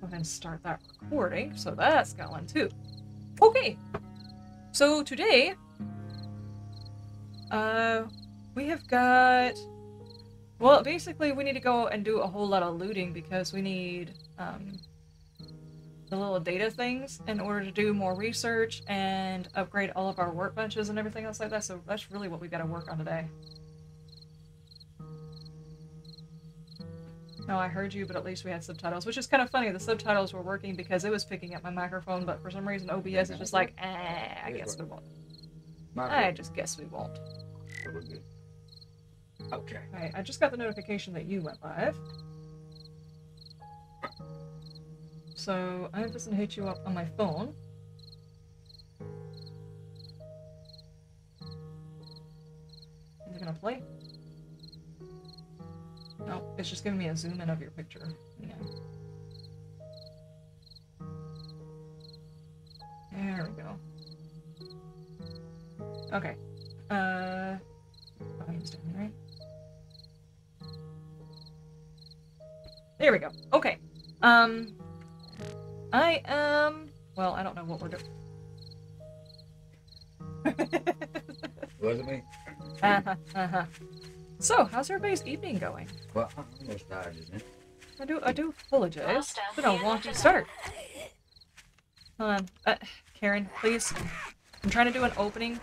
go ahead and start that recording. So that's going too. Okay. So today, uh, we have got. Well, basically, we need to go and do a whole lot of looting because we need um, the little data things in order to do more research and upgrade all of our workbenches and everything else like that. So that's really what we've got to work on today. No, I heard you, but at least we had subtitles, which is kind of funny. The subtitles were working because it was picking up my microphone, but for some reason OBS is just like, eh, I guess we won't. I just guess we won't. Okay. Alright, I just got the notification that you went live. So I'm just gonna hit you up on my phone. Is it gonna play? No, it's just giving me a zoom in of your picture. Yeah. There we go. Okay. Uh, volume's down, right? There we go. Okay. Um, I am. Well, I don't know what we're doing. Was it me? uh-huh, uh-huh. So, how's everybody's evening going? Well, I almost died, isn't it? I do, I do apologize. It's been a wonky start. Hold on, uh, Karen, please. I'm trying to do an opening.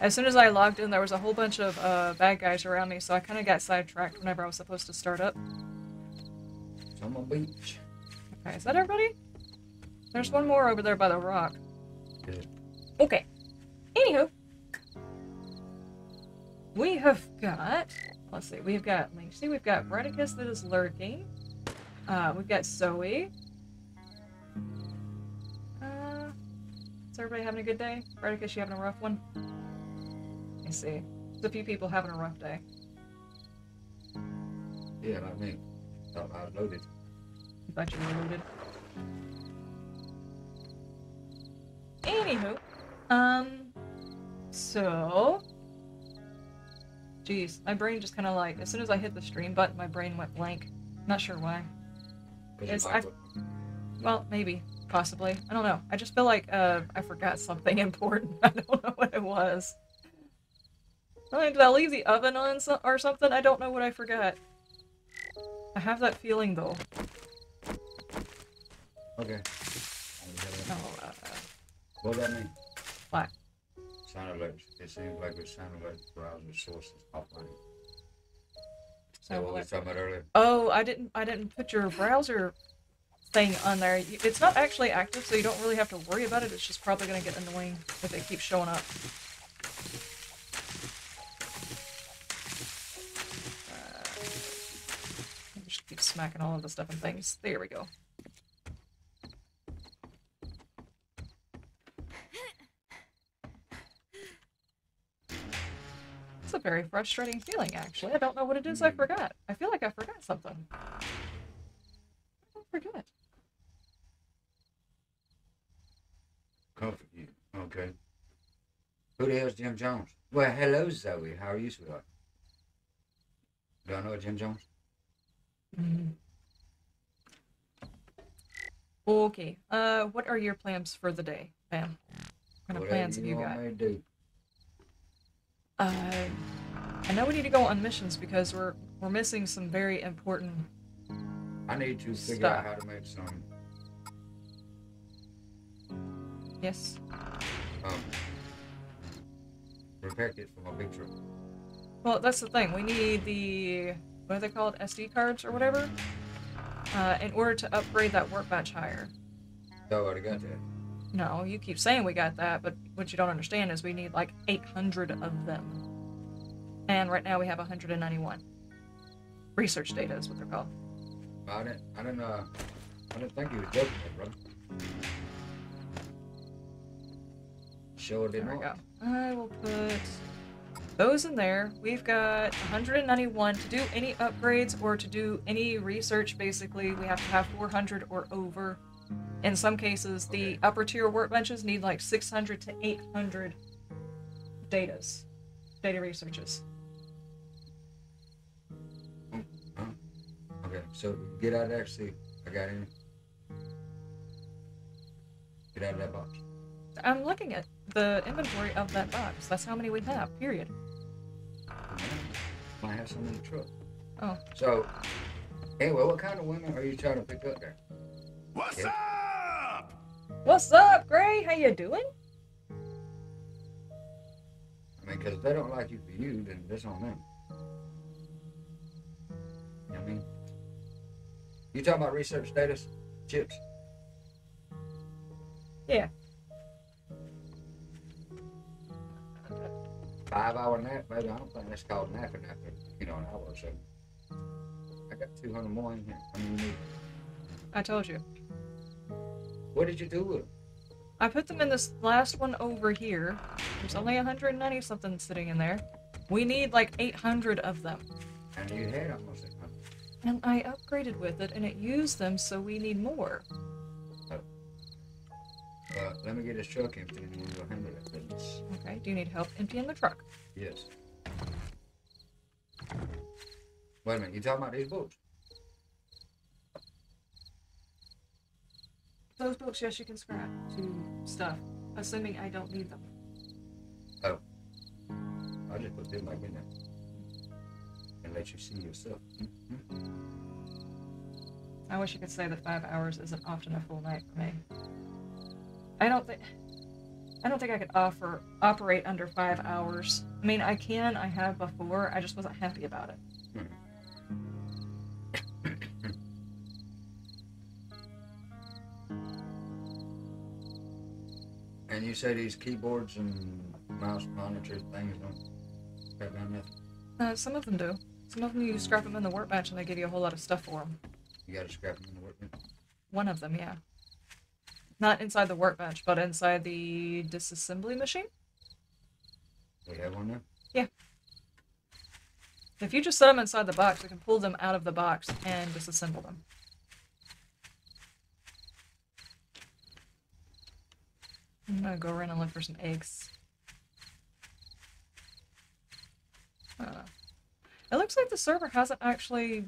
As soon as I logged in, there was a whole bunch of uh, bad guys around me, so I kind of got sidetracked whenever I was supposed to start up. It's on my beach. Okay, is that everybody? There's one more over there by the rock. Good. Okay. Anywho, we have got. Let's see. We've got Lacey. We've got Bradicus that is lurking. Uh, we've got Zoe. Uh, is everybody having a good day? Bradicus, you having a rough one? I see. There's a few people having a rough day. Yeah, like me. Thought I was loaded. I thought you were loaded. Anywho, um, so, jeez, my brain just kind of like as soon as I hit the stream button, my brain went blank. Not sure why. Yes, I- Well, maybe, possibly. I don't know. I just feel like uh, I forgot something important. I don't know what it was. I mean, did I leave the oven on so- or something? I don't know what I forgot. I have that feeling though. Okay. Oh, uh, What does that mean? What? It seems like it sounded like browser sources offline. Sounded what we were talking about earlier? Oh, I didn't. I didn't put your browser thing on there. It's not actually active, so you don't really have to worry about it. It's just probably gonna get annoying if it keeps showing up. Uh, just keep smacking all of the stuff and things. There we go. A very frustrating feeling, actually. I don't know what it is I forgot. I feel like I forgot something. I don't forget. Comfort you. Okay. Who the hell's Jim Jones? Well, hello, Zoe. How are you, sweetheart? Do I know Jim Jones? Mm-hmm. Okay. Uh, what are your plans for the day, Pam? What kind of plans have you want got? Me to do. Uh, I know we need to go on missions because we're we're missing some very important. I need to figure out how to make some Yes. um, repair kits for my big truck. Well, that's the thing. We need the what are they called? SD cards or whatever. Uh, in order to upgrade that workbench higher. So I already got that. No, you keep saying we got that, but what you don't understand is we need like 800 of them. And right now we have 191. Research data is what they're called. I didn't. I didn't. Uh, I didn't think you were joking, brother. Sure did There we go. I will put those in there. We've got 191 to do any upgrades or to do any research. Basically, we have to have 400 or over. In some cases, the Okay. upper tier workbenches need like 600 to 800 datas, data researches. Oh, okay, so get out of there. See, I got in. Get out of that box. I'm looking at the inventory of that box. That's how many we have, period. Might have some in the truck. Oh. So, anyway, what kind of women are you trying to pick up there? What's Yeah. up? What's up, Gray? How you doing? I mean, because if they don't like you for you, then that's on them. You know what I mean? You talking about research status? Chips? Yeah. Five hour nap, baby. I don't think that's called napping after, you know, an hour or so. I got 200 more in here. I mean, you need- I told you. what did you do with them? I put them in this last one over here. There's only 190 something sitting in there. We need like 800 of them. And you had almost 800. And I upgraded with it and it used them, so we need more. Uh, let me get this truck empty and we'll handle that business. Okay, do you need help emptying the truck? Yes. Wait a minute, you talking about these books? Those books, yes, you can scrap to stuff, assuming I don't need them. Oh. I'll just put them back in there. And let you see yourself. Mhm. I wish you could say that five hours isn't often a full night for me. I don't think. I don't think I could offer operate under five hours. I mean, I can. I have before. I just wasn't happy about it. And you say these keyboards and mouse monitor things don't cut down nothing? Uh, some of them do. Some of them you scrap them in the workbench and they give you a whole lot of stuff for them. You gotta scrap them in the workbench? One of them, yeah. Not inside the workbench, but inside the disassembly machine. We have one there? Yeah. If you just set them inside the box, we can pull them out of the box and disassemble them. I'm gonna go around and look for some eggs. Uh, it looks like the server hasn't actually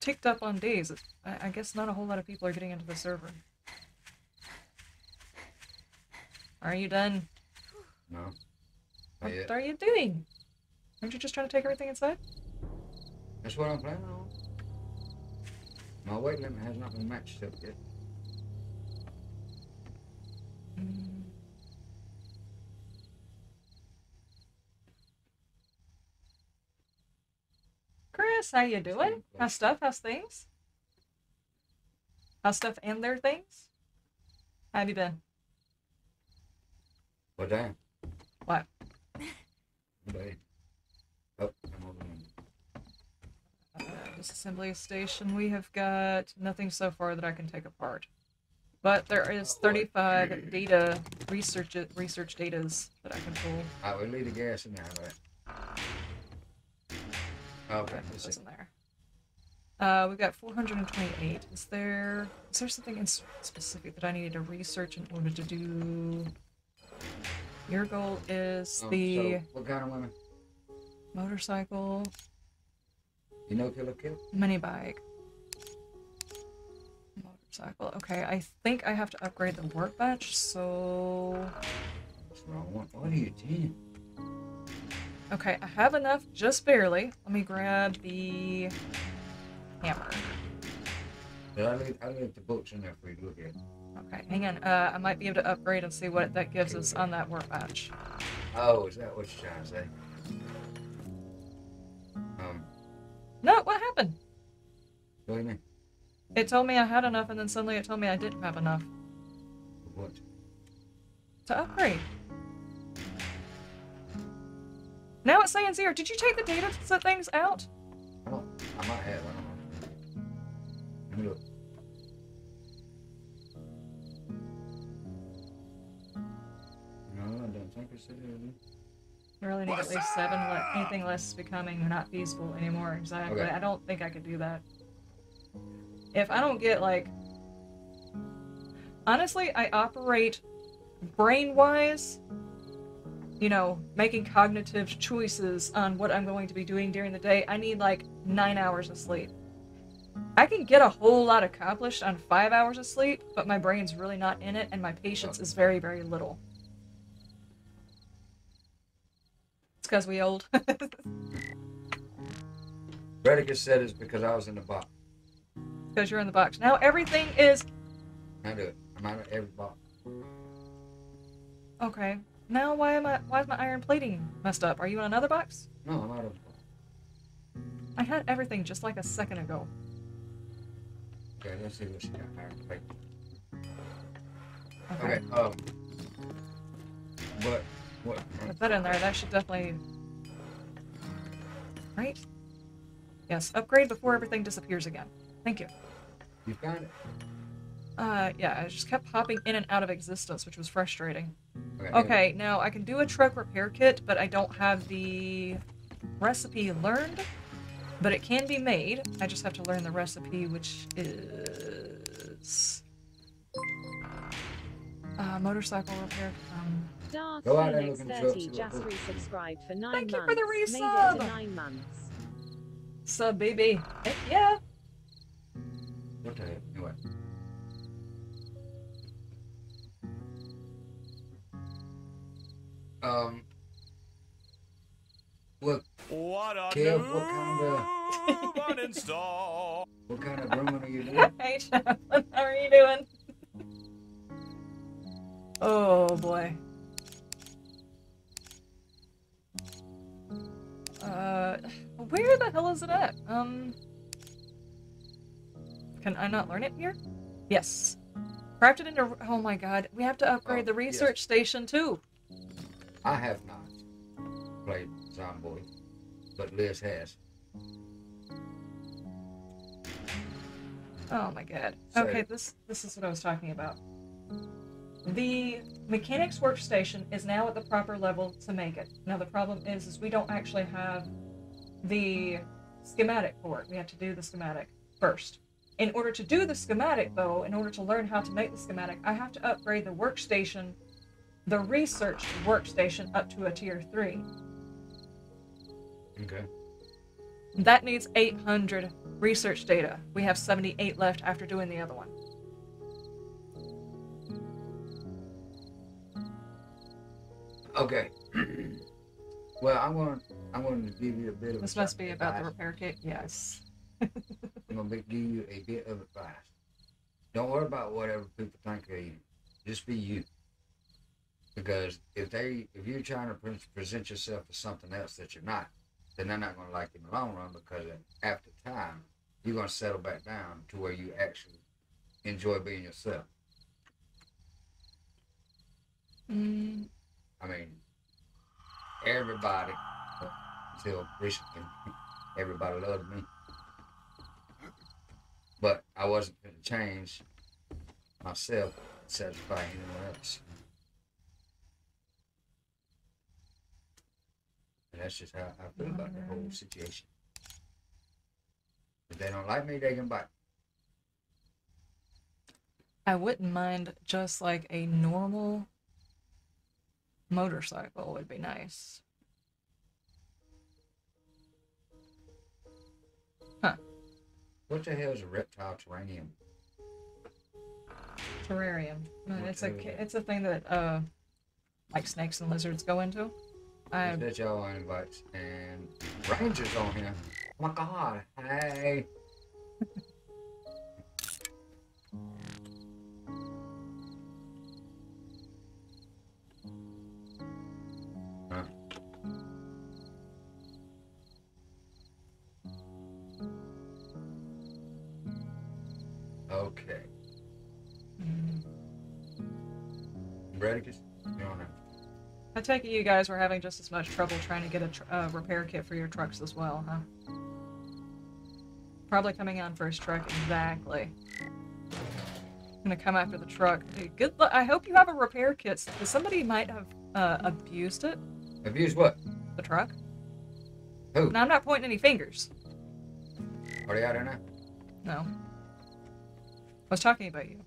ticked up on days. It- I, I guess not a whole lot of people are getting into the server. Are you done? No. What yet. are you doing? Aren't you just trying to take everything inside? That's what I'm planning on. My weight limit has not been matched up yet. Mm. How you doing? How's stuff? How's things? How's stuff and their things? How have you been? Well, damn. What? Babe. Oh, I'm over. Uh, disassembly station. We have got nothing so far that I can take apart. But there is 35 data research research datas that I can pull. Alright, we'll leave the gas in there, alright? Okay, Okay, let's what's see. in there? Uh, we've got 428. Is there is there something in specific that I needed to research in order to do? Your goal is Um, the so, what kind of women? motorcycle You know Killer Kill? mini bike. Motorcycle. Okay, I think I have to upgrade the workbench, so That's the wrong. What are you doing? Okay, I have enough just barely. Let me grab the hammer. Yeah, I need, I left the books in there for you to look at. Okay, hang on. Uh, I might be able to upgrade and see what that gives us on that workbench. Oh, is that what you're trying to say? Um, No, what happened? what do you mean? It told me I had enough, and then suddenly it told me I didn't have enough What? to upgrade. Now it's saying zero. Did you take the data to set things out? I don't, I might have, I don't know. Let me look. No, I don't think I said it. You really need at What's least seven. Le- anything less is becoming not feasible anymore. Exactly. Okay. I don't think I could do that. If I don't get like, honestly, I operate brain-wise. You know, making cognitive choices on what I'm going to be doing during the day. I need like nine hours of sleep. I can get a whole lot accomplished on five hours of sleep, but my brain's really not in it, and my patience is very, very little. It's because we old. Redicus said it's because I was in the box. Because you're in the box. Now everything is I do it. I'm out of every box. okay. Now why am I? Why is my iron plating messed up? Are you in another box? No, I'm out of. I had everything just like a second ago. Okay, let's see what she got. Iron. Okay. Okay. Um. What? What? Put that in there. That should definitely. Right? Yes. Upgrade before everything disappears again. Thank you. You've got it? Uh, yeah. I just kept popping in and out of existence, which was frustrating. Okay. Okay, now I can do a truck repair kit, but I don't have the recipe learned. But it can be made. I just have to learn the recipe, which is uh, motorcycle repair. Um, Dark Go out and Phoenix look the shops 30 just resubscribed for nine Thank you for the Made it resub. to nine months. sub baby. Heck yeah. What the heck? Anyway. Um. What What a Kev, noob what kind uninstall. what kind of grooming are you doing? Hey, Chaplin, how are you doing? Oh boy. Uh, where the hell is it at? Um, can I not learn it here? Yes. Crafted into. Oh my god, we have to upgrade Oh, the yes. research station too. I have not played Zomboid, but Liz has. Oh my god. So- Okay, this this is what I was talking about. The mechanics workstation is now at the proper level to make it. Now the problem is is we don't actually have the schematic for it. We have to do the schematic first. In order to do the schematic though, in order to learn how to make the schematic, I have to upgrade the workstation, the research workstation up to a tier 3. Okay. That needs 800 research data. We have 78 left after doing the other one. Okay. well, I'm going. to I'm going to give you a bit of. This must be about the repair kit. Yes. I'm going to give you a bit of advice. Don't worry about whatever people think of you. Just be you. Because if they, if you're trying to present yourself as something else that you're not, then they're not going to like you in the long run. Because after time, you're going to settle back down to where you actually enjoy being yourself. Mm, I mean, everybody, until recently, everybody loved me. But I wasn't going to change myself to satisfy anyone else. And that's just how I feel about the whole situation. If they don't like me, they can bite. I wouldn't mind just like a normal motorcycle would be nice. Huh. What the hell is a reptile terrarium? Terrarium. Uh, It's a it's a thing that uh like snakes and lizards go into. I that y'all invites and Rangers on here. Oh my god, hey. Huh. Okay. Mm. Ready? On there? I take it you guys were having just as much trouble trying to get a tr- uh, repair kit for your trucks as well, huh? Probably coming on first truck, exactly. I'm gonna come after the truck. Hey, good luck. I hope you have a repair kit. Because somebody might have uh, abused it, Abused what? the truck. Who? Now I'm not pointing any fingers. Are they out there now? No. I was talking about you.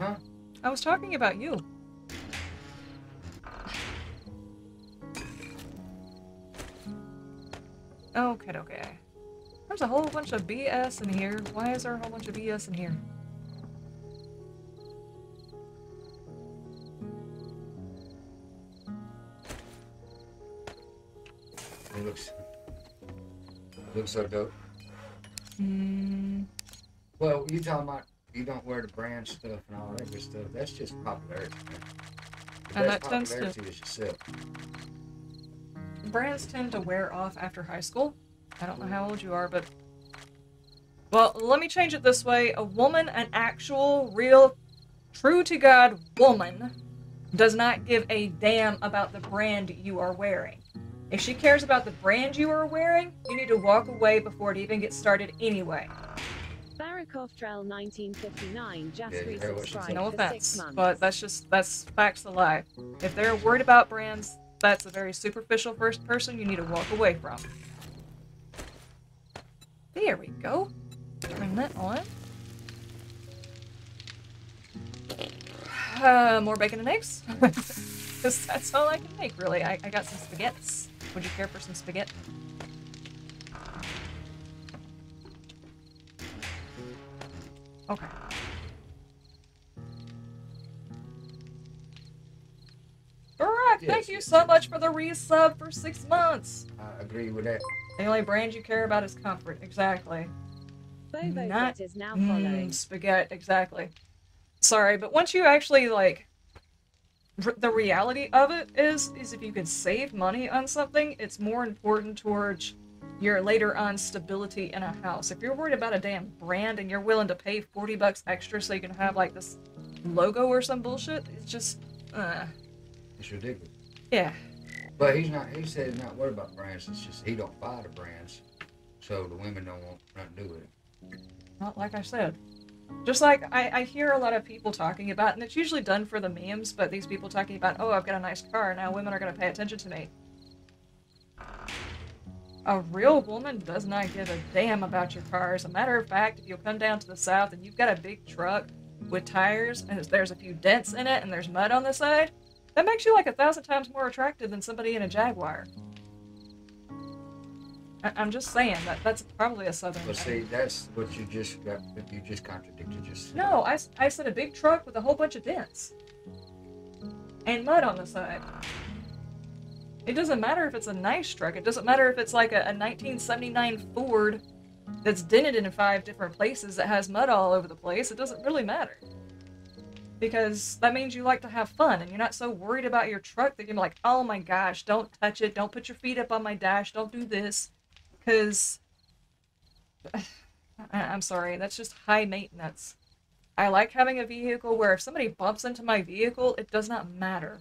Huh? I was talking about you. Okay, okay. There's a whole bunch of BS in here. Why is there a whole bunch of BS in here? It looks It looks so dope. Hmm. Well, you talking about you don't wear the brand stuff and all that good stuff. That's just popularity. Man. The And best that tends to- popularity is yourself. Brands tend to wear off after high school. I don't know how old you are, but. Well, let me change it this way. A woman, an actual, real, true to God woman, does not give a damn about the brand you are wearing. If she cares about the brand you are wearing, you need to walk away before it even gets started anyway. Barakov Drell 1959 just Yeah, you heard what she resubscribed said. No offense, but that's just that's facts of life. If they're worried about brands, that's a very superficial first person you need to walk away from. There we go. Turn that on. Uh, more bacon and eggs? Because that's all I can make, really. I, I got some spaghettis. Would you care for some spaghetti? Okay. Barack, Yes, thank you so yes. much for the resub for six months. I agree with that. The only brand you care about is comfort. Exactly. Bobo not- is now following. Mm, spaghetti, exactly. Sorry, but once you actually like, r- the reality of it is, is if you can save money on something, it's more important towards your later on stability in a house. If you're worried about a damn brand and you're willing to pay forty bucks extra so you can have like this logo or some bullshit, it's just, uh, It's ridiculous. yeah. But he's not. He said he's not worried about brands. It's just he don't buy the brands, so the women don't want nothing to do with it. Not like I said. Just like I, I hear a lot of people talking about, and it's usually done for the memes, but these people talking about, oh, I've got a nice car, now women are going to pay attention to me. A real woman does not give a damn about your car. As a matter of fact, if you come down to the south and you've got a big truck with tires and there's a few dents in it and there's mud on the side, that makes you like a thousand times more attractive than somebody in a Jaguar. I- I'm just saying that that's probably a southern thing. see, that's what you just got. You just contradicted yourself. No, I, I said a big truck with a whole bunch of dents. And mud on the side. It doesn't matter if it's a nice truck. It doesn't matter if it's like a, a 1979 Ford that's dented in five different places that has mud all over the place. It doesn't really matter. Because that means you like to have fun and you're not so worried about your truck that you're like, oh my gosh, don't touch it. Don't put your feet up on my dash. Don't do this. Because. I'm sorry, that's just high maintenance. I like having a vehicle where if somebody bumps into my vehicle, it does not matter.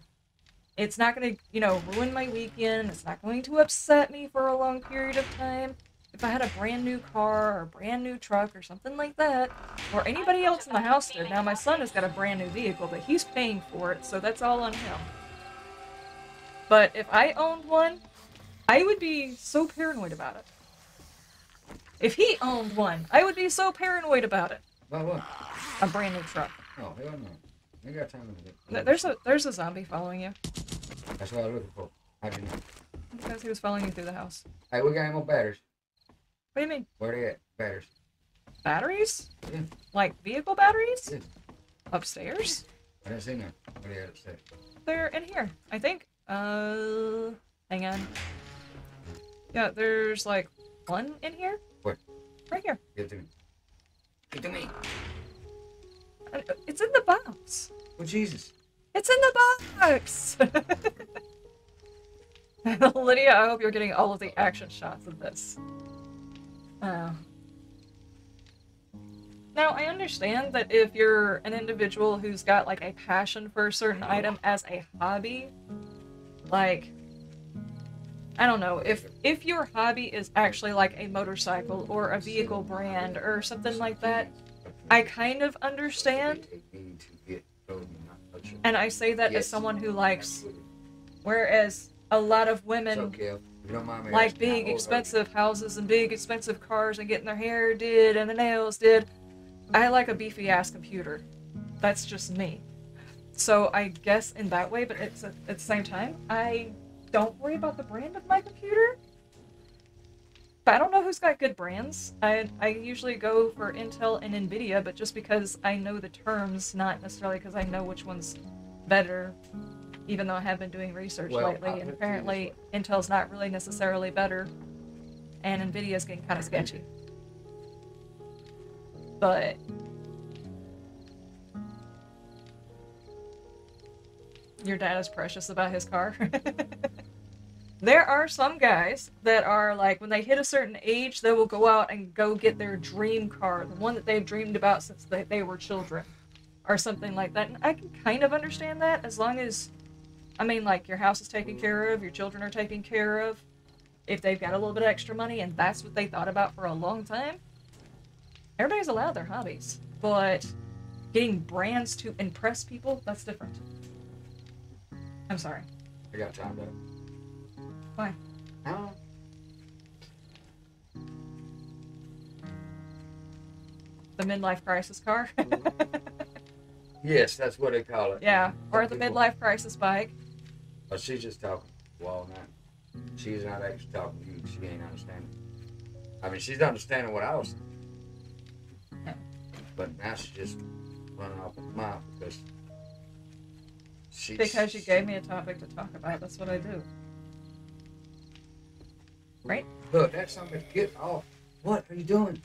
It's not going to, you know, ruin my weekend. It's not going to upset me for a long period of time. If I had a brand new car or a brand new truck or something like that, or anybody else in the house did. Now, my son has got a brand new vehicle, but he's paying for it, so that's all on him. But if I owned one, I would be so paranoid about it. If he owned one, I would be so paranoid about it. But what? A brand new truck. Oh hell no. I got time that. Th- There's a there's a zombie following you That's what I was looking for. How'd you know? because he was following you through the house. Hey, we got any more batteries? What do you mean? Where are they at? Batteries. Batteries? Yeah. Like vehicle batteries? Yeah. Upstairs? I didn't see none. Where they at upstairs? They're in here, I think. Uh, hang on. Yeah, there's like one in here. Where? Right here. Get to me. Get to me. Uh, It's in the box. Oh Jesus. It's in the box. Lydia, I hope you're getting all of the action shots of this. Oh. Now, I understand that if you're an individual who's got like a passion for a certain item as a hobby, like I don't know, if if your hobby is actually like a motorcycle or a vehicle brand or something like that, I kind of understand. They need to get told you not to touch it. And I say that as someone who likes whereas a lot of women you don't mind me like big old expensive houses and big expensive cars and getting their hair did and the nails did. I like a beefy ass computer. That's just me. So I guess in that way, but it's at, at the same time, I don't worry about the brand of my computer. But I don't know who's got good brands. I I usually go for Intel and Nvidia, but just because I know the terms, not necessarily because I know which one's better. Even though I have been doing research Well, lately, I'll and put it to you this apparently Intel's not really necessarily better, and Nvidia's getting kind of sketchy. But your dad is precious about his car. there are some guys that are like when they hit a certain age they will go out and go get their dream car the one that they've dreamed about since they, they were children or something like that and i can kind of understand that as long as i mean like your house is taken care of your children are taken care of if they've got a little bit of extra money and that's what they thought about for a long time everybody's allowed their hobbies but getting brands to impress people that's different i'm sorry I got time though. Why? I don't know. the midlife crisis car Yes, that's what they call it. Yeah, or the midlife crisis bike. But she's just talking wall now. She's not actually talking to you. She ain't understanding. I mean, she's understanding what I was saying. But now she's just running off the mouth because she. Because you gave me a topic to talk about. That's what I do. Right? Look, that's something. Get off. What are you doing?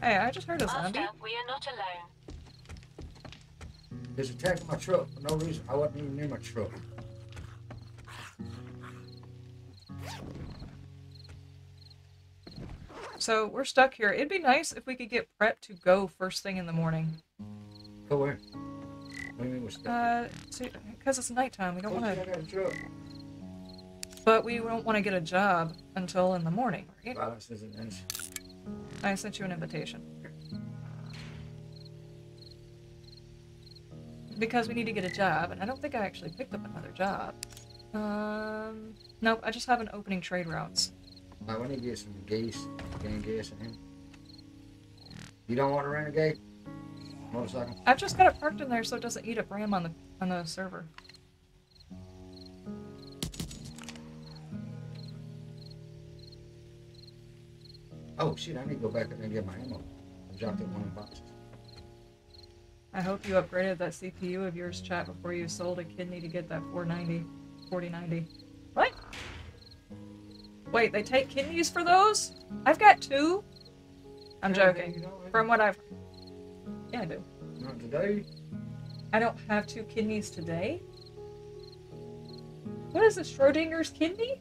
Hey, I just heard a zombie. Master, we are not alone. He's attacking my truck for no reason. I wasn't even near my truck. So we're stuck here. It'd be nice if we could get prepped to go first thing in the morning. Go where? What do you mean we're stuck? Uh, because it's nighttime. We don't want to, I got a truck. but we don't want to get a job until in the morning, right? Violence isn't an. I sent you an invitation. Because we need to get a job, and I don't think I actually picked up another job. Um, nope, I just have an opening trade routes. I want to get some gas, gang gas in him. You don't want to gate? Motorcycle? I've just got it parked in there so it doesn't eat up RAM on the on the server. Oh shit, I need to go back up and get my ammo. I dropped it in one of the boxes. I hope you upgraded that CPU of yours, chat, before you sold a kidney to get that 490, 4090. What? Wait, they take kidneys for those? I've got two. I'm joking. You know, From what I've, yeah, I do. Not today. I don't have two kidneys today. What is this, Schrodinger's kidney?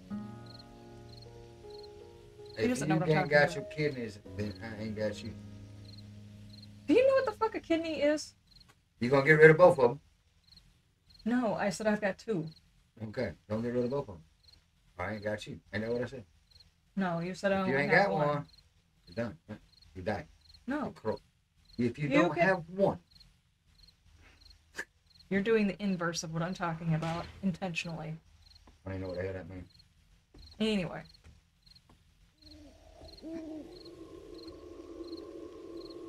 He If doesn't you know what I'm talking got your kidneys, then I ain't got you. Do you know what the fuck a kidney is? You gonna get rid of both of them? No, I said I've got two. Okay, don't get rid of both of them. I ain't got you. Ain't that what I said? No, you said I If only you ain't have got one. one, you're done. You die. No. If you, You don't can- have one, you're doing the inverse of what I'm talking about intentionally. I don't even know what the hell that means. Anyway.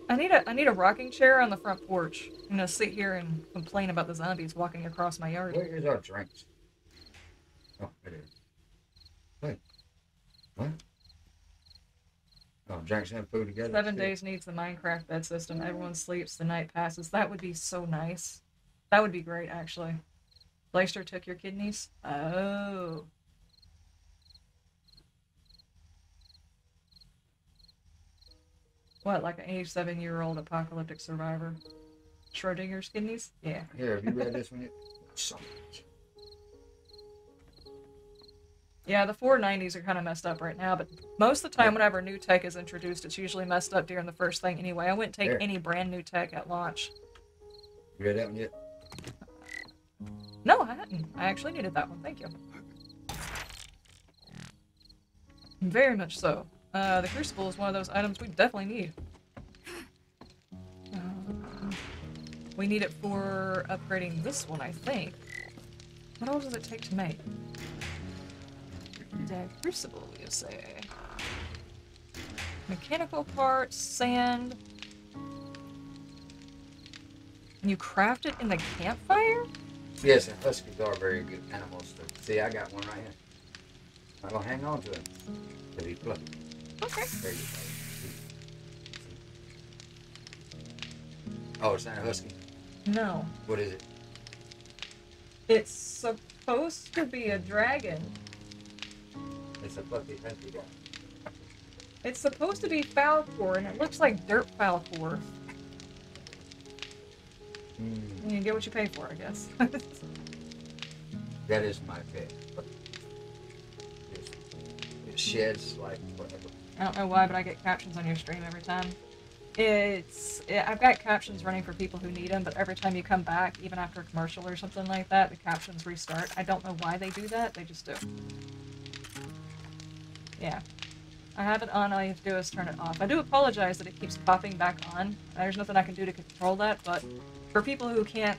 I need a I need a rocking chair on the front porch. I'm gonna sit here and complain about the zombies walking across my yard. Where is our drinks? Oh, it is. What? Oh, drinks and food together. Seven Shit. days needs the Minecraft bed system. Everyone sleeps, the night passes. That would be so nice. That would be great, actually. Leister took your kidneys? Oh. What, like an 87 year old apocalyptic survivor? Schrodinger's kidneys? Yeah. Here, have you read this one yet? Yeah, the 490s are kind of messed up right now, but most of the time, whenever new tech is introduced, it's usually messed up during the first thing anyway. I wouldn't take There. any brand new tech at launch. You read that one yet? No, I hadn't. I actually needed that one. Thank you. Very much so. Uh, the crucible is one of those items we definitely need. Um, we need it for upgrading this one, I think. What else does it take to make? Crucible, you say? Mechanical parts, sand. And you craft it in the campfire? Yes, and huskies are very good animals. To, see, I got one right here. I'm gonna hang on to him. Cause he's fluffy. Okay. There you go. Oh, it's not a husky. No. What is it? It's supposed to be a dragon. It's a fluffy husky dog. It's supposed to be Falkor, and it looks like dirt Falkor. Mm, You get what you pay for, I guess. that is my pet. It sheds like whatever. I don't know why, but I get captions on your stream every time. It's yeah, I've got captions running for people who need them, but every time you come back, even after a commercial or something like that, the captions restart. I don't know why they do that. They just do. Yeah. I have it on. All you have to do is turn it off. I do apologize that it keeps popping back on. There's nothing I can do to control that, but for people who can't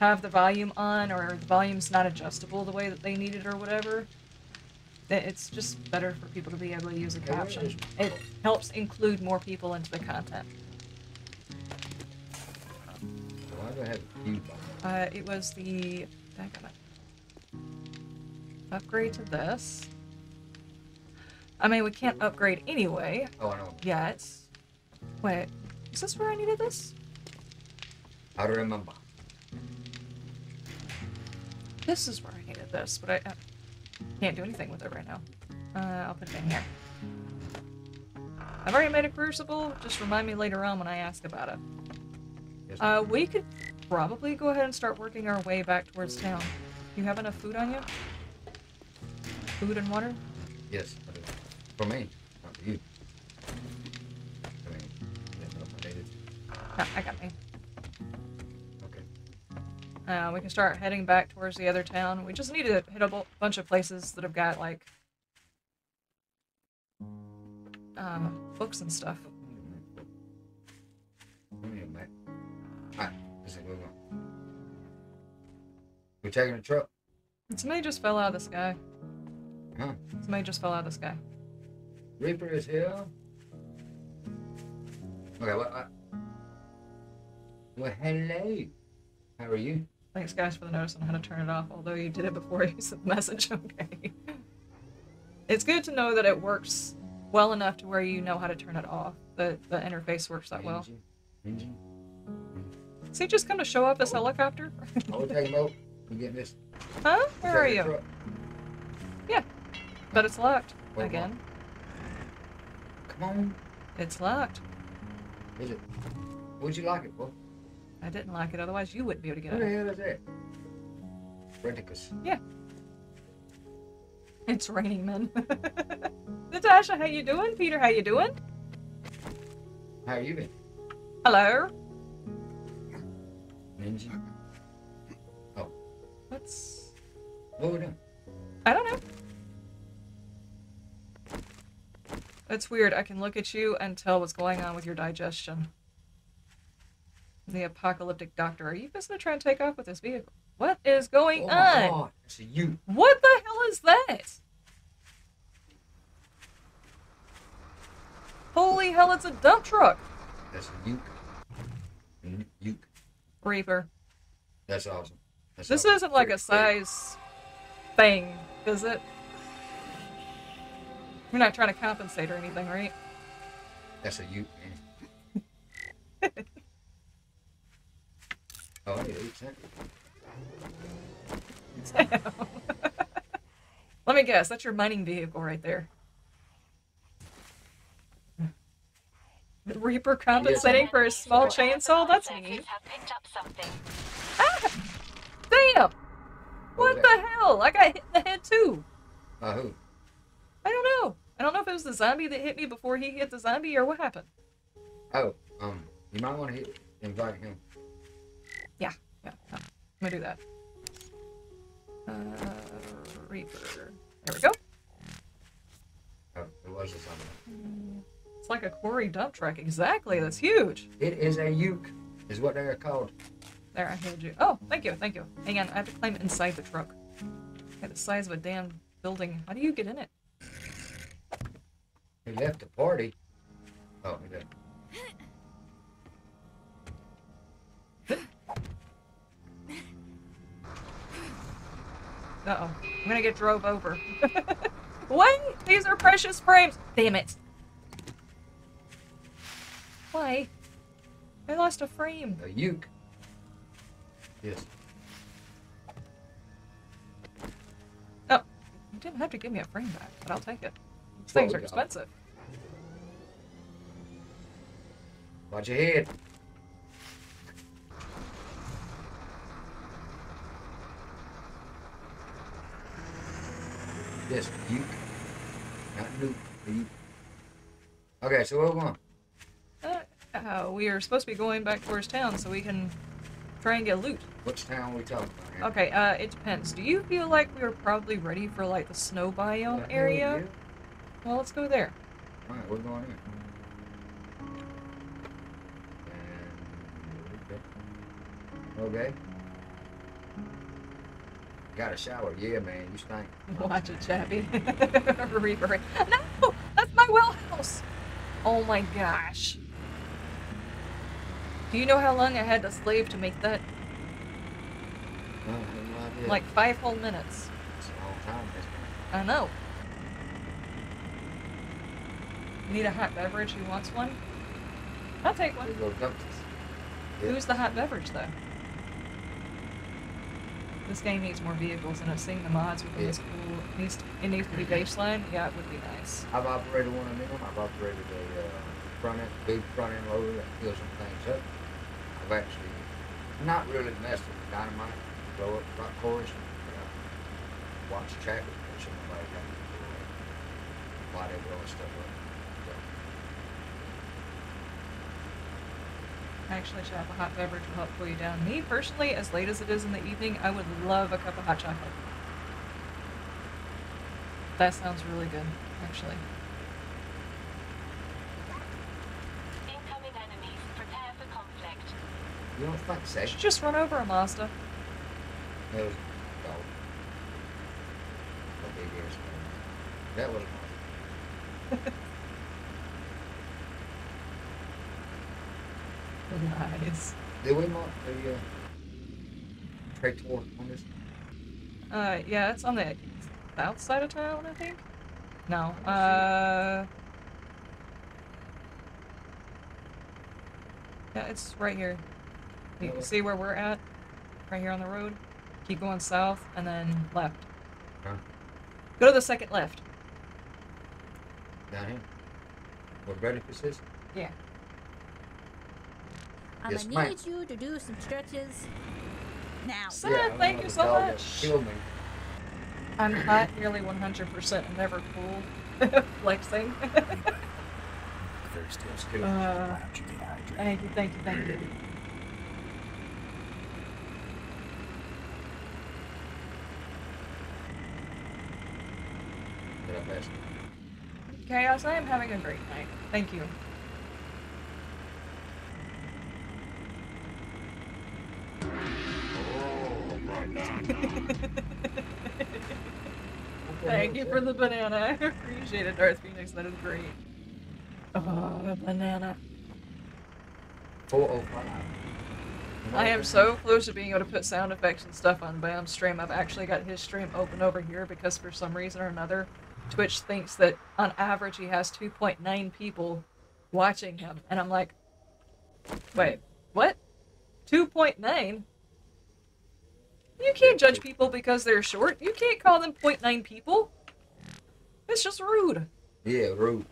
have the volume on or the volume's not adjustable the way that they need it or whatever, it's just better for people to be able to use a caption. It helps include more people into the content. Why do I have? Uh, it was the upgrade to this. I mean, we can't upgrade anyway Oh, I know. yet. Wait, is this where I needed this? I don't remember. This is where I needed this, but I, I can't do anything with it right now. Uh, I'll put it in here. I've already made a crucible. Just remind me later on when I ask about it. Yes, Uh, we could probably go ahead and start working our way back towards town. You have enough food on you? Food and water? yes. For me, not for you. I mean, I needed. No, I got me. Okay. Uh, we can start heading back towards the other town. We just need to hit a bunch of places that have got like um, books and stuff. Give me a minute. Alright, let's move on. We taking a truck? Somebody just fell out of the sky. Huh? Somebody just fell out of the sky. Reaper is here. Okay, what? what? Well, hello. How are you? Thanks, guys, for the notice on how to turn it off. Although you did it before you sent the message. Okay. It's good to know that it works well enough to where you know how to turn it off. The the interface works that well. Engine? Does he just to show up his helicopter? Oh, we're taking boat. We getting this. huh? Where are you? truck. But it's locked Wait, again. Come on. It's locked. Is it? What'd you like it for? I didn't like it, otherwise you wouldn't be able to get Who the it. hell is that? Renticus. It's raining men. Natasha, how you doing? Peter, how you doing? How you been? Hello. Ninja? Oh. What's What we doing? I don't know. It's weird. I can look at you and tell what's going on with your digestion. The apocalyptic doctor. Are you just gonna try and take off with this vehicle? What is going Oh on? God, it's a you. What the hell is that? Holy hell, it's a dump truck. That's a uke. Uke. Reaper. That's awesome. That's This awesome. isn't like a size thing, is it? You're not trying to compensate or anything, right? That's a uke, man. oh, I need to eat something. Let me guess, that's your mining vehicle right there. The Reaper compensating for a small chainsaw? That's neat. Have picked up something. Ah! Damn! What What the hell? I got hit in the head too. Uh, who? I don't know. I don't know if it was the zombie that hit me before he hit the zombie or what happened. Oh, um, you might want to hit, invite him. Yeah, no, I'm gonna do that. Uh, Reaper. There we go. Oh, it was a zombie. It's like a quarry dump truck. Exactly. That's huge. It is a uke, is what they are called. There, I healed you. Oh, thank you, thank you. Hang on, I have to climb inside the truck. Got the size of a damn building. How do you get in it? He left the party. Oh, he. Uh-oh. I'm gonna get drove over. what? These are precious frames! Damn it. Why? I lost a frame. A uke. Yes. Oh. You didn't have to give me a frame back, but I'll take it. These things are expensive. Watch your head. Yes, uke. Not nuke. uke. Okay, so where we going? Uh, uh, we are supposed to be going back towards town so we can try and get loot. Which town we talking about here? Okay, uh, it depends. Do you feel like we are probably ready for like the snow biome area? Well, let's go there. Alright, we're going in. Okay. Got a shower. Yeah, man, you stink. Watch it, Chappy. Reaper. No! That's my well house! Oh my gosh. Do you know how long I had to slave to make that? No, no idea. Like five whole minutes. It's a long time. I know. Need a hot beverage? Who wants one? I'll take one. been- Little dumpsters. Yeah. Who's the hot beverage though? This game needs more vehicles, and I've seen the mods with Yeah. cool. It needs, to, it needs to be baseline. Yeah, it would be nice. I've operated one of them. I've operated a uh, front end, big front end loader that fills some things up. I've actually not really messed with dynamite, blow up rock cores, watch traffic, make sure nobody got to do it while they're blowing stuff up. So, Actually, chap, a hot beverage will help cool you down. Me personally, as late as it is in the evening, I would love a cup of hot chocolate. That sounds really good, actually. Incoming enemies. Prepare for conflict. you don't think so? You just run over a Mazda. That was dog. What big is That was Nice. Did we mark the uh, traitor on this? Uh, yeah, it's on the south side of town, I think. No. Uh. Yeah, it's right here. You can see where we're at? Right here on the road. Keep going south and then left. Huh? Go to the second left. Down here? Where Breadicus is? Yeah. I'm Yes, gonna need you to do some stretches now. Sir, I thank you so much. Killed me. I'm not nearly 100% never cool. Flexing. Thirsty. Still. Uh, Why don't you thank you, thank you, thank you. Did I pass? Chaos, I am having a great night. Thank you. For the banana. I appreciate it, Darth Phoenix. That is great. Oh, the banana. 405. I am so close to being able to put sound effects and stuff on Bam's stream. I've actually got his stream open over here because for some reason or another, Twitch thinks that on average he has 2.9 people watching him. And I'm like, wait, what? 2.9? You can't judge people because they're short. You can't call them 0.9 people. It's just rude. Yeah, rude.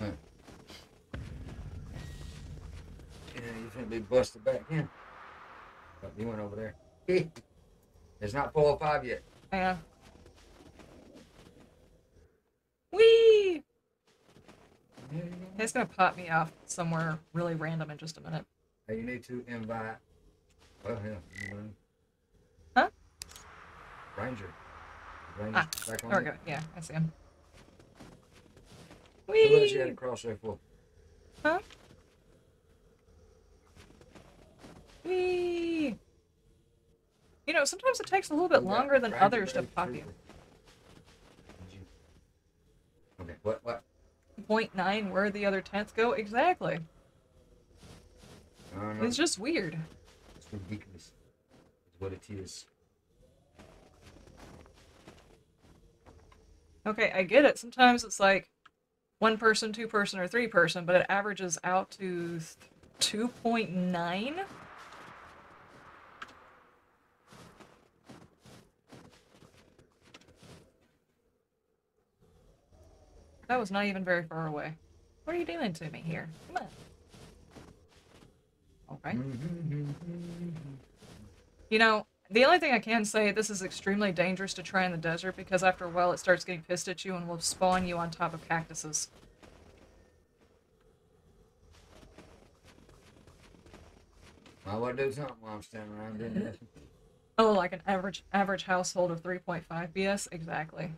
Huh. Yeah, you finna be busted back in. But you went over there. it's not 405 yet. Yeah. Whee! Yeah, you know. It's gonna pop me off somewhere really random in just a minute. Hey, you need to invite. Well, hell. you know. Huh? Ranger. Ranger Ah, back on There we go. Yeah, I see him. Who else you had Whee! to cross there for? Huh? Whee! You know, sometimes it takes a little bit got longer than Ranger others to pop you. You? Okay, what, what? Point nine, where the other tenth go? Exactly. I don't know. It's just weird. It's ridiculous. It's what it is. Okay, I get it. Sometimes it's like one person, two person, or three person, but it averages out to 2.9? That was not even very far away. What are you doing to me here? Come on. Okay. Mm-hmm. You know, the only thing I can say, this is extremely dangerous to try in the desert because after a while it starts getting pissed at you and will spawn you on top of cactuses. I want to do something while I'm standing around doing this. Oh, like an average average household of 3.5 BS? Exactly.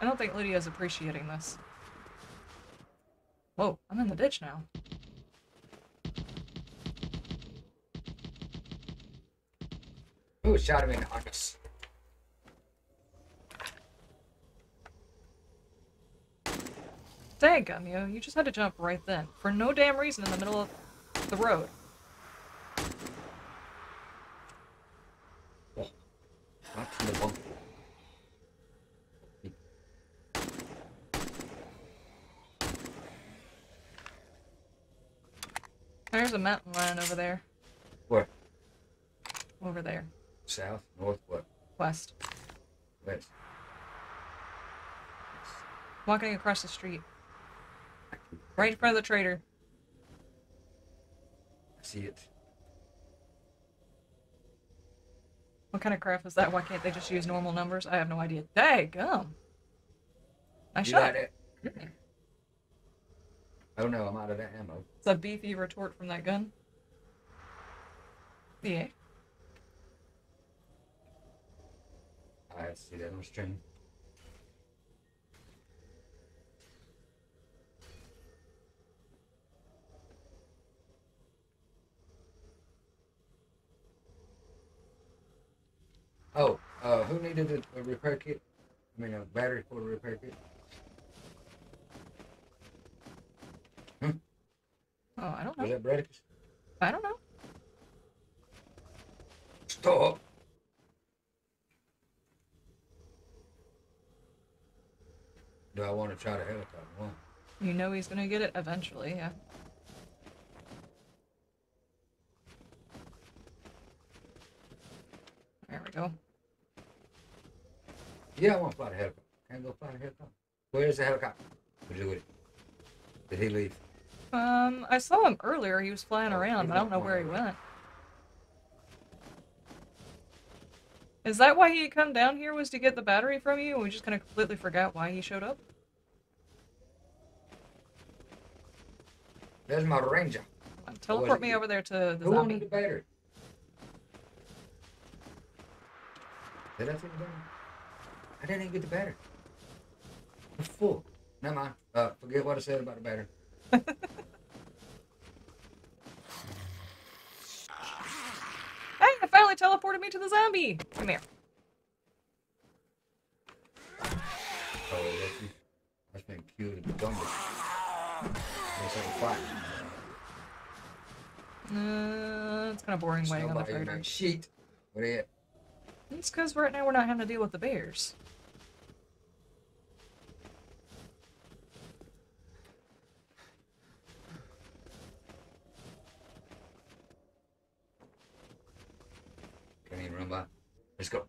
I don't think Lydia's appreciating this. Whoa, I'm in the ditch now. Who shot him in the arms? Dang, you, you just had to jump right then. For no damn reason in the middle of the road. Not from the bump. There's a mountain lion over there. Where? Over there. South, north, what? West. West. Walking across the street. Right in front of the trader. I see it. What kind of crap is that? Why can't they just use normal numbers? I have no idea. Dang, gum. You shot. it? Mm-hmm. Oh no, I'm out of that ammo. It's a beefy retort from that gun. Yeah. I see that on the stream. Oh, uh, who needed a, a repair kit? I mean, a battery for a repair kit? Oh, I don't know. that Bradicus? I don't know. Stop! Do I want to try the helicopter? Well, You know he's gonna get it eventually, yeah. There we go. yeah, I want to fly the helicopter. Can't go fly the helicopter? Where's the helicopter? What'd you do with it? Did he leave? Um, I saw him earlier. He was flying Oh, around, but I don't know where he went. Is that why he had come down here? Was to get the battery from you? and We just kind of completely forgot why he showed up. There's my ranger. Teleport me over there to the Who wanted zombie. the battery? Did I take the battery? I didn't even get the battery. It's full. Never mind. Uh, forget what I said about the battery. Hey, it finally teleported me to the zombie. Come here. Oh. That's been killed and with. That's like. Uh, it's kind of boring waiting on the make sheet. What it? It's because right now we're not having to deal with the bears. Can't even run by. Let's go.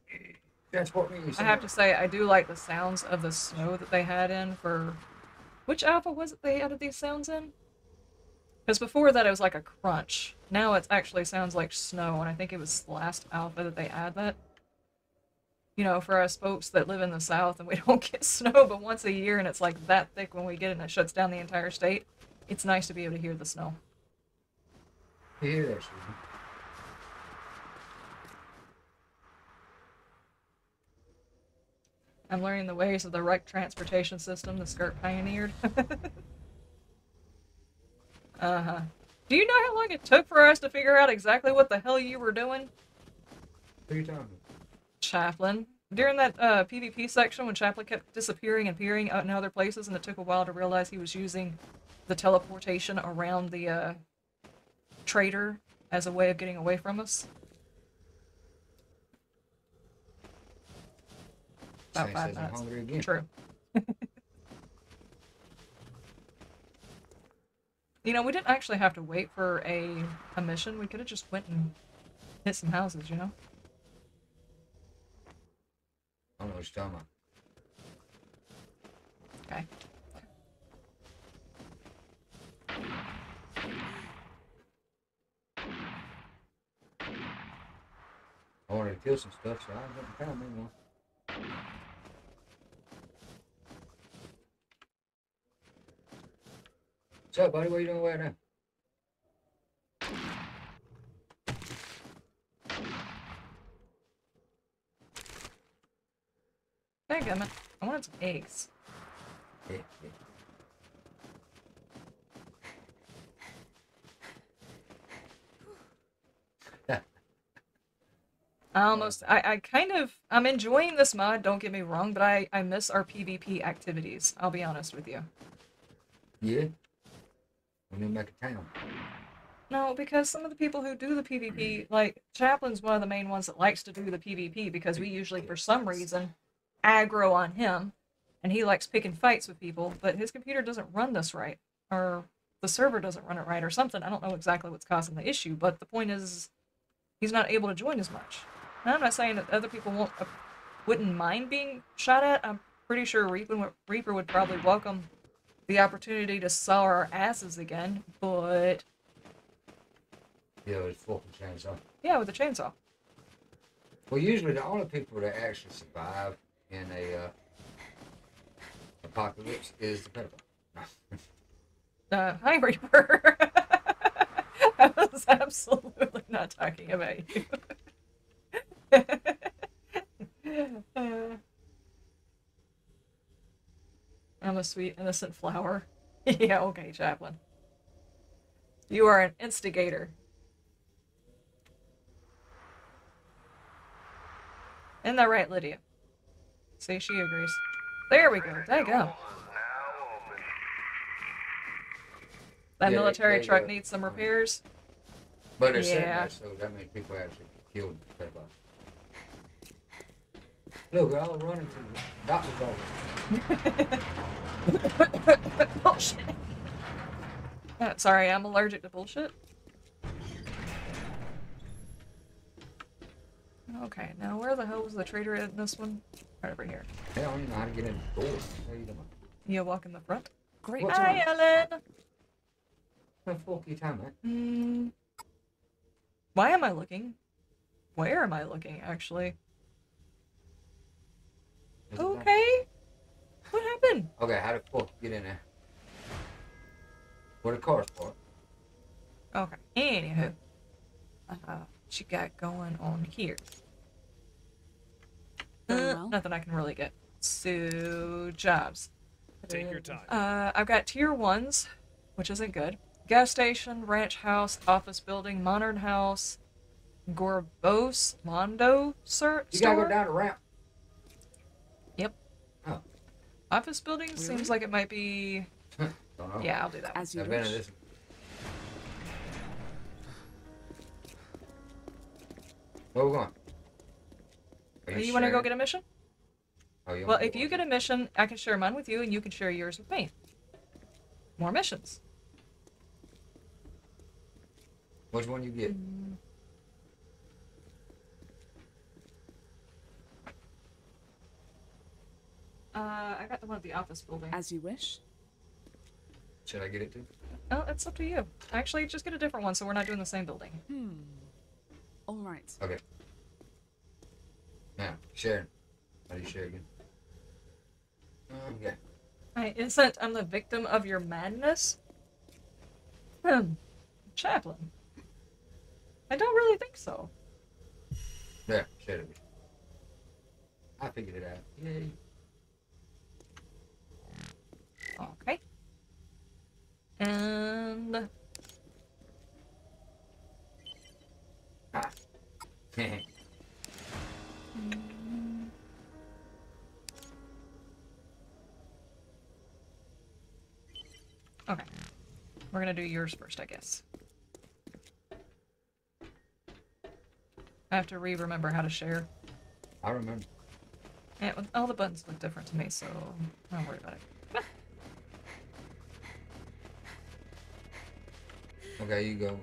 Transport me. I have to say, I do like the sounds of the snow that they had in for. Which alpha was it they added these sounds in? Because before that it was like a crunch. Now it actually sounds like snow, and I think it was the last alpha that they add that. You know, for us folks that live in the south and we don't get snow but once a year and it's like that thick when we get it and it shuts down the entire state, it's nice to be able to hear the snow. You hear that, I'm learning the ways of the right transportation system the skirt pioneered. uh huh. Do you know how long it took for us to figure out exactly what the hell you were doing, Who you talking about? Chaplain? During that uh, PvP section when Chaplin kept disappearing and appearing out in other places, and it took a while to realize he was using the teleportation around the uh, trader as a way of getting away from us. About five says I'm minutes. hungry again. True. You know, we didn't actually have to wait for a, a mission. We could have just went and hit some houses, you know? I don't know what you're talking about. Okay. I wanted to kill some stuff, so I went and found me one. What's up, buddy? What you doing right now? Thank you, I wanted some eggs. Yeah, yeah. I almost, I, I kind of, I'm enjoying this mod, don't get me wrong, but I, I miss our PvP activities. I'll be honest with you. Yeah? To town. No, because some of the people who do the PvP, like Chaplin's one of the main ones that likes to do the PvP because we usually, for some reason, aggro on him, and he likes picking fights with people. But his computer doesn't run this right, or the server doesn't run it right, or something. I don't know exactly what's causing the issue, but the point is, he's not able to join as much. And I'm not saying that other people won't uh, wouldn't mind being shot at. I'm pretty sure Reaper would, Reaper would probably welcome the opportunity to saw our asses again, but Yeah, it's fucking chainsaw. yeah, with a chainsaw. Well, usually the only people that actually survive in a uh, apocalypse is the pedophile. Uh, hi, Reaper. I was absolutely not talking about you. Uh, I'm a sweet, innocent flower. yeah, okay, Chaplain. You are an instigator. Isn't that right, Lydia? See, she agrees. There we go. There you go. That Yeah, military truck needs some repairs. But saying Yeah. so that means people actually killed. Look, we're all running to the doctor's office. bullshit. Uh, sorry, I'm allergic to bullshit. Okay, now where the hell was the trader in this one? Right over here. Hell, I don't even know how to get in the door. You? You walk in the front. Great. Hi, Ellen. What fuck you talking about? Mm, why am I looking? Where am I looking, actually? Is it that? Okay. What happened? Okay, how the fuck you get in there? Where the car's parked? Okay. Anywho, uh, what you got going on here? Uh. Nothing I can really get. So jobs. Take your time. Uh, I've got tier ones, which isn't good. Gas station, ranch house, office building, modern house, Gorbos Mondo sir, You gotta go down the ramp. Office building seems like it might be. Don't know. Yeah, I'll do that. one. As you I've been in wish. this. Where we going? Are you want to go sharing? get a mission? Oh, you Well, wanna if go you with get a mission, I can share mine with you, and you can share yours with me. More missions. Which one you get? Mm. Uh, I got the one at the office building. As you wish. Should I get it too? Oh, it's up to you. Actually, just get a different one so we're not doing the same building. Hmm. All right. Okay. Now, Sharon. How do you share again? Okay. I isn't. I'm the victim of your madness. Hmm. Chaplain. I don't really think so. Yeah, share it. I figured it out. Yay. Okay. And okay, we're gonna do yours first, I guess. I have to re-remember how to share. I remember. Yeah, well, all the buttons look different to me, so don't worry about it. Okay, you go.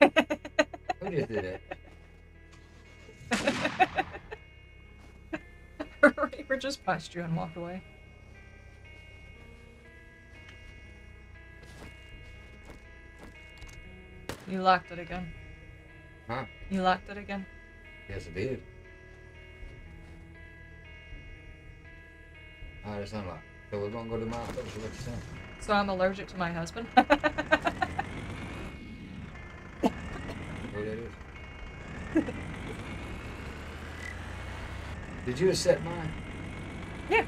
Who just did that? Reaper just passed you and walked away. You locked it again. Huh? You locked it again. Yes, it did. Alright, it's unlocked. So we're gonna go to my house. What you saying? So I'm allergic to my husband. Who that is? Did you accept mine? yeah.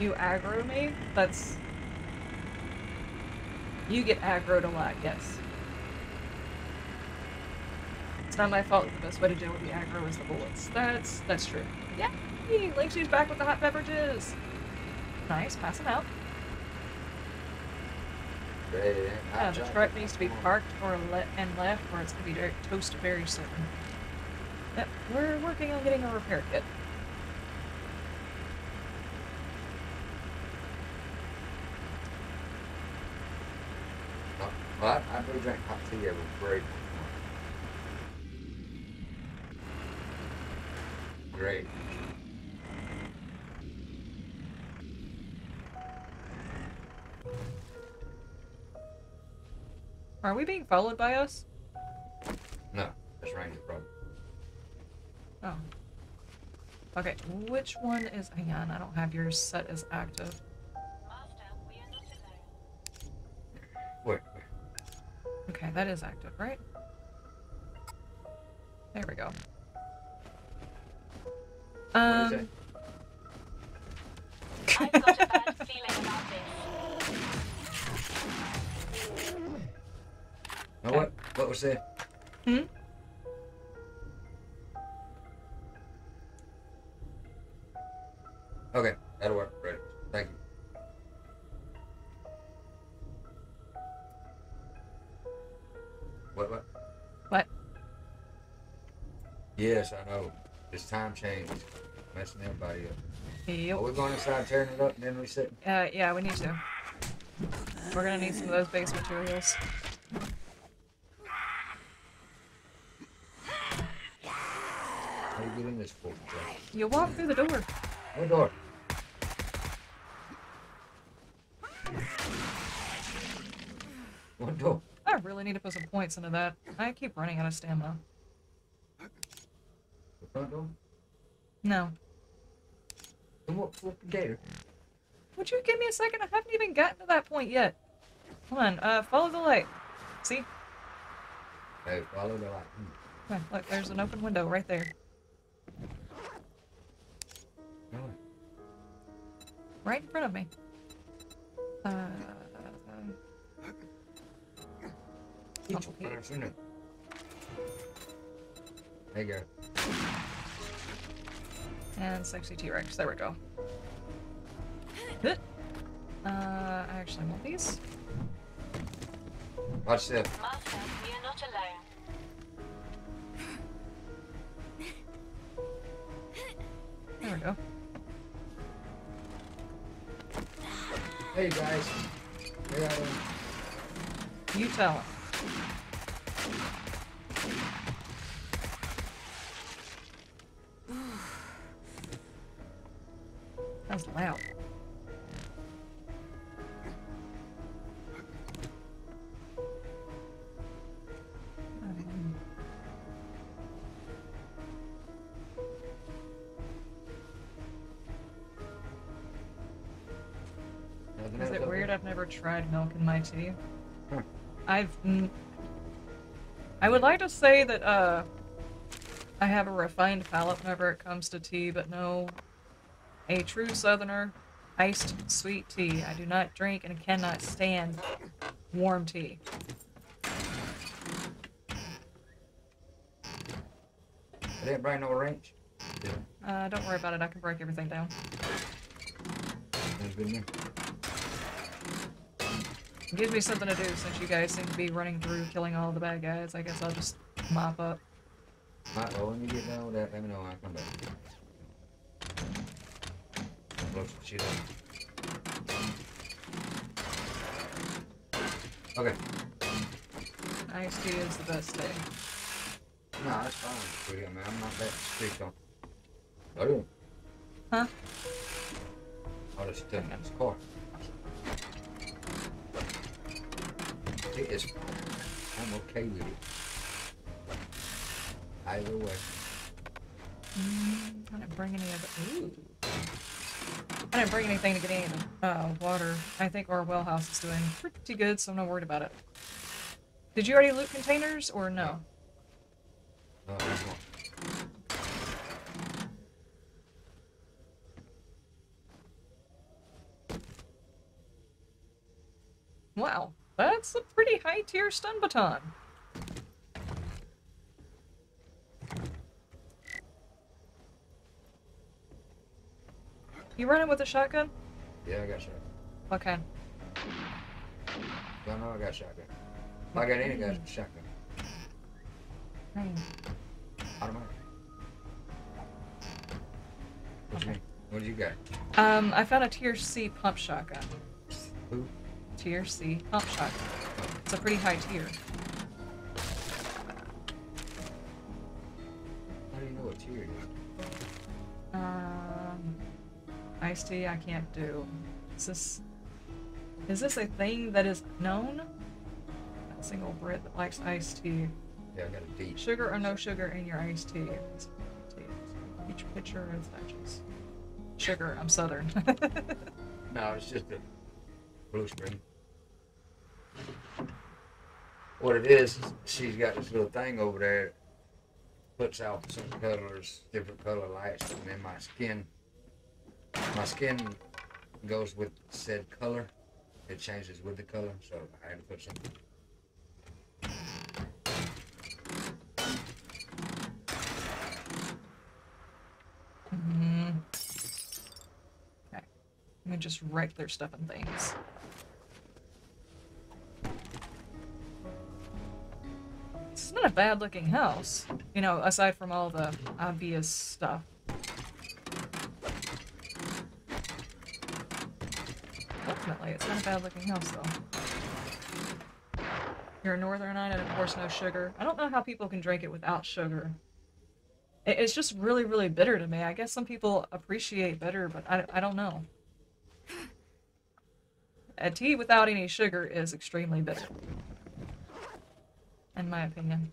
You aggro me? That's. You get aggroed a lot, yes. It's not my fault. The best way to deal with the aggro is the bullets. That's that's true. Yeah. Lacey's back with the hot beverages. Nice, pass them out. Hey, Yeah, the truck needs to be parked or le- and left or it's gonna be very toast very soon. Yep, we're working on getting a repair kit. Oh, Well, I, I do drink hot tea every break. Great. Are we being followed by us? No, that's Randy's problem. Oh. Okay, which one is. Hang on, I don't have yours set as active. Master, we are not alone. Wait, wait. Okay, that is active, right? There we go. What Um. Now what? What was that? Hmm? Okay, that'll work. Ready. Thank you. What, what? What? Yes, I know. This time change messing everybody up. Yep. Are we going inside tearing it up and then resetting? Uh, yeah, we need to. We're gonna need some of those base materials. How do you get in this? You walk through the door. What door? What door? I really need to put some points into that. I keep running out of stamina. The front door? No. What, gator? Would you give me a second? I haven't even gotten to that point yet. Come on, uh, follow the light. See? Hey, follow the light. Hmm. Look, there's an open window right there. Right in front of me. Uh, Get Oh, your here. ass in there. There you go. and sexy T-Rex. There we go. Uh, I actually want these. Watch this. Master, we are not alone. There we go. Hey guys. Hey, I You tell him. Loud. Weird? there? I've never tried milk in my tea. Huh. I've. n- I would like to say that uh, I have a refined palate whenever it comes to tea, but no, a true Southerner, iced sweet tea. I do not drink and cannot stand warm tea. I didn't bring no wrench. Yeah. Uh, don't worry about it. I can break everything down. There's been there. It gives me something to do since you guys seem to be running through killing all the bad guys. I guess I'll just mop up. Alright, well, when you get done with that, let me know when I come back. Blow some shit up. Okay. Iced tea is the best thing. No, that's fine. I mean, I'm not that strict on. Oh. Huh? I'll just stick in this car. It is. I'm okay with it. Either way. Mm, I didn't bring any of it. Ooh. I didn't bring anything to get the uh, water. I think our well house is doing pretty good, so I'm not worried about it. Did you already loot containers or no? No, I'm not. Wow, that's a pretty high tier stun baton. You running with a shotgun? Yeah, I got shotgun. Okay. Y'all know I got shotgun. If I got any guys with shotgun. Automatic. What you mean? What do you got? Um, I found a tier C pump shotgun. Tier C pump shotgun. It's a pretty high tier. How do you know what tier is? Um, iced tea I can't do. Is this is this a thing that is known? A single Brit that likes iced tea. Yeah, I got a D. Sugar or no sugar in your iced tea? Each pitcher is just sugar. I'm southern. No, it's just a blue screen. What it is, she's got this little thing over there. Puts out some colors, different color lights, and then my skin, my skin goes with said color. It changes with the color, so I had to put some. hmm me just wreck their stuff and things. It's not a bad looking house, you know, aside from all the obvious stuff. Ultimately, it's not a bad looking house though. You're a northernite and of course no sugar. I don't know how people can drink it without sugar. It's just really, really bitter to me. I guess some people appreciate bitter, but I, I don't know. A tea without any sugar is extremely bitter. In my opinion.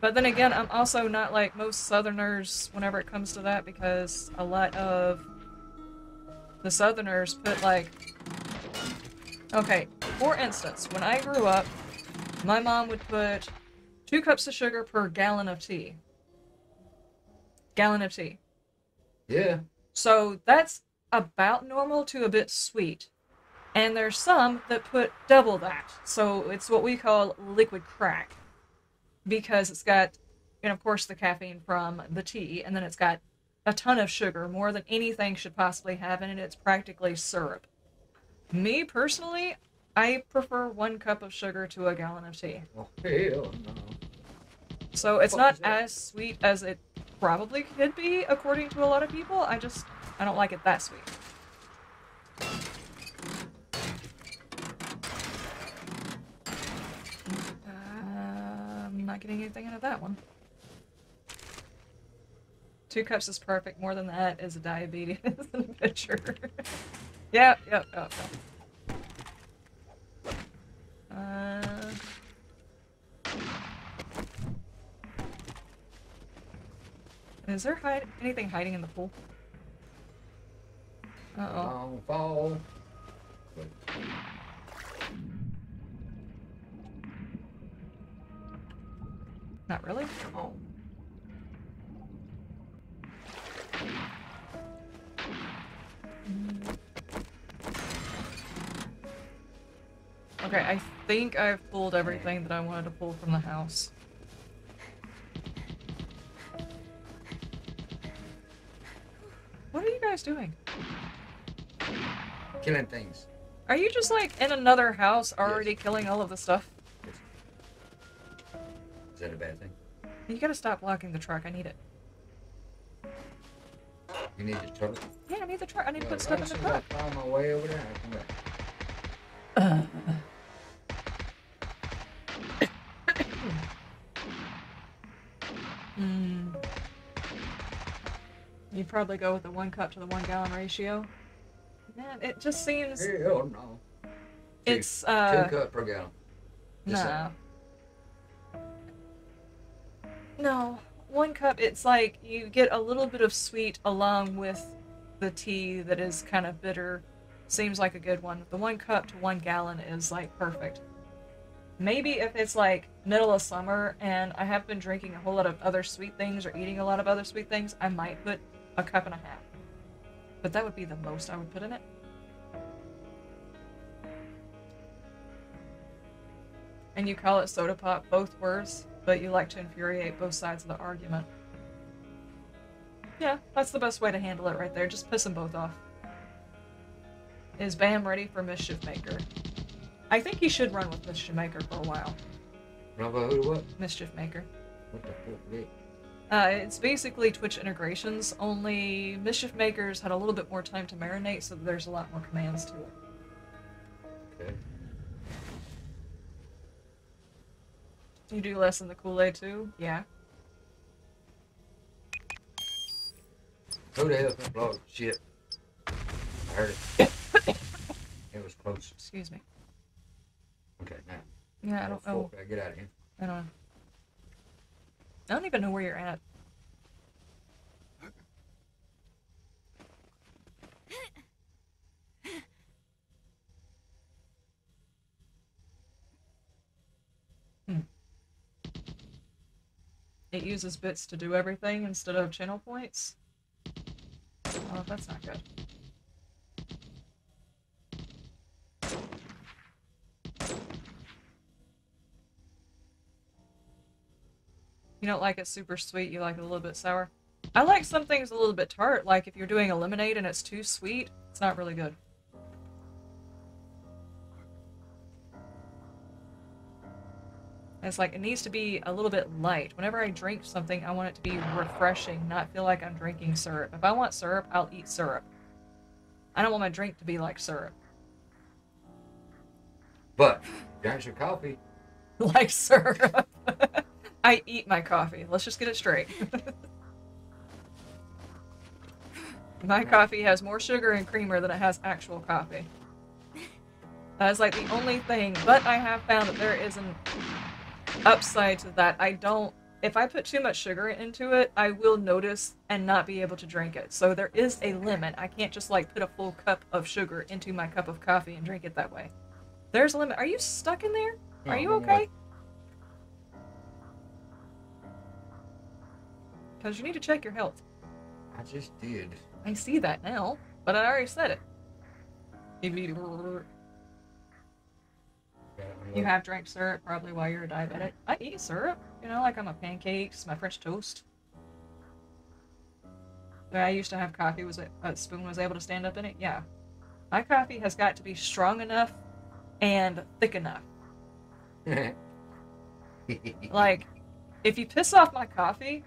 But then again, I'm also not like most Southerners whenever it comes to that because a lot of the Southerners put like. Okay, for instance, when I grew up, my mom would put two cups of sugar per gallon of tea. Gallon of tea. Yeah. So that's about normal to a bit sweet. And there's some that put double that. So it's what we call liquid crack. Because it's got, and of course, the caffeine from the tea, and then it's got a ton of sugar, more than anything should possibly have in it. It's practically syrup. Me personally, I prefer one cup of sugar to a gallon of tea. Oh hell no. So it's Fuck not as sweet as it probably could be, according to a lot of people. I just, I don't like it that sweet. Uh, I'm not getting anything out of that one. Two cups is perfect. More than that is a diabetes in a pitcher. yep, yep, yep, yep. Uh, is there hide- anything hiding in the pool? Uh oh. Long fall. Not really? Come on. Okay, I think I've pulled everything that I wanted to pull from the house. What are you guys doing? Killing things. Are you just like in another house already killing all of the stuff? That a bad thing? You gotta stop blocking the truck. I need it. You need the truck. Yeah, I need the truck. I need to put stuff in the soon as I truck. find my way over there. I'll come back. Hmm. You'd probably go with the one cup to the one gallon ratio. Man, it just seems Hell no. Two- it's uh two cup per gallon. Just no. No, one cup. It's like you get a little bit of sweet along with the tea that is kind of bitter. Seems like a good one. The one cup to one gallon is like perfect. Maybe if it's like middle of summer and I have been drinking a whole lot of other sweet things or eating a lot of other sweet things, I might put a cup and a half. But that would be the most I would put in it. And you call it soda pop, both words, but you like to infuriate both sides of the argument. Yeah, that's the best way to handle it right there. Just piss them both off. Is Bam ready for Mischief Maker? I think he should run with Mischief Maker for a while. Remember who what? Mischief Maker. What the fuck? it? Uh, it's basically Twitch integrations, only Mischief Makers had a little bit more time to marinate, so there's a lot more commands to it. Okay. You do less in the Kool-Aid too? Yeah. Who the hell can blow shit? I heard it. it was close. Excuse me. Okay, now. Yeah, I don't know. Fuck, I get out of here. I don't know. I don't even know where you're at. Hmm. It uses bits to do everything instead of channel points. Oh, that's not good. You don't like it super sweet, you like it a little bit sour. I like some things a little bit tart, like if you're doing a lemonade and it's too sweet, it's not really good. It's like it needs to be a little bit light. Whenever I drink something, I want it to be refreshing, not feel like I'm drinking syrup. If I want syrup, I'll eat syrup. I don't want my drink to be like syrup. But, drink your coffee. like syrup. I eat my coffee. Let's just get it straight. my coffee has more sugar and creamer than it has actual coffee. That's like the only thing, but I have found that there is an upside to that. I don't, if I put too much sugar into it, I will notice and not be able to drink it. So there is a limit. I can't just like put a full cup of sugar into my cup of coffee and drink it that way. There's a limit. Are you stuck in there? Are you okay? Because you need to check your health. I just did. I see that now, but I already said it. You have drank syrup probably while you're a diabetic. I eat syrup, you know, like on my pancakes, my French toast. I used to have coffee, was a, a spoon was able to stand up in it. Yeah, my coffee has got to be strong enough and thick enough. Like, if you piss off my coffee,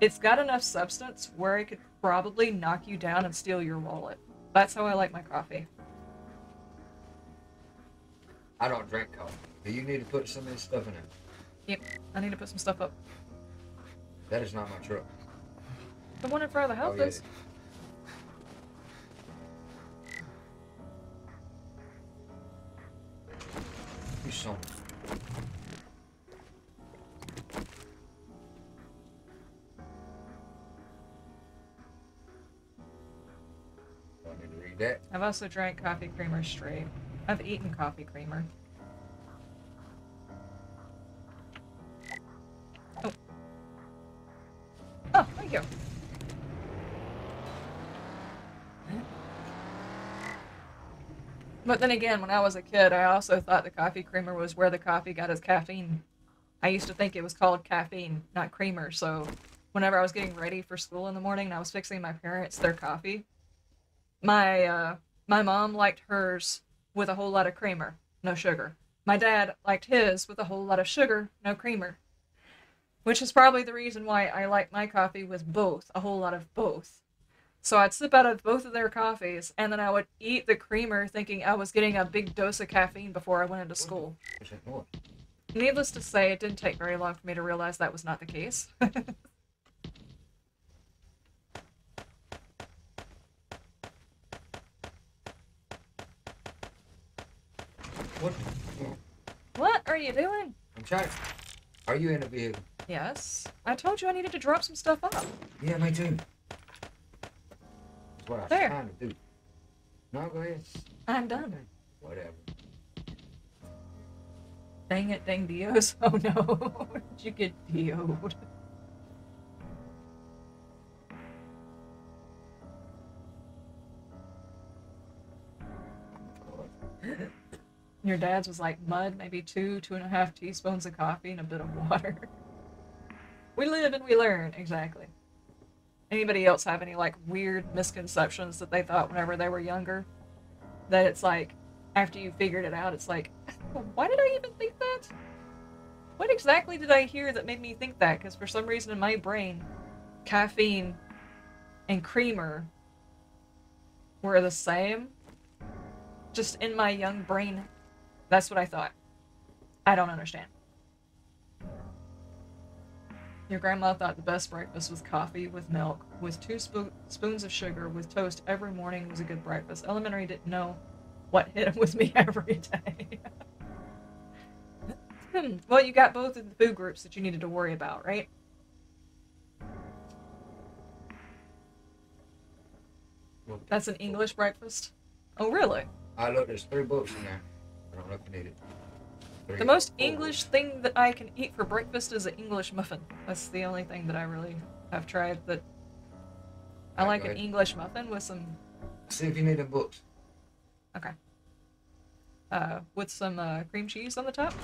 it's got enough substance where it could probably knock you down and steal your wallet. That's how I like my coffee. I don't drink coffee. Do you need to put some of this stuff in it? Yep, I need to put some stuff up. That is not my truck. The one in front of the Oh, house yeah. is. You son. Do I need to read that? I've also drank coffee creamer straight. I've eaten coffee creamer. Oh. Oh, thank you. But then again, when I was a kid, I also thought the coffee creamer was where the coffee got its caffeine. I used to think it was called caffeine, not creamer. So whenever I was getting ready for school in the morning and I was fixing my parents their coffee, my uh, my mom liked hers with a whole lot of creamer, no sugar. My dad liked his with a whole lot of sugar, no creamer. Which is probably the reason why I like my coffee with both, a whole lot of both. So I'd sip out of both of their coffees, and then I would eat the creamer thinking I was getting a big dose of caffeine before I went into school. What's that noise? Needless to say, it didn't take very long for me to realize that was not the case. What? what are you doing? I'm trying. Are you in a vehicle? Yes. I told you I needed to drop some stuff off. Yeah, me too. That's what I was There. trying to do. No, go ahead. I'm done. Whatever. Dang it, dang Dios. Oh no. Did you get DO'd? Your dad's was like mud, maybe two, two and a half teaspoons of coffee and a bit of water. We live and we learn, exactly. Anybody else have any like weird misconceptions that they thought whenever they were younger? That it's like after you figured it out, it's like, why did I even think that? What exactly did I hear that made me think that? Because for some reason in my brain, caffeine and creamer were the same. Just in my young brain, that's what I thought. I don't understand. Your grandma thought the best breakfast was coffee with milk, with two spo- spoons of sugar, with toast every morning was a good breakfast. Elementary didn't know what hit him with me every day. Well, you got both of the food groups that you needed to worry about, right? That's an English breakfast. Oh, really? I look, there's three books in there. I don't know if you need it. The most English thing that I can eat for breakfast is an English muffin. That's the only thing that I really have tried that I Alright, like an. English muffin with some. See if you need the books. uh with some uh, cream cheese on the top.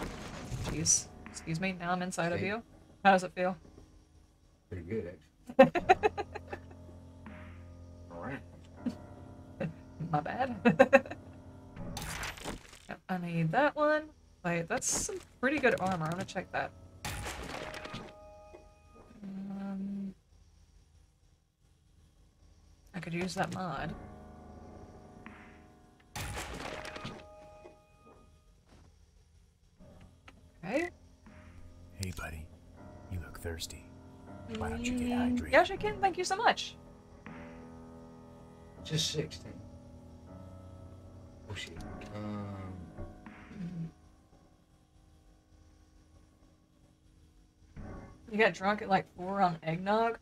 Jeez, excuse me. Now I'm inside of you. How does it feel? Pretty good, actually. All right. My bad. Yep, I need that one. Wait, that's some pretty good armor. I'm gonna check that. Um, I could use that mod. Okay. Hey, buddy. You look thirsty. Why don't you get Mm, hydrated? Yes, I can. Thank you so much. Just 16. Oh, shit. Um, You got drunk at like four on eggnog?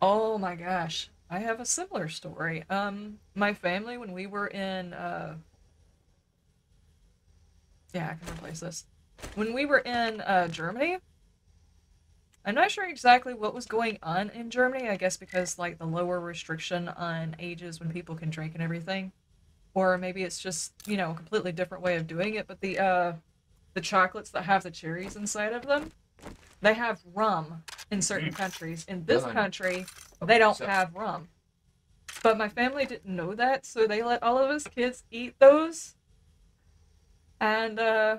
Oh my gosh. I have a similar story. Um, my family, when we were in, uh, yeah, I can replace this. When we were in uh, Germany, I'm not sure exactly what was going on in Germany. I guess because like the lower restriction on ages when people can drink and everything, or maybe it's just you know a completely different way of doing it. But the uh, the chocolates that have the cherries inside of them, they have rum in certain countries. In this Done. country, they don't So- have rum. But my family didn't know that, so they let all of us kids eat those. And uh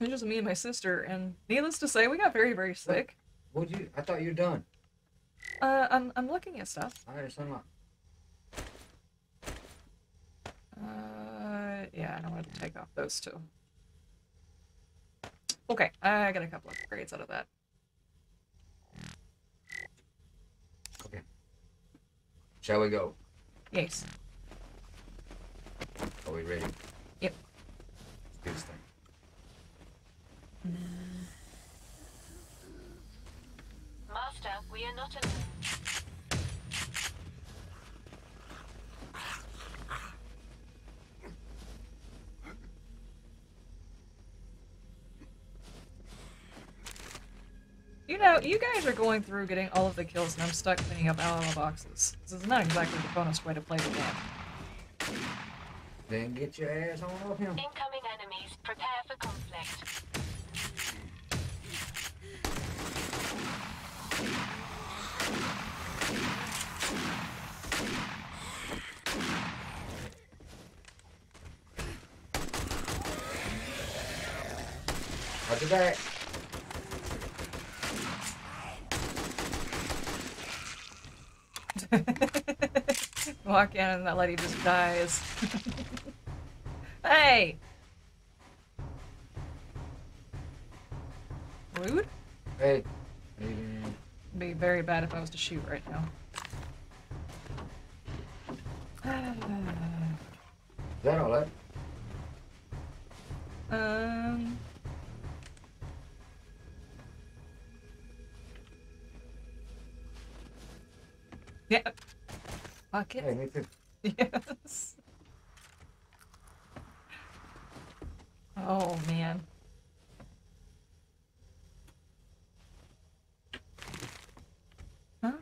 it was just me and my sister, and needless to say, we got very, very sick. Would you? I thought you were done. Uh, I'm I'm looking at stuff. All right, son. Uh, yeah, I don't want to take off those two. Okay, I got a couple of upgrades out of that. Okay. Shall we go? Yes. Are we ready? Yep. Let's do this thing. Master, we are not alone. You know, you guys are going through getting all of the kills, and I'm stuck cleaning up all the boxes. This is not exactly the funnest way to play the game. Then get your ass on off him. Incoming enemies, prepare for conflict. Watch your back. Walk in and that lady just dies. hey! Rude? Hey. It'd be very bad if I was to shoot right now. Is that all that? um. Yeah. Bucket. Hey, me too. Yes. Oh man. Huh?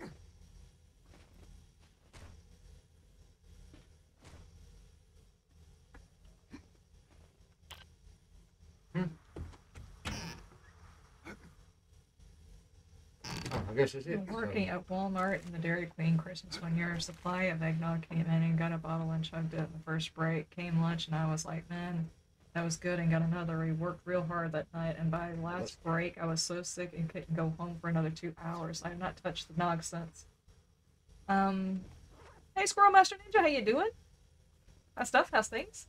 Oh, I guess that's it. Working at Walmart and the Dairy Queen Christmas one year. A supply of eggnog came in and got a bottle and chugged it in the first break. Came lunch and I was like, man, that was good and got another. We worked real hard that night and by the last break I was so sick and couldn't go home for another two hours. I have not touched the nog since. Um, hey Squirrel Master Ninja, how you doing? How's stuff? How's things?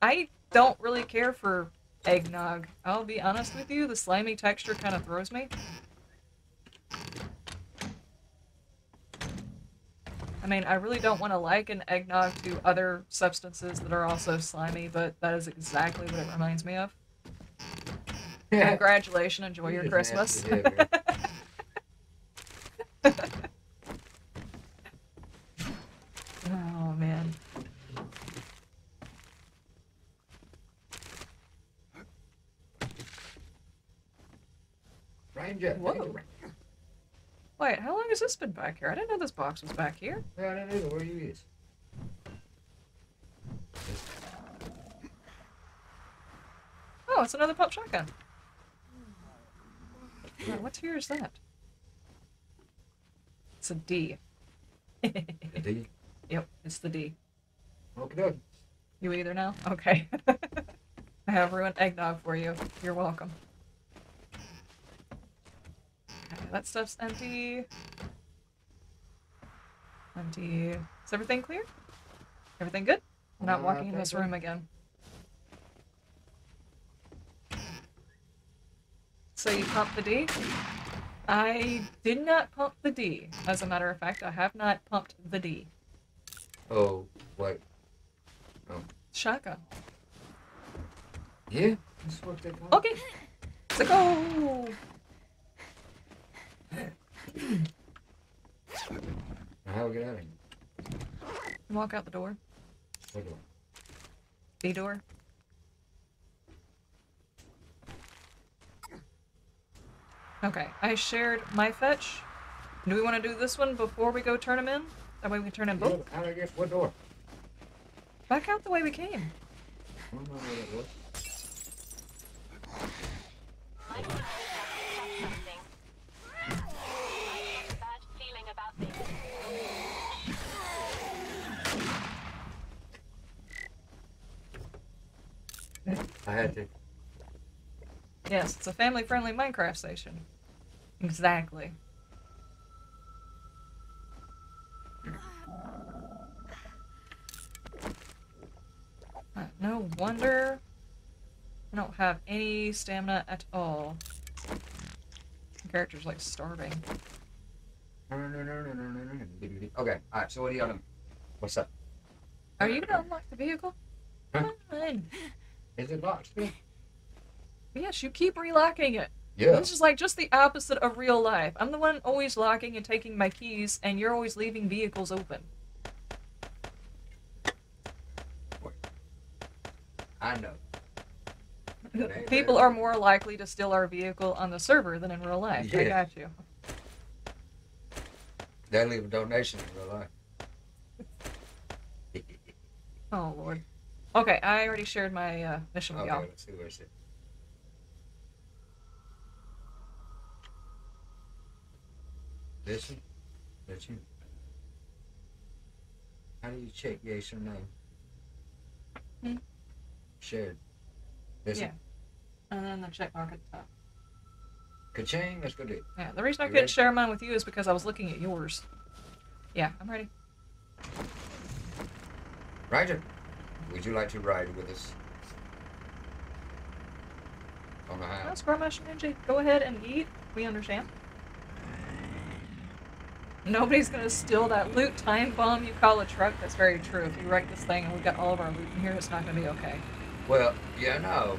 I don't really care for eggnog. I'll be honest with you, the slimy texture kind of throws me. I mean, I really don't want to liken eggnog to other substances that are also slimy, but that is exactly what it reminds me of. Congratulations, enjoy your Christmas. oh man. Ranger. Whoa. Ranger. Wait, how long has this been back here? I didn't know this box was back here. Yeah, I didn't either. Where you is? Oh, it's another pump shotgun. Oh, what tier is that? It's a D. D. Yep, it's the D. Okay. You either now? Okay. I have ruined eggnog for you. You're welcome. Okay, that stuff's empty. Empty. Is everything clear? Everything good? I'm not walking in this room again. So you pumped the D? I did not pump the D. As a matter of fact, I have not pumped the D. Oh, wait. Oh. Shotgun. Yeah, what they call it. Okay. Let's go. Now, how we get out of here? Walk out the door. What door? B door. Okay, I shared my fetch. Do we want to do this one before we go turn them in? That way we can turn in both. How do I guess what door? Back out the way we came. I don't know where that was. My sister has something. I have a bad feeling about this. I had to. Yes, it's a family-friendly Minecraft station. Exactly. No wonder I don't have any stamina at all. The character's like starving. Okay, alright, so what do y'all do? What's up? Are you gonna unlock the vehicle? Huh? Fine. Is it locked? Yes, you keep relocking it. Yeah. This is like just the opposite of real life. I'm the one always locking and taking my keys, and you're always leaving vehicles open. I know. People are more likely to steal our vehicle on the server than in real life. I got you. They leave a donation in real life. Oh lord. Okay, I already shared my uh, mission with okay, y'all. let's see where it's at. This one? That's you. How do you check yes or no? Hmm? Shared. This Yeah. one? And then the check mark at the top. Ka-ching, let's go do it. Yeah, the reason I You couldn't ready? share mine with you is because I was looking at yours. Yeah, I'm ready. Ranger, would you like to ride with us? On the No, house? Squirmash Ninja, go ahead and eat. We understand. Nobody's gonna steal that loot time bomb you call a truck. That's very true. If you wreck this thing and we've got all of our loot in here, it's not gonna be okay. Well, yeah, no.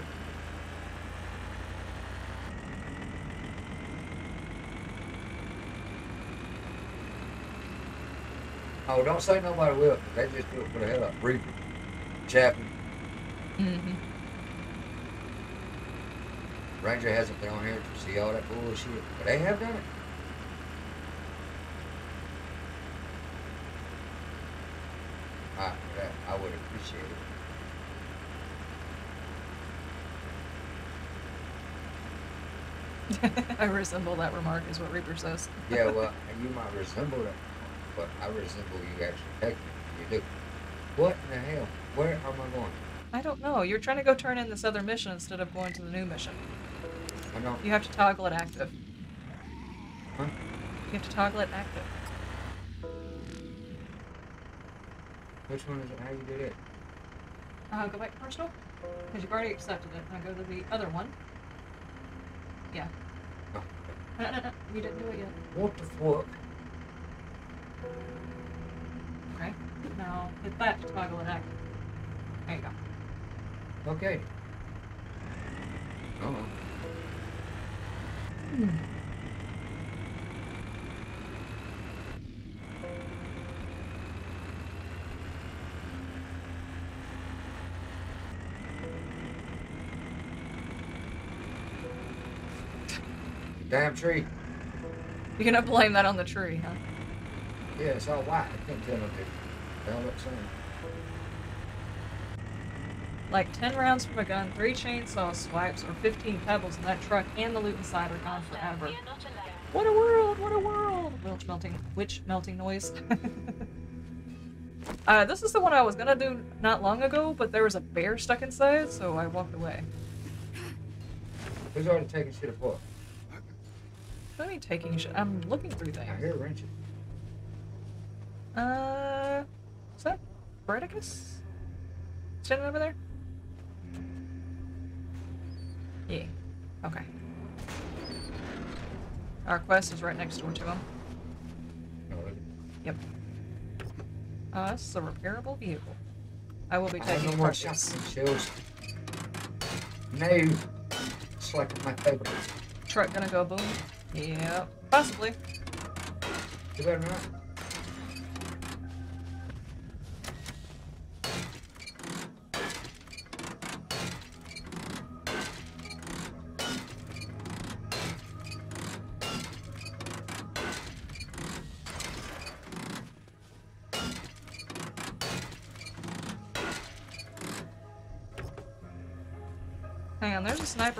Oh, don't say nobody will, they just do it for the hell of. Reaper, Chapman, Mm-hmm. Ranger hasn't been on here to see all that bullshit, but they have done it. I, that, I would appreciate it. I resemble that remark, is what Reaper says. Yeah, well, you might resemble it, but I resemble you actually technically. You do. What in the hell? Where am I going? I don't know. You're trying to go turn in this other mission instead of going to the new mission. I don't. You have to toggle it active. Huh? You have to toggle it active. Which one is it? How you did it? Uh, go back to personal. Because you've already accepted it. Now go to the other one. Yeah. Oh, No, no, no. You didn't do it yet. what the fuck? Okay. Now hit that to toggle it active. There you go. Okay. Oh. Damn tree. You're gonna blame that on the tree, huh? Yeah, it's all white. I can't tell what the hell it's. Like 10 rounds from a gun, 3 chainsaw swipes, or 15 pebbles in that truck and the loot inside are gone forever. You're not alone. What a world! What a world! Witch melting, witch melting noise. uh, this is the one I was gonna do not long ago, but there was a bear stuck inside, so I walked away. Who's already taking shit apart? What do you mean taking shit? I'm looking through things. I hear wrenching. Uh, that Bredicus? Standing over there? Yeah. Okay. Our quest is right next door to him. Yep. Uh, this is a repairable vehicle. I will be taking no more parts. shotgun shells. No. It's like my favorite. Truck gonna go boom? Yep. Possibly. You better not.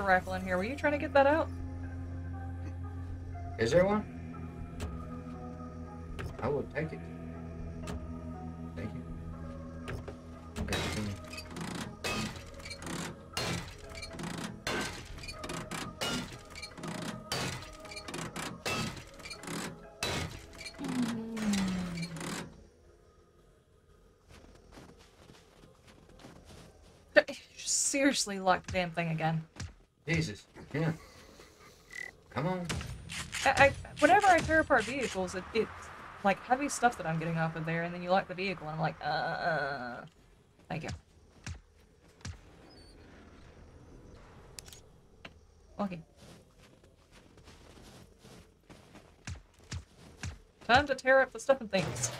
Rifle in here. Were you trying to get that out? Is there one? I will take it. Thank you. Okay. Hmm. Seriously, lock the damn thing again. Jesus. Yeah. Come on. I, I, whenever I tear apart vehicles, it, it's like heavy stuff that I'm getting off of there, and then you lock the vehicle, and I'm like, uh, uh. Thank you. Okay. Time to tear up the stuff and things.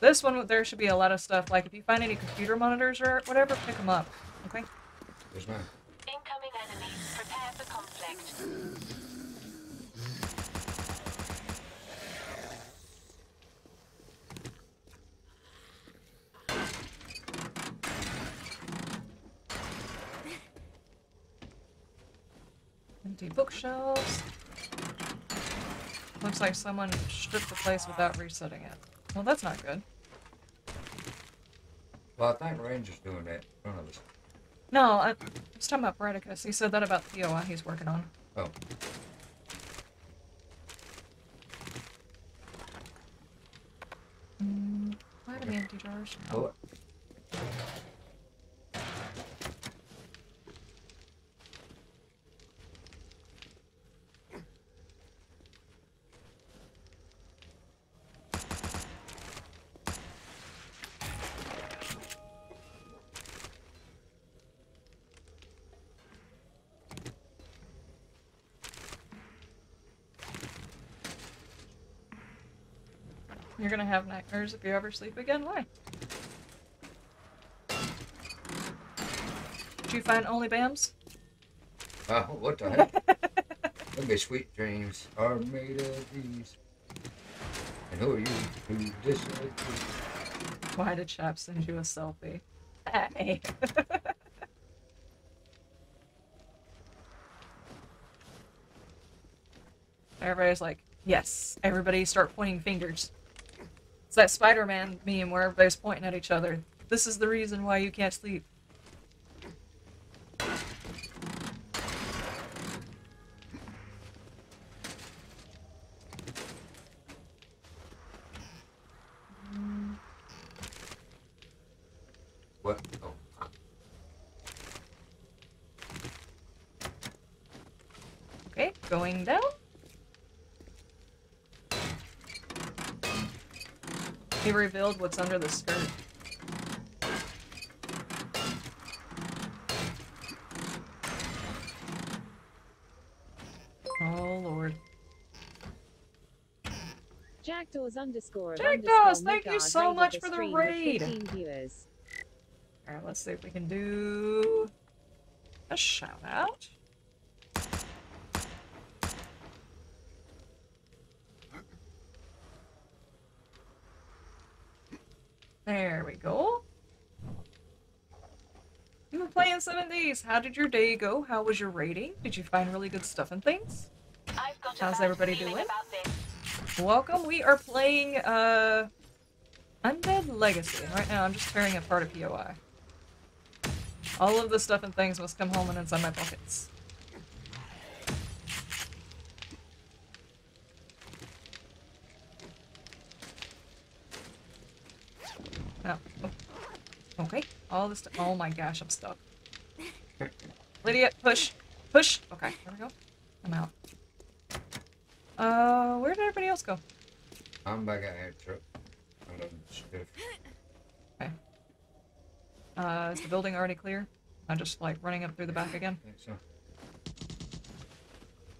This one, there should be a lot of stuff. Like, if you find any computer monitors or whatever, pick them up. Okay? There's none. Incoming enemy. Prepare for conflict. Empty bookshelves. Looks like someone stripped the place without resetting it. Well, that's not good. Well, I think Ranger's doing that in front of us. No, I, I talking about Braticus. He said that about the POI uh, he's working on. Oh. Mm, I have an empty jars. Oh, You're gonna have nightmares if you ever sleep again? Why? Did you find only BAMs? oh, what the heck? Look at sweet dreams are made of these. And who are you who dislike these? Why did Chap send you a selfie? Hey. Everybody's like, yes. Everybody start pointing fingers. That Spider-Man meme where everybody's pointing at each other. This is the reason why you can't sleep. What? Oh, Okay, going down. He revealed what's under the skirt. Oh lord. Jackdaws underscore Jackdaws, thank you so much for the raid. Alright, let's see if we can do a shout out. There we go. You were playing seven days. How did your day go? How was your rating? Did you find really good stuff and things? How's everybody doing? Welcome. We are playing uh Undead Legacy. Right now I'm just tearing apart a POI. All of the stuff and things must come home and inside my pockets. Oh. Okay. All this Oh my gosh, I'm stuck. Lydia, push. Push! Okay, there we go. I'm out. Uh, where did everybody else go? I'm back at air truck. I'm stiff. Uh, is the building already clear? I'm just like running up through the back again. I think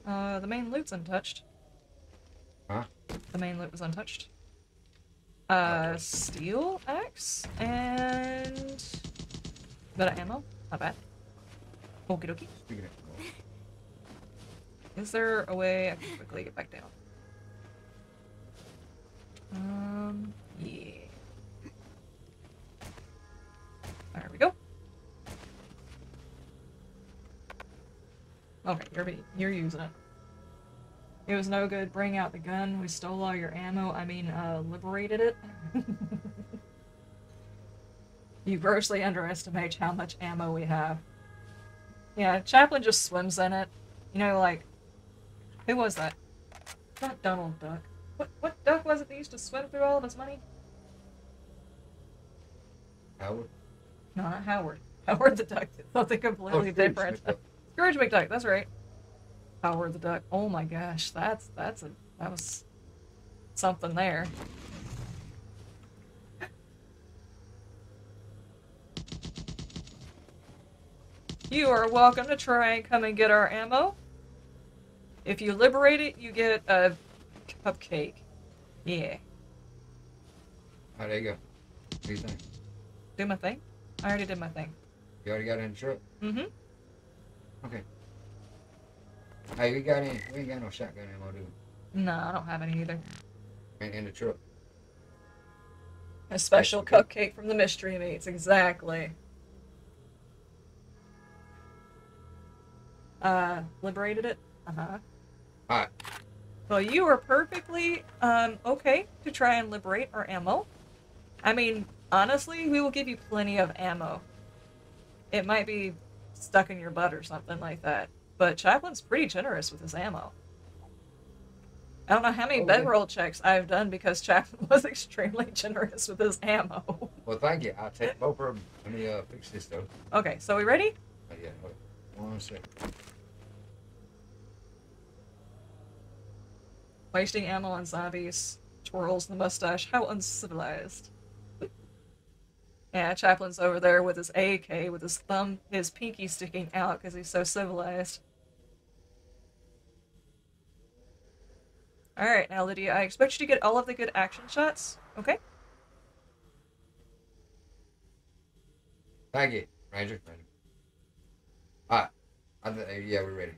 so. Uh, the main loot's untouched. Huh? The main loot was untouched. Uh, steel axe and bit of ammo. Not bad. Okie dokie. Is there a way I can quickly get back down? Um, yeah. There we go. Okay, you're be- you're using it. It was no good. Bring out the gun. We stole all your ammo. I mean, uh, liberated it. you grossly underestimate how much ammo we have. Yeah, Chaplin just swims in it. You know, like who was that? Not Donald Duck. What what duck was it that used to swim through all of his money? Howard? No, not Howard. Howard the Duck did something completely oh, Scrooge different. McDuck. Scrooge McDuck, that's right. Howard the Duck. Oh my gosh, that's that's a that was something there. You are welcome to try and come and get our ammo. If you liberate it, you get a cupcake. Yeah. There you go. What do you think? Do my thing. I already did my thing. You already got it in the truck? Mm-hmm. Okay. Hey, we got any? We ain't got no shotgun ammo, do we? No, I don't have any either. In, in the truck. A special Okay. cupcake from the mystery meats, exactly. Uh, liberated it? Uh-huh. Alright. Well, you are perfectly, um, okay to try and liberate our ammo. I mean, honestly, we will give you plenty of ammo. It might be stuck in your butt or something like that. But Chaplin's pretty generous with his ammo. I don't know how many Okay. bedroll checks I've done because Chaplin was extremely generous with his ammo. Well, thank you. I'll take both of them. Let me uh, fix this though. Okay, so we ready? Oh, yeah, wait. One second. Wasting ammo on zombies. Twirls the mustache. How uncivilized. yeah, Chaplin's over there with his AK, with his thumb, his pinky sticking out because he's so civilized. Alright, now Lydia, I expect you to get all of the good action shots, okay? Thank you, Ranger. Ranger. All right. I yeah, we're ready.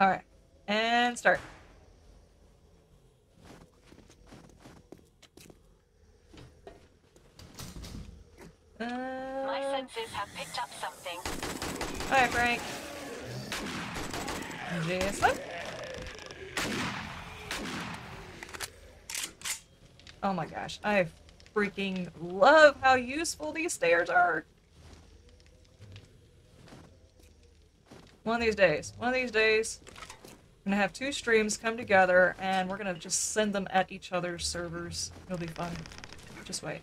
Alright. And start. My Uh, senses have picked up something. Alright, Frank. This one. Oh my gosh, I freaking love how useful these stairs are. One of these days, one of these days, I'm gonna have two streams come together and we're gonna just send them at each other's servers. It'll be fun. Just wait.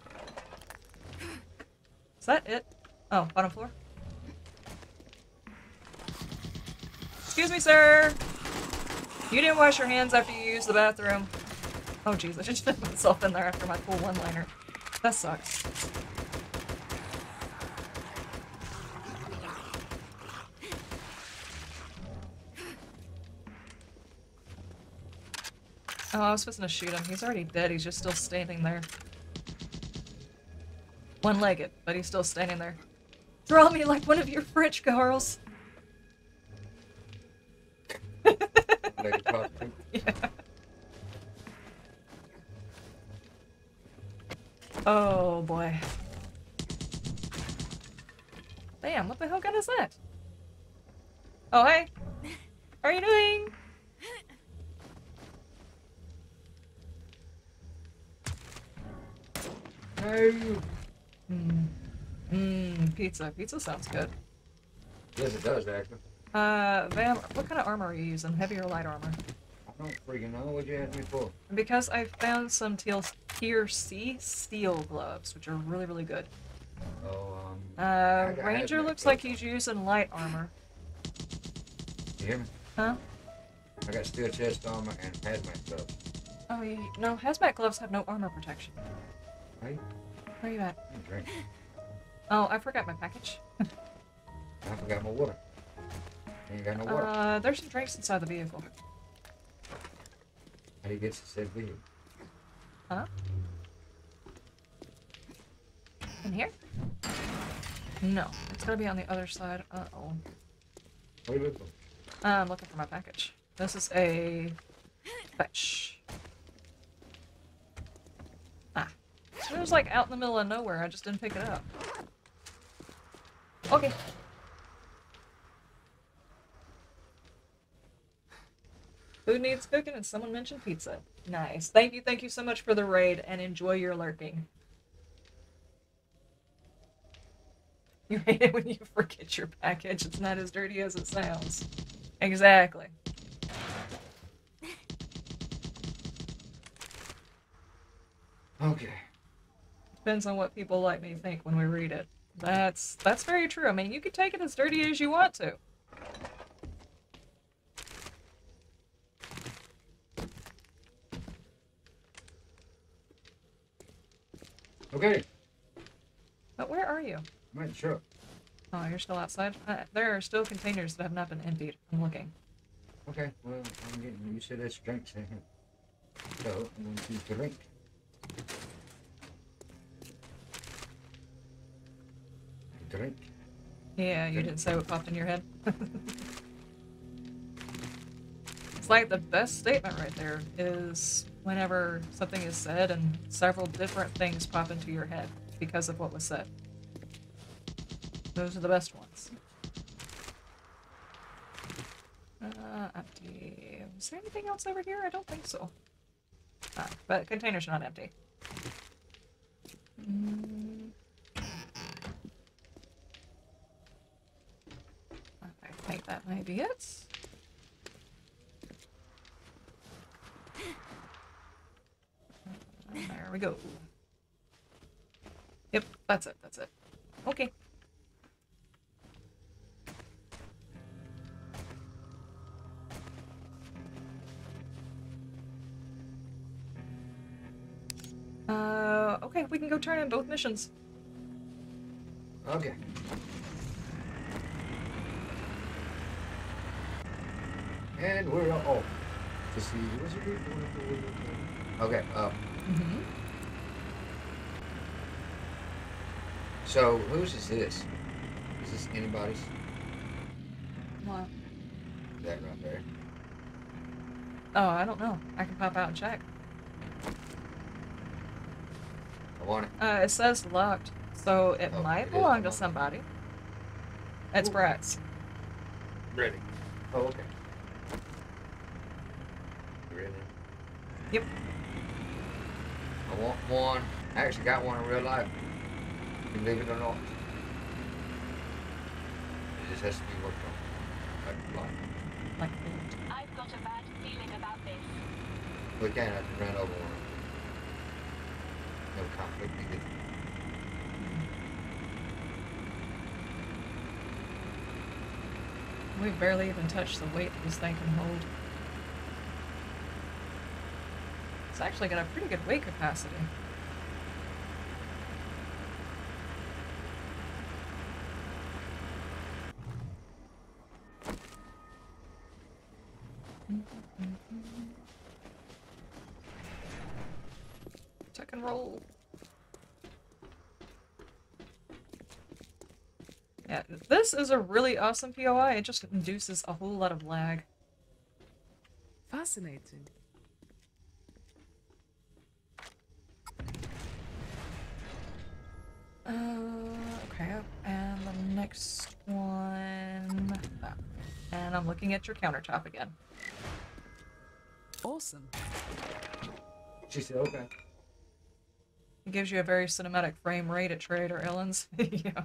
Is that it? Oh, bottom floor? Excuse me, sir! You didn't wash your hands after you used the bathroom. Oh jeez, I just put myself in there after my cool one-liner. That sucks. Oh, I was supposed to shoot him. He's already dead. He's just still standing there. One-legged, but he's still standing there. Draw me like one of your French girls. Like a prostitute. Yeah. Oh boy. Damn, what the hell gun is that? Oh hey! How are you doing? No. Mmm. Mmm, pizza. Pizza sounds good. Yes, it does, actually. Uh, Vam, what kind of armor are you using? Heavy or light armor? I don't freaking know what you asked me for. Because I found some teal, tier C steel gloves, which are really, really good. Oh, um. Uh, Ranger looks like he's using light armor. You hear me? Huh? I got steel chest armor and hazmat gloves. Oh, you, no, hazmat gloves have no armor protection. Hey, Where are you at? drink. Oh, I forgot my package. I forgot my water. Ain't got no water. Uh, there's some drinks inside the vehicle. How do you get to said vehicle? Huh? In here? No, it's gotta be on the other side. Uh oh. What are you looking for? I'm looking for my package. This is a fetch. Ah. It was like out in the middle of nowhere. I just didn't pick it up. Okay. Food needs cooking, and someone mentioned pizza. Nice. Thank you, thank you so much for the raid, and enjoy your lurking. You hate it when you forget your package. It's not as dirty as it sounds. Exactly. Okay. Depends on what people like me think when we read it. That's that's very true. I mean, you could take it as dirty as you want to. Okay. But where are you? I'm truck. Oh, you're still outside. Uh, there are still containers that have not been emptied. I'm looking. Okay, well, I'm getting, you said there's drinks in. So, I'm going to drink. Yeah, you didn't say what popped in your head. it's like the best statement right there is whenever something is said and several different things pop into your head because of what was said. Those are the best ones. Uh, empty. Is there anything else over here? I don't think so. Ah, but containers are not empty. Mm. I think that might be it. we go. Yep, that's it, that's it. Okay. Uh, okay, we can go turn in both missions. Okay. And we're off to see what's it Okay, uh, Mm-hmm. so whose is this? Is this anybody's? What? That right there. Oh, I don't know. I can pop out and check. I want it. Uh, it says locked, so it Oh, might it is belong to somebody. It's Ooh. Brad's. Ready. Oh, okay. You ready? Yep. I want one. I actually got one in real life. Believe it or not. It just has to be worked on. Like a lot. Like, I've got a bad feeling about this. We can't have to run over one. No conflict needed. we've barely even touched the weight that this thing can hold. It's actually got a pretty good weight capacity. Tuck and roll. Yeah, this is a really awesome POI. It just induces a whole lot of lag. Fascinating. Uh, okay, and the next one. ah, And I'm looking at your countertop again. Awesome. She said, okay. It gives you a very cinematic frame rate at Trader Ellen's. yeah.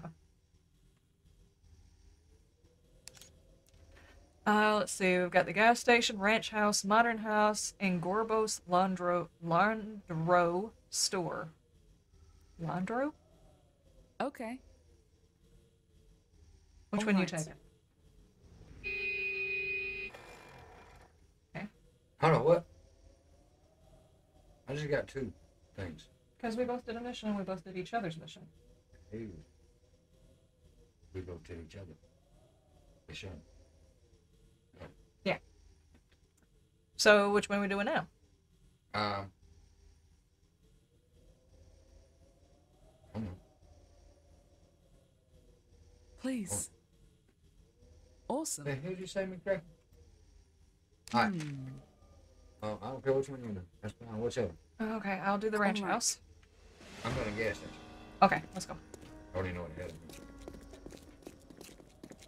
Uh, let's see. We've got the gas station, ranch house, modern house, and Gorbos Landro Landro store. Landro? Okay. Which one you Alright. taking? Hold on, what? I just got two things. Because we both did a mission and we both did each other's mission. Hey. We both did each other. For yeah. So which one are we doing now? Um. Come on. Please. Awesome. Hey, who'd you say, McCracken? Alright. Hmm. Oh, I don't care which one you do. That's fine, whichever. Okay, I'll do the ranch Alright. house. I'm gonna guess station. Okay, let's go. I already know what the hell it is.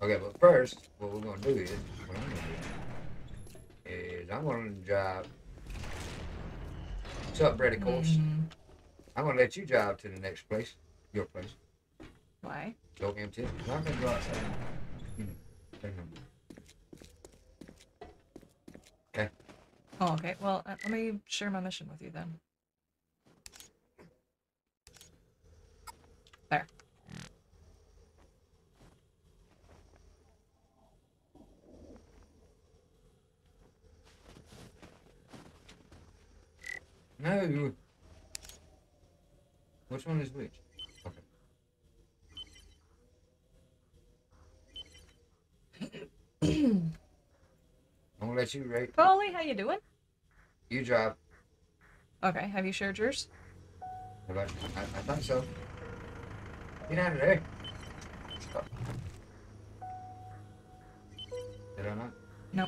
Okay, but first, what we're gonna do is, what I'm gonna do is I'm gonna drive. What's up, Brady Course? Mm, I'm gonna let you drive to the next place, your place. why? Go empty. I'm gonna go outside. Hmm. Hang on. Oh, okay. Well, uh, let me share my mission with you then. There. No. Which one is which? Okay. Gonna let you rate. Polly, how you doing? You drive. Okay, have you shared yours? Have I, I, I think so. Get out of there. Stop. Did I not? No.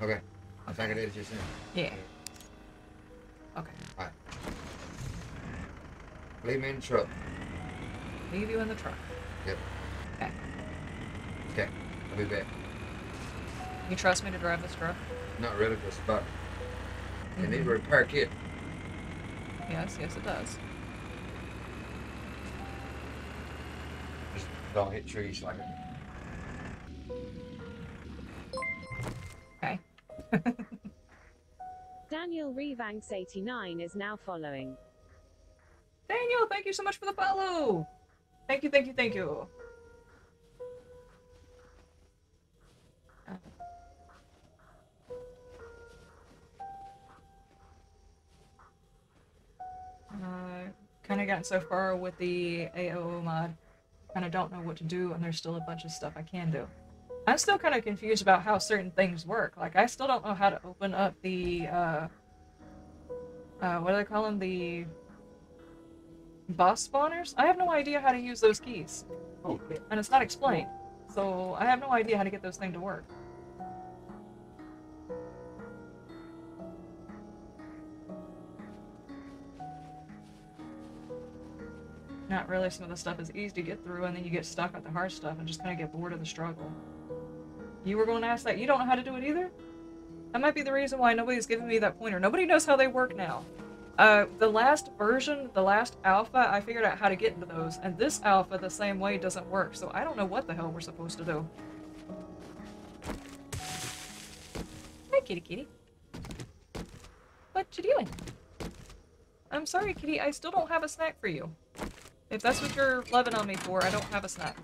Okay. I think I did just then. Yeah. Okay. Alright. Leave me in the truck. Leave you in the truck. Yep. Okay. Okay. I'll be back. You trust me to drive this truck? Not really, because about mm-hmm. it needs a repair kit. Yes, yes, it does. Just don't hit trees like it. Okay. Daniel Revanks 89 is now following. Daniel, thank you so much for the follow. Thank you, thank you, thank you. So far with the AOO mod, kind of don't know what to do, and there's still a bunch of stuff I can do. I'm still kind of confused about how certain things work. Like, I still don't know how to open up the, uh, uh, what do they call them? The boss spawners? I have no idea how to use those keys. Oh, And it's not explained. So I have no idea how to get those things to work. Not really. Some of the stuff is easy to get through, and then you get stuck at the hard stuff and just kind of get bored of the struggle. You were going to ask that? You don't know how to do it either? That might be the reason why nobody's giving me that pointer. Nobody knows how they work now. Uh, the last version, the last alpha, I figured out how to get into those, and this alpha the same way doesn't work, so I don't know what the hell we're supposed to do. Hi, kitty kitty. What you doing? I'm sorry, kitty, I still don't have a snack for you. If that's what you're loving on me for, I don't have a snack.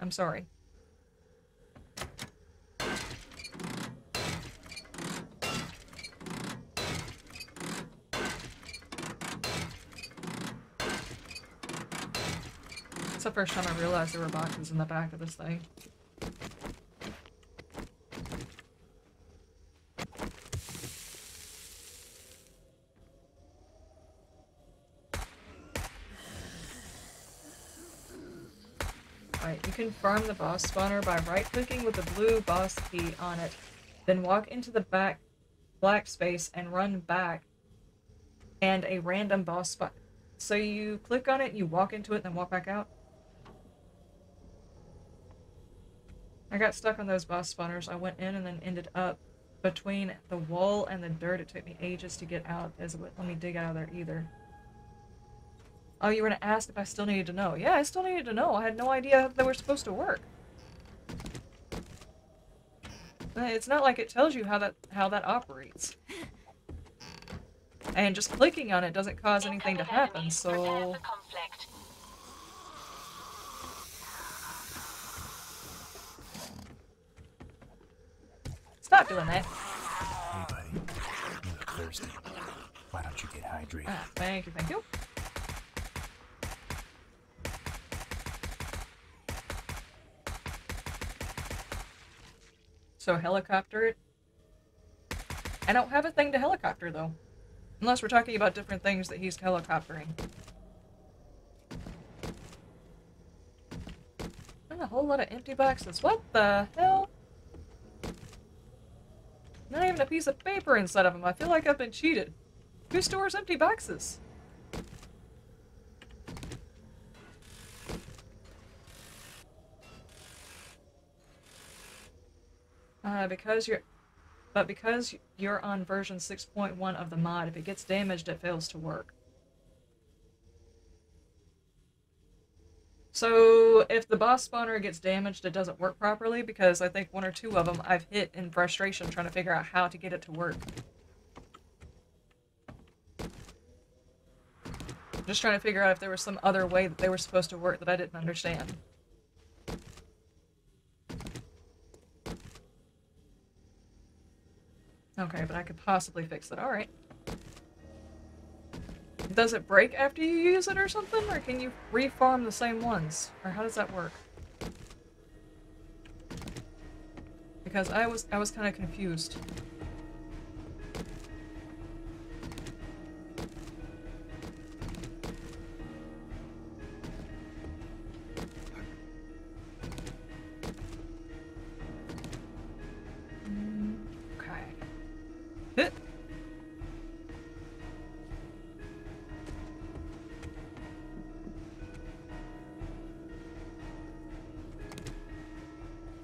I'm sorry. It's the first time I realized there were boxes in the back of this thing. Farm the boss spawner by right-clicking with the blue boss key on it, then walk into the back black space and run back, and a random boss spot. So you click on it, you walk into it, then walk back out. I got stuck on those boss spawners. I went in and then ended up between the wall and the dirt. It took me ages to get out. As it wouldn't let me dig out of there either. Oh, you were gonna ask if I still needed to know. Yeah, I still needed to know. I had no idea how they were supposed to work. Uh, It's not like it tells you how that how that operates. And just clicking on it doesn't cause anything to happen, so Prepare for conflict. stop doing that. Hey, buddy. You look thirsty. Why don't you get hydrated? Ah, thank you, thank you. So helicopter it. I don't have a thing to helicopter though. Unless we're talking about different things that he's helicoptering. And a whole lot of empty boxes. What the hell? Not even a piece of paper inside of them. I feel like I've been cheated. Who stores empty boxes? Uh, because you're... But because you're on version 6.1 of the mod, if it gets damaged, it fails to work. So, if the boss spawner gets damaged, it doesn't work properly, because I think one or two of them I've hit in frustration trying to figure out how to get it to work. Just trying to figure out if there was some other way that they were supposed to work that I didn't understand. Okay, but I could possibly fix it. Alright. Does it break after you use it or something? Or can you reform the same ones? Or how does that work? Because I was I was kind of confused.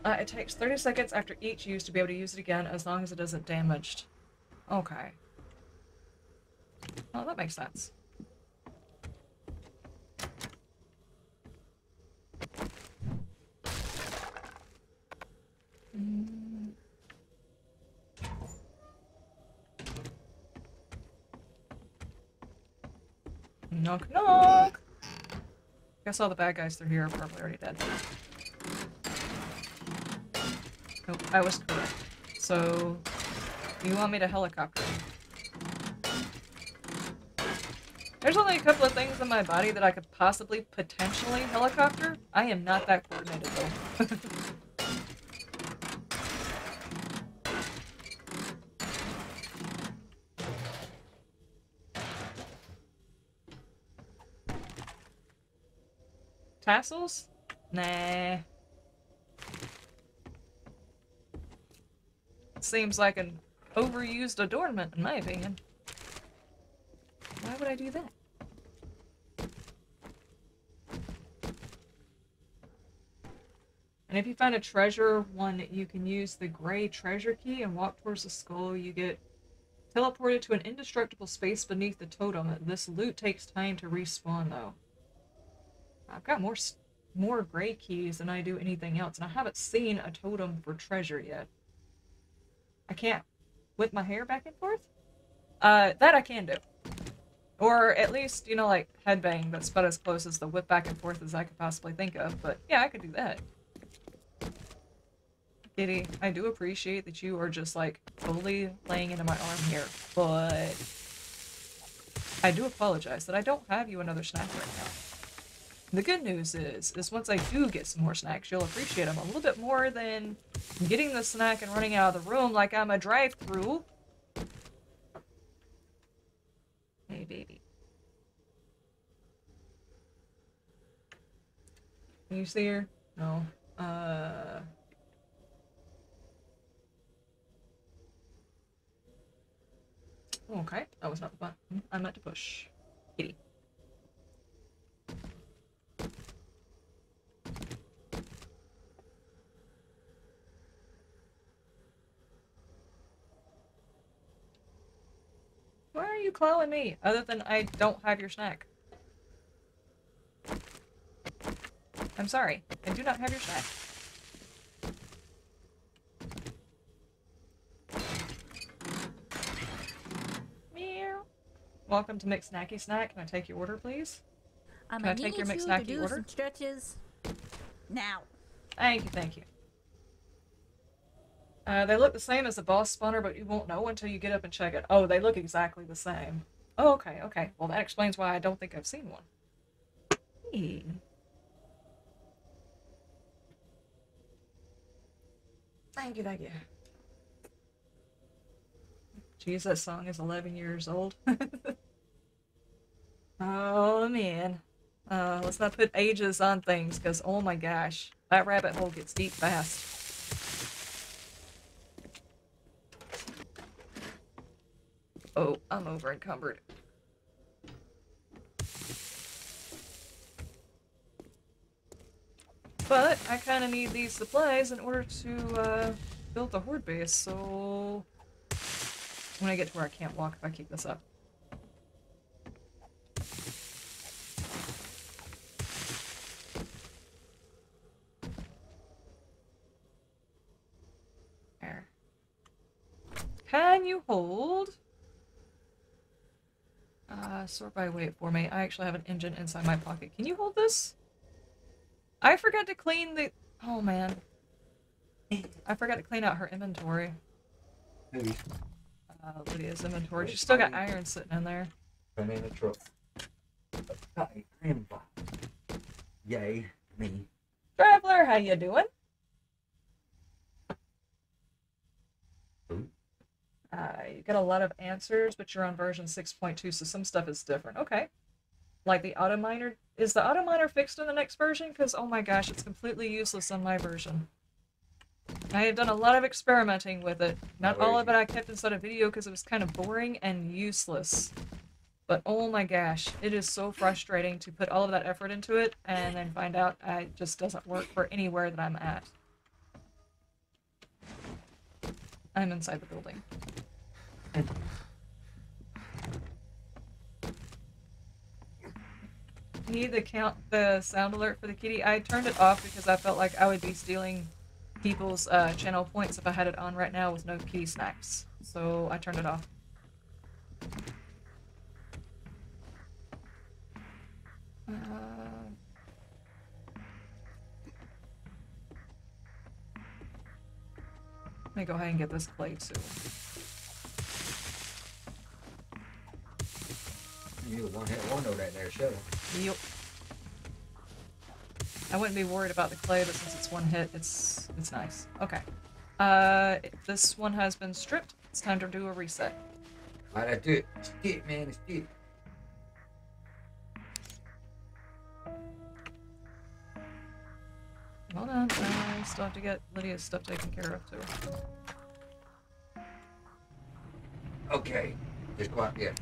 Uh, it takes 30 seconds after each use to be able to use it again as long as it isn't damaged. Okay. Well, that makes sense. Knock, Knock knock! Guess all the bad guys through here are probably already dead. I was correct. So, you want me to helicopter? There's only a couple of things in my body that I could possibly potentially helicopter. I am not that coordinated though. Tassels? Nah. Seems like an overused adornment, in my opinion. Why would I do that? And if you find a treasure one, you can use the gray treasure key and walk towards the skull. You get teleported to an indestructible space beneath the totem. This loot takes time to respawn, though. I've got more more gray keys than I do anything else, and I haven't seen a totem for treasure yet. I can't whip my hair back and forth. Uh, that I can do, or at least you know like headbang. That's about as close as the whip back and forth as I could possibly think of. But yeah, I could do that. Kitty, I do appreciate that you are just like fully laying into my arm here, but I do apologize that I don't have you another snack right now. The good news is, is once I do get some more snacks, you'll appreciate them a little bit more than getting the snack and running out of the room like I'm a drive-through. Hey, baby. Can you see her? No. Uh. Okay, that was not the button I meant to push. Kitty. You clawing me? Other than I don't have your snack. I'm sorry. I do not have your snack. Meow. Welcome to Mixed Snacky Snack. Can I take your order, please? I'm Can I take your need you to snacky do order? stretches. Now. Thank you, thank you. Uh, they look the same as the boss spawner, but you won't know until you get up and check it. Oh, they look exactly the same. Oh, okay, okay. Well, that explains why I don't think I've seen one. Hey. Thank you, thank you. Jeez, that song is 11 years old. oh, man. Uh, let's not put ages on things, because oh my gosh, that rabbit hole gets deep fast. Oh, I'm over encumbered. But I kind of need these supplies in order to uh, build the horde base, so when I get to where I can't walk if I keep this up. There. Can you hold? Uh, sort by weight for me. I actually have an engine inside my pocket. Can you hold this? I forgot to clean the. Oh man. I forgot to clean out her inventory. Who? Uh, Lydia's inventory. She's still got iron sitting in there. I in a truck. I am Bob. Yay, me. Traveler, how you doing? Uh, you get a lot of answers, but you're on version 6.2, so some stuff is different. Okay. Like the auto miner. Is the auto miner fixed in the next version? Because, oh my gosh, it's completely useless on my version. I have done a lot of experimenting with it. Not all of it I kept inside a video because it was kind of boring and useless. But oh my gosh, it is so frustrating to put all of that effort into it and then find out it just doesn't work for anywhere that I'm at. I'm inside the building. Need the count the sound alert for the kitty. I turned it off because I felt like I would be stealing people's uh, channel points if I had it on right now with no kitty snacks. So I turned it off. Uh, let me go ahead and get this clay too. You one hit wonder that there shovel. Yep. I wouldn't be worried about the clay, but since it's one hit, it's it's nice. Okay. Uh, this one has been stripped. It's time to do a reset. Alright, let's do it. Let's do it, man. Let's do it. Hold on, I still have to get Lydia's stuff taken care of too. Okay. Just quite yeah.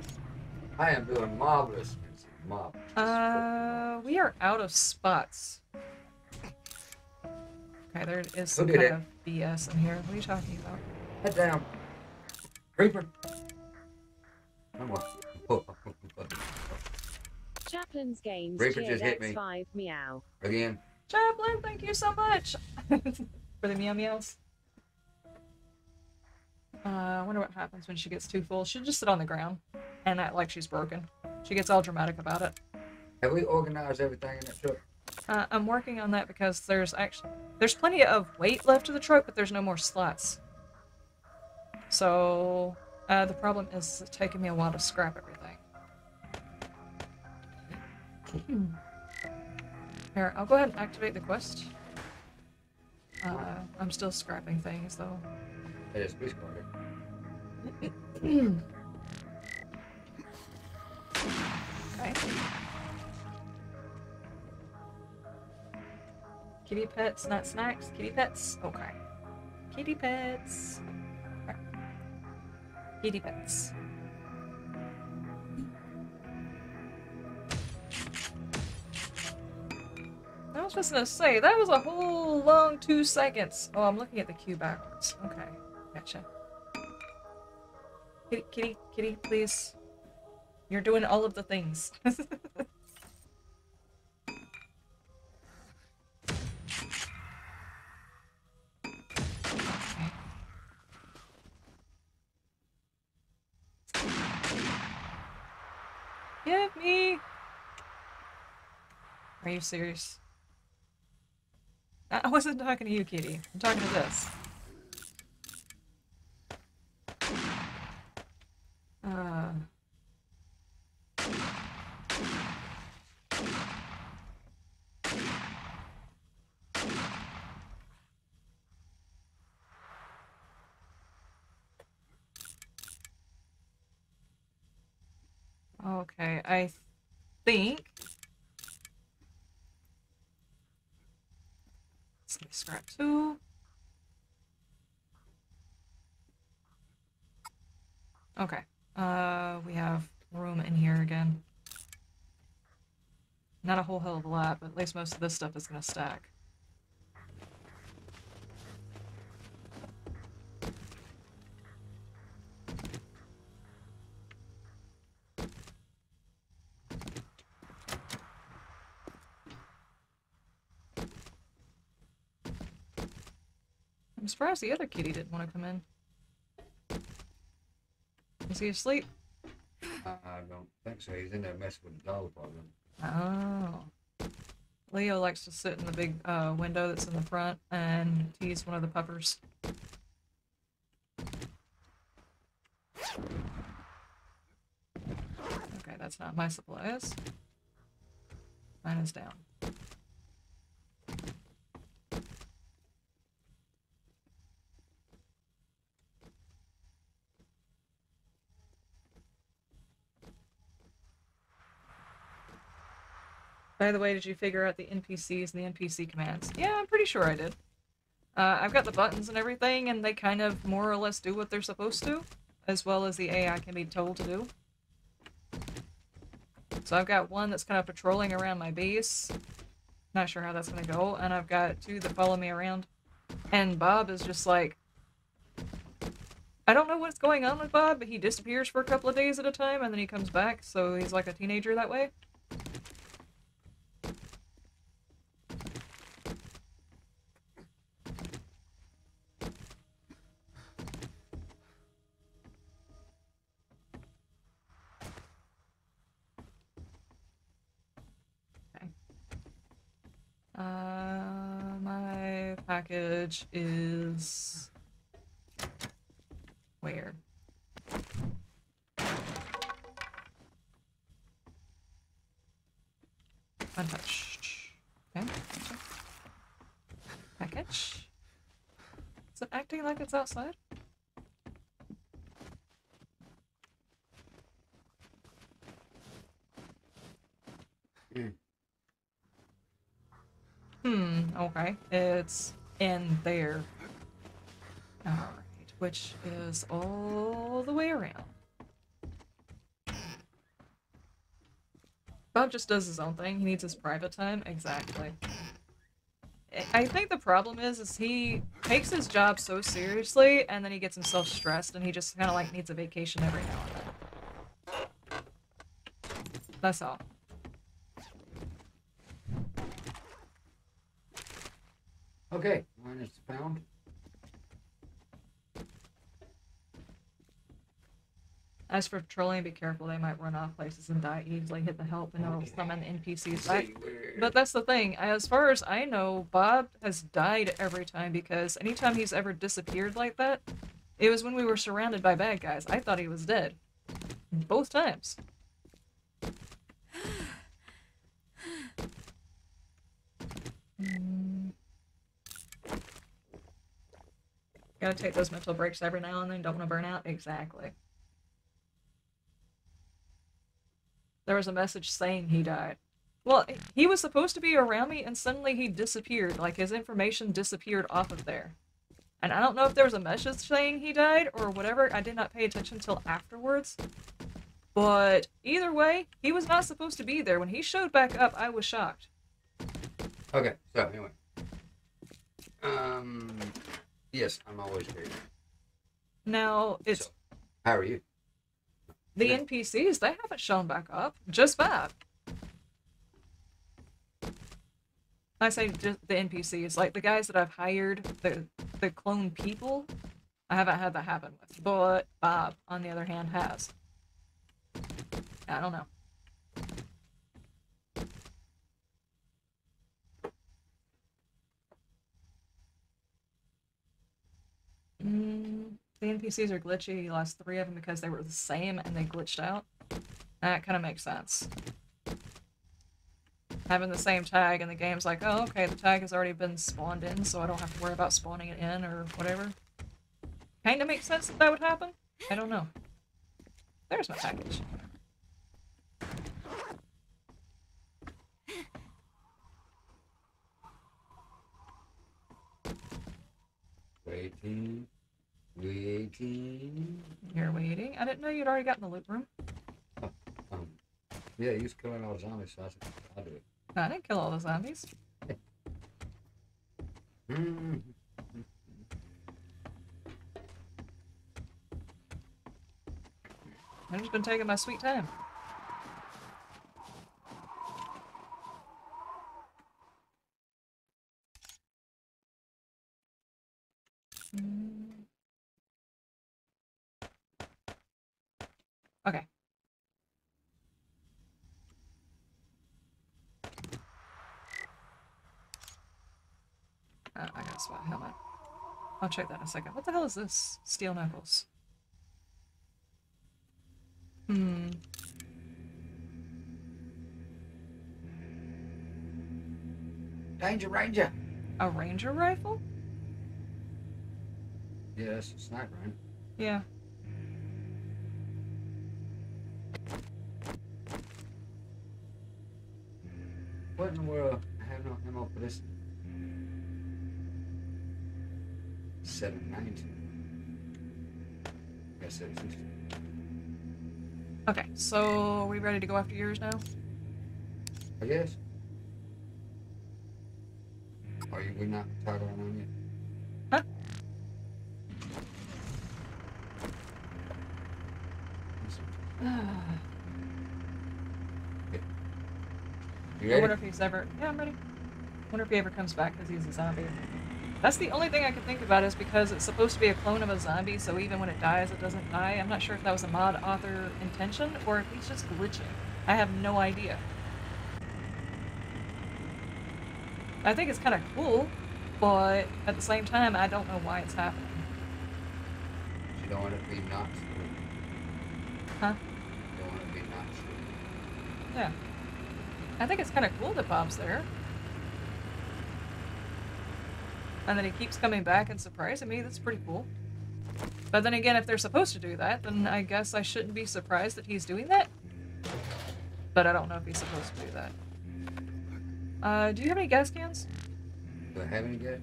I am doing marvelous, Vincent. Marvelous. Uh, we are out of spots. Okay, there is some did kind it? of BS in here. What are you talking about? Head down. Creeper. Come on. Chaplain's Games Reaper just hit me. X5 meow. Again. Chaplain, thank you so much for the meow meows. Uh, I wonder what happens when she gets too full. She'll just sit on the ground and act like she's broken. She gets all dramatic about it. Have we organized everything in that truck? Uh, I'm working on that because there's actually there's plenty of weight left of the truck, but there's no more slots. So uh, the problem is it's taking me a while to scrap everything. Here, I'll go ahead and activate the quest. Uh, I'm still scrapping things though. It is police car. Okay. Kitty pets, not snacks. Kitty pets. Okay. Kitty pets. Kitty pets. I was just gonna say, that was a whole long two seconds. Oh, I'm looking at the queue backwards. Okay. Gotcha. Kitty, kitty, kitty, please. You're doing all of the things. Give me. Are you serious? I I wasn't talking to you, Kitty. I'm talking to this. Uh. Okay, I think. Scrap two. Okay, uh, we have room in here again. Not a whole hell of a lot, but at least most of this stuff is gonna stack. I'm surprised the other kitty didn't want to come in. Is he asleep? I, I don't think so. He's in there messing with the dog problem. Oh. Leo likes to sit in the big uh, window that's in the front and tease one of the puppers. Okay, that's not my supplies. Mine is down. By the way, did you figure out the NPCs and the NPC commands? Yeah, I'm pretty sure I did. Uh, I've got the buttons and everything, and they kind of more or less do what they're supposed to, as well as the AI can be told to do. So I've got one that's kind of patrolling around my base. Not sure how that's gonna go, and I've got two that follow me around. And Bob is just like... I don't know what's going on with Bob, but he disappears for a couple of days at a time, and then he comes back, so he's like a teenager that way. Package is where? Untouched. Okay. Package. Is it acting like it's outside? Hmm, okay. It's in there. Alright, which is all the way around. Bob just does his own thing. He needs his private time. Exactly. I- I think the problem is, is he takes his job so seriously, and then he gets himself stressed, and he just kind of like needs a vacation every now and then. That's all. Okay, mine is found. As for patrolling, be careful. They might run off places and die easily. Hit the help, and it'll summon NPCs back. But that's the thing. As far as I know, Bob has died every time because anytime he's ever disappeared like that, it was when we were surrounded by bad guys. I thought he was dead. Both times. Mm. Gotta take those mental breaks every now and then. Don't want to burn out. Exactly. There was a message saying he died. Well, he was supposed to be around me and suddenly he disappeared. Like his information disappeared off of there. And I don't know if there was a message saying he died or whatever. I did not pay attention until afterwards. But either way, he was not supposed to be there. When he showed back up, I was shocked. Okay, so anyway. Um, yes, I'm always here. Now, it's So, how are you? the yeah. NPCs, they haven't shown back up. Just Bob. I say just the NPCs, like the guys that I've hired, the the clone people, I haven't had that happen with. But Bob, on the other hand, has. I don't know. Mm, the NPCs are glitchy. You lost three of them because they were the same and they glitched out. That kind of makes sense. Having the same tag and the game's like, oh, okay, the tag has already been spawned in, so I don't have to worry about spawning it in or whatever. Kind of makes sense that that would happen. I don't know. There's my package. Waiting, waiting. You're waiting. I didn't know you'd already gotten the loot room. Um, yeah, he was killing all the zombies, so I said, I'll do it. I didn't kill all the zombies. Mm. I've just been taking my sweet time. Mm. Okay. I got a SWAT helmet. I'll check that in a second. What the hell is this? Steel knuckles. Hmm. Danger Ranger! A ranger rifle? Yeah, that's a sniper, right? Yeah. What in the world? I have no ammo for this. 790. Guess 760. Okay, so are we ready to go after yours now? I guess. Are you we not toggling on yet? Huh? You I wonder if he's ever. Yeah, I'm ready. wonder if he ever comes back because he's a zombie. That's the only thing I can think about is because it's supposed to be a clone of a zombie, so even when it dies, it doesn't die. I'm not sure if that was a mod author intention or if he's just glitching. I have no idea. I think it's kind of cool but at the same time, I don't know why it's happening. You don't want it to be not. Huh? You don't want to be not. Yeah. I think it's kind of cool that Bob's there. And then he keeps coming back and surprising me. That's pretty cool. But then again, if they're supposed to do that, then I guess I shouldn't be surprised that he's doing that. But I don't know if he's supposed to do that. Uh, do you have any gas cans? Do I have any good?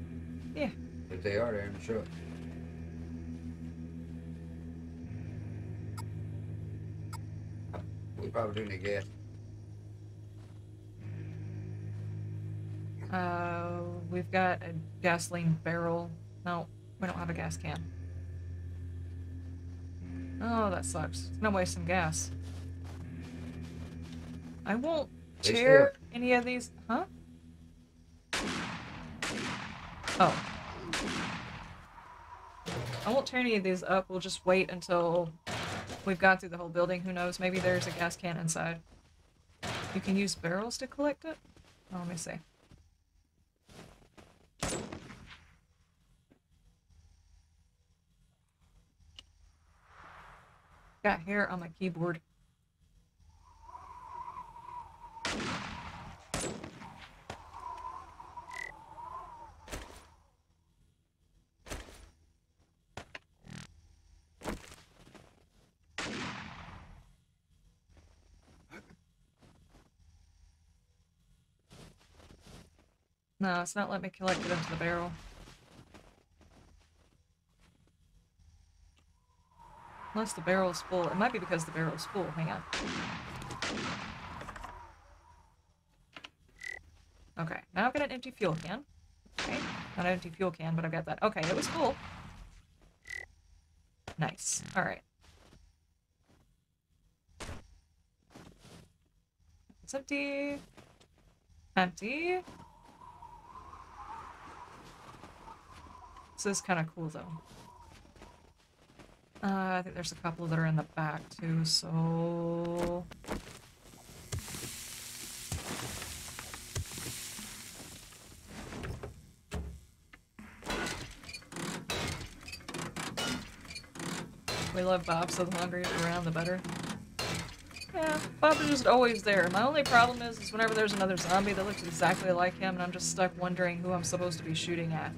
Yeah. If they are, they're in the truck. We probably do need gas. Uh, we've got a gasoline barrel. No, we don't have a gas can. Oh, that sucks. No wasting gas. I won't They tear any of these. Huh? Oh. I won't tear any of these up. We'll just wait until we've gone through the whole building. Who knows? Maybe there's a gas can inside. You can use barrels to collect it? Oh, let me see. Got hair on my keyboard. No, it's not letting me collect it into the barrel. Unless the barrel's full. It might be because the barrel's full. Hang on. Okay, now I've got an empty fuel can. Okay, not an empty fuel can, but I've got that. Okay, it was full. Nice. Alright. It's empty. Empty. This is kind of cool, though. Uh, I think there's a couple that are in the back, too, so... We love Bob, so the longer he's around, the better. Yeah, Bob is just always there. My only problem is, is whenever there's another zombie that looks exactly like him, and I'm just stuck wondering who I'm supposed to be shooting at.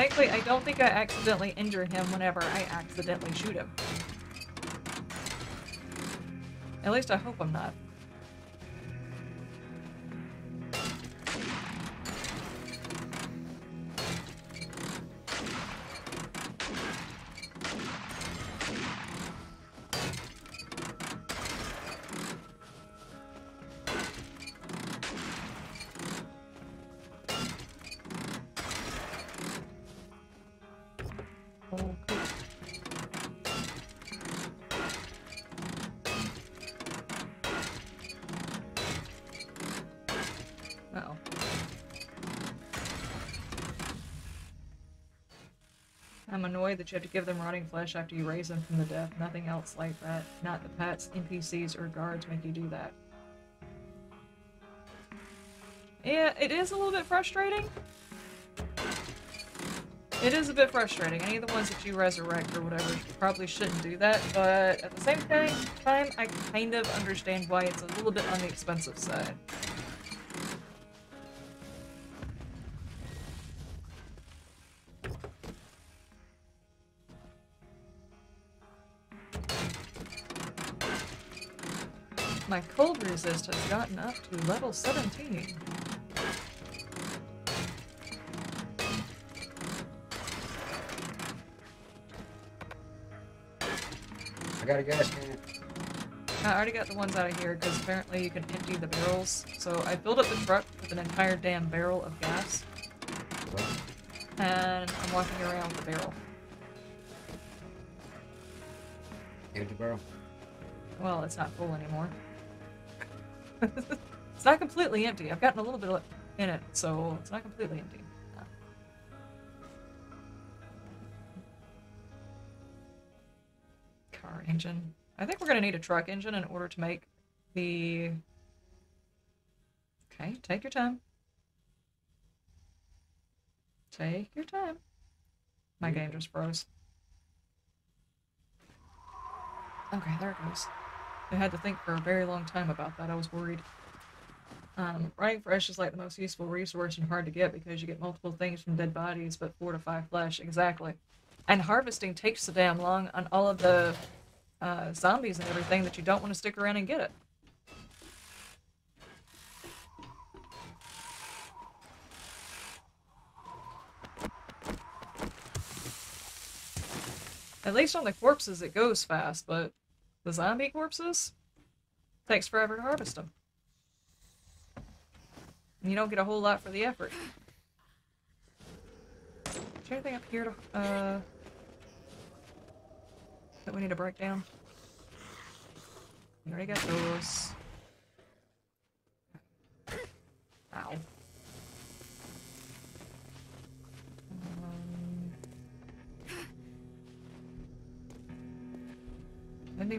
Thankfully, I don't think I accidentally injure him whenever I accidentally shoot him. At least I hope I'm not. That you have to give them rotting flesh after you raise them from the death. Nothing else like that. Not the pets, NPCs, or guards make you do that. Yeah, it is a little bit frustrating. It is a bit frustrating. Any of the ones that you resurrect or whatever probably shouldn't do that, but at the same time, I kind of understand why it's a little bit on the expensive side. Resist has gotten up to level 17. I got a gas can. I already got the ones out of here because apparently you can empty the barrels. So I filled up the truck with an entire damn barrel of gas, and I'm walking around with the barrel. Empty barrel. Well, it's not full anymore. it's not completely empty. I've gotten a little bit in it, so it's not completely empty. No. Car engine. I think we're gonna need a truck engine in order to make the. Okay, take your time. Take your time. My mm-hmm. game just froze. Okay, there it goes. I had to think for a very long time about that. I was worried. Um, rotting flesh is like the most useful resource and hard to get because you get multiple things from dead bodies, but four to five flesh. Exactly. And harvesting takes so damn long on all of the uh, zombies and everything that you don't want to stick around and get it. At least on the corpses it goes fast, but the zombie corpses takes forever to harvest them. And you don't get a whole lot for the effort. Is there anything up here to, uh, that we need to break down? We already got those.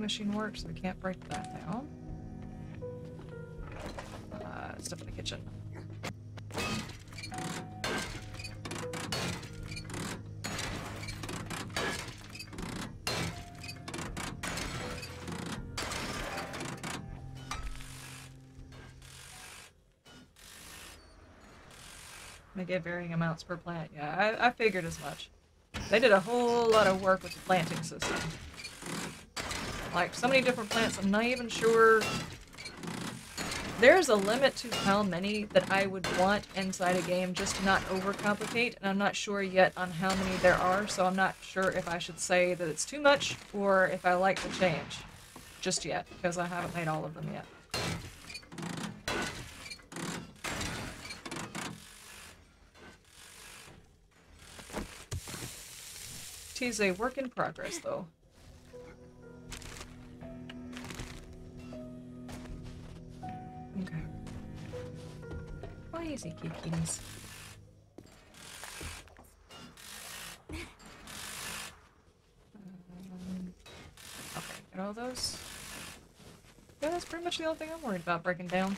Machine works, so we can't break that down. Uh, stuff in the kitchen. They get varying amounts per plant. Yeah, I, I figured as much. They did a whole lot of work with the planting system. Like, so many different plants, I'm not even sure... There's a limit to how many that I would want inside a game just to not overcomplicate, and I'm not sure yet on how many there are, so I'm not sure if I should say that it's too much or if I like the change. Just yet, because I haven't made all of them yet. Is a work in progress, though. Okay. Why is he kicking Um, okay, all those. Yeah, that's pretty much the only thing I'm worried about breaking down.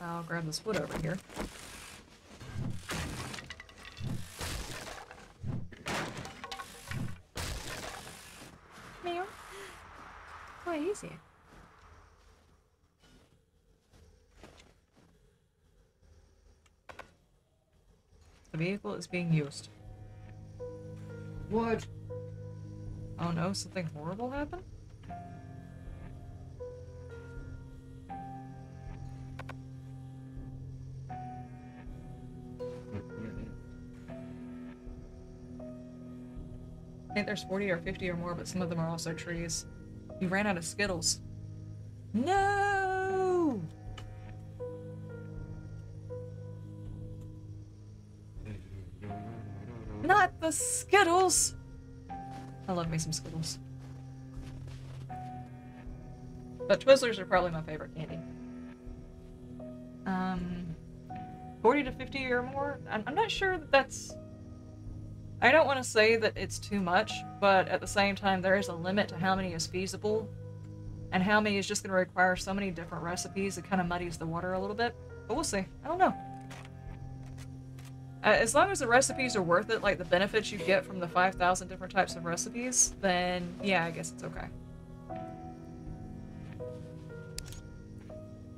I'll grab this wood over here. Meow. Why is he? Vehicle is being used. What? Oh no, something horrible happened? I think there's 40 or 50 or more, but some of them are also trees. You ran out of Skittles. No! Skittles! I love me some Skittles. But Twizzlers are probably my favorite candy. Um, 40 to 50 or more? I'm, I'm not sure that that's... I don't want to say that it's too much, but at the same time, there is a limit to how many is feasible, and how many is just going to require so many different recipes, it kind of muddies the water a little bit. But we'll see. I don't know. Uh, as long as the recipes are worth it, like the benefits you get from the 5,000 different types of recipes, then yeah, I guess it's okay.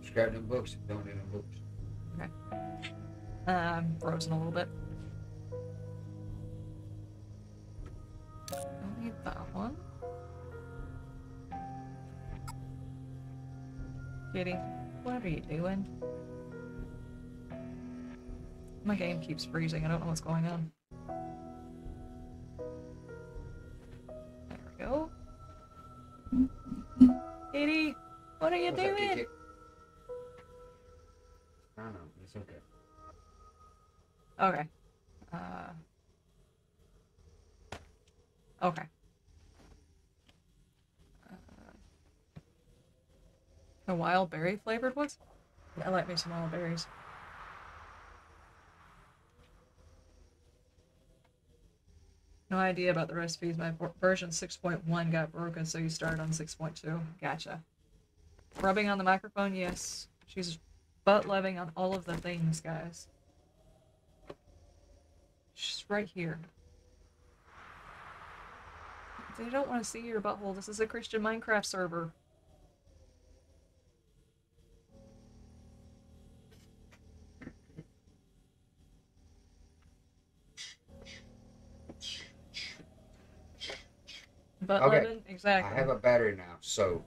Scrap them books. Don't need them books. Okay. Um, frozen a little bit. Don't need that one. Kitty, what are you doing? My game keeps freezing. I don't know what's going on. There we go. Kitty, what are you What's doing? I don't know. It's okay. Okay. Uh. Okay. Uh, the wild berry flavored ones? I like me some wild berries. No idea about the recipes. My version 6.1 got broken, so you started on 6.2. Gotcha. Rubbing on the microphone, yes. She's butt loving on all of the things, guys. She's right here. They don't want to see your butthole. This is a Christian Minecraft server. Butt Okay. Exactly. I have a battery now, so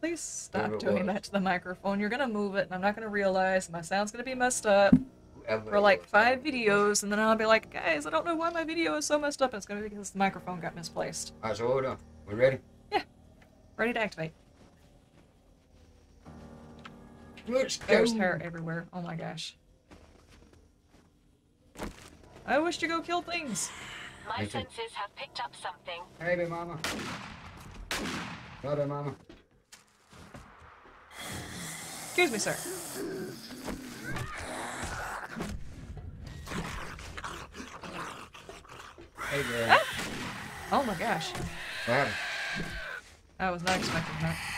Please stop doing was. that to the microphone. You're gonna move it, and I'm not gonna realize. My sound's gonna be messed up whoever for like five videos, and then I'll be like, guys, I don't know why my video is so messed up. And it's gonna be because the microphone got misplaced. All right, so we doing? We ready? Yeah. Ready to activate. Let's go. There's hair everywhere. Oh my gosh. I wish to go kill things. My Me too. senses have picked up something. Hey, baby mama. Hello, mama. Excuse me, sir. Hey, girl. Ah! Oh my gosh. What happened? I was not expecting that.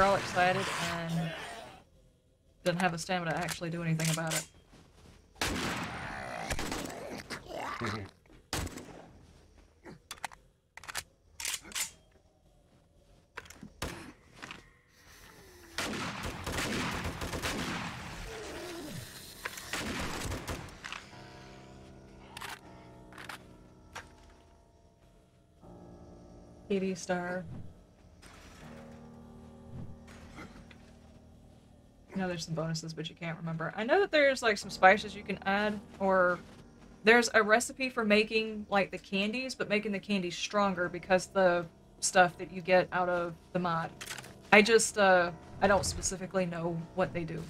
Here all excited and didn't have the stamina to actually do anything about it. TV star. Know there's some bonuses, but you can't remember. I know that there's like some spices you can add, or there's a recipe for making like the candies, but making the candies stronger because the stuff that you get out of the mod. I just uh I don't specifically know what they do.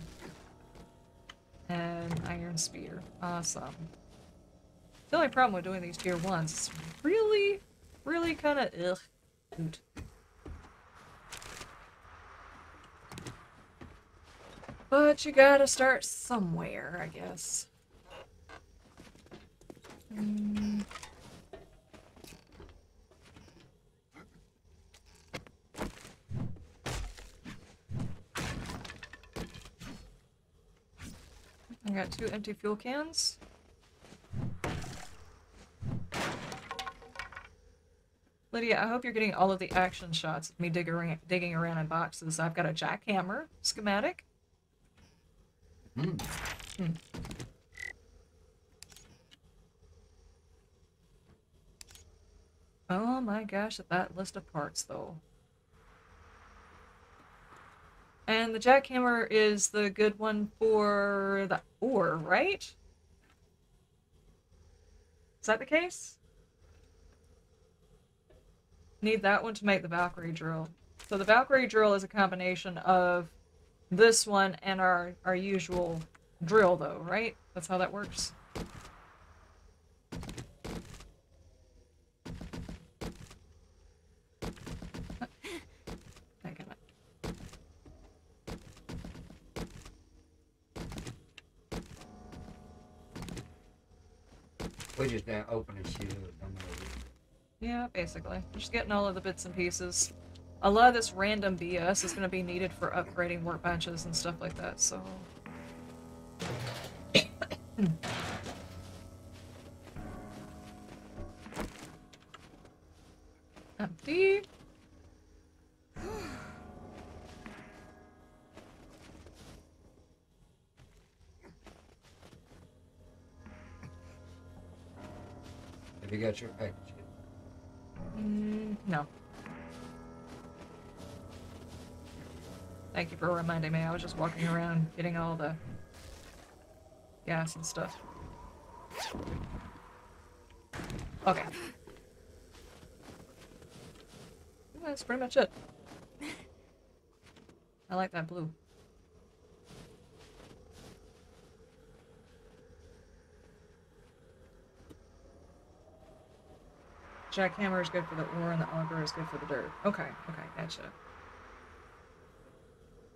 And iron spear, awesome. The only problem with doing these tier ones is really, really kind of ugh. But you gotta start somewhere, I guess. Mm. I got two empty fuel cans. Lydia, I hope you're getting all of the action shots of me digging around, digging around in boxes. I've got a jackhammer schematic. Oh my gosh, that list of parts though. And the jackhammer is the good one for the ore, right? Is that the case? Need that one to make the Valkyrie drill. So the Valkyrie drill is a combination of this one and our, our usual drill though, right? That's how that works. Thank you. We just open and shit. Yeah, basically. Just getting all of the bits and pieces. A lot of this random BS is going to be needed for upgrading workbenches and stuff like that, so... Empty. Have you got your package? Mm, no. Thank you for reminding me. I was just walking around getting all the gas and stuff. Okay. That's pretty much it. I like that blue. Jackhammer is good for the ore, and the auger is good for the dirt. Okay, okay, gotcha.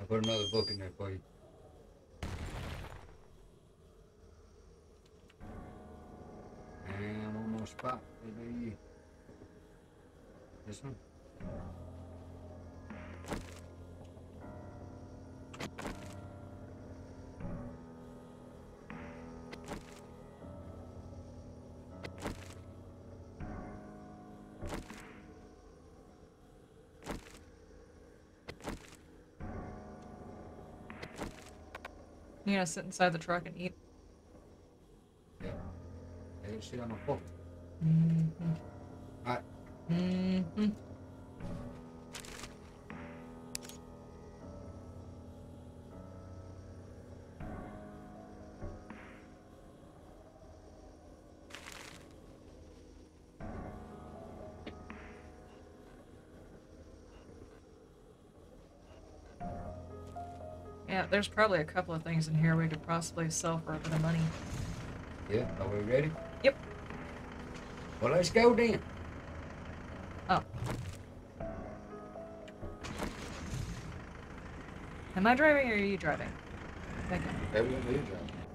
I put another book in there for you. And one more spot. Maybe this one. You gotta sit inside the truck and eat. Yeah. Hey, sit on my book. Mm-hmm. Alright. Mm-hmm. Yeah, there's probably a couple of things in here we could possibly sell for a bit of money. Yeah, are we ready? Yep. Well, let's go then. Oh. Am I driving or are you driving? Everyone leave,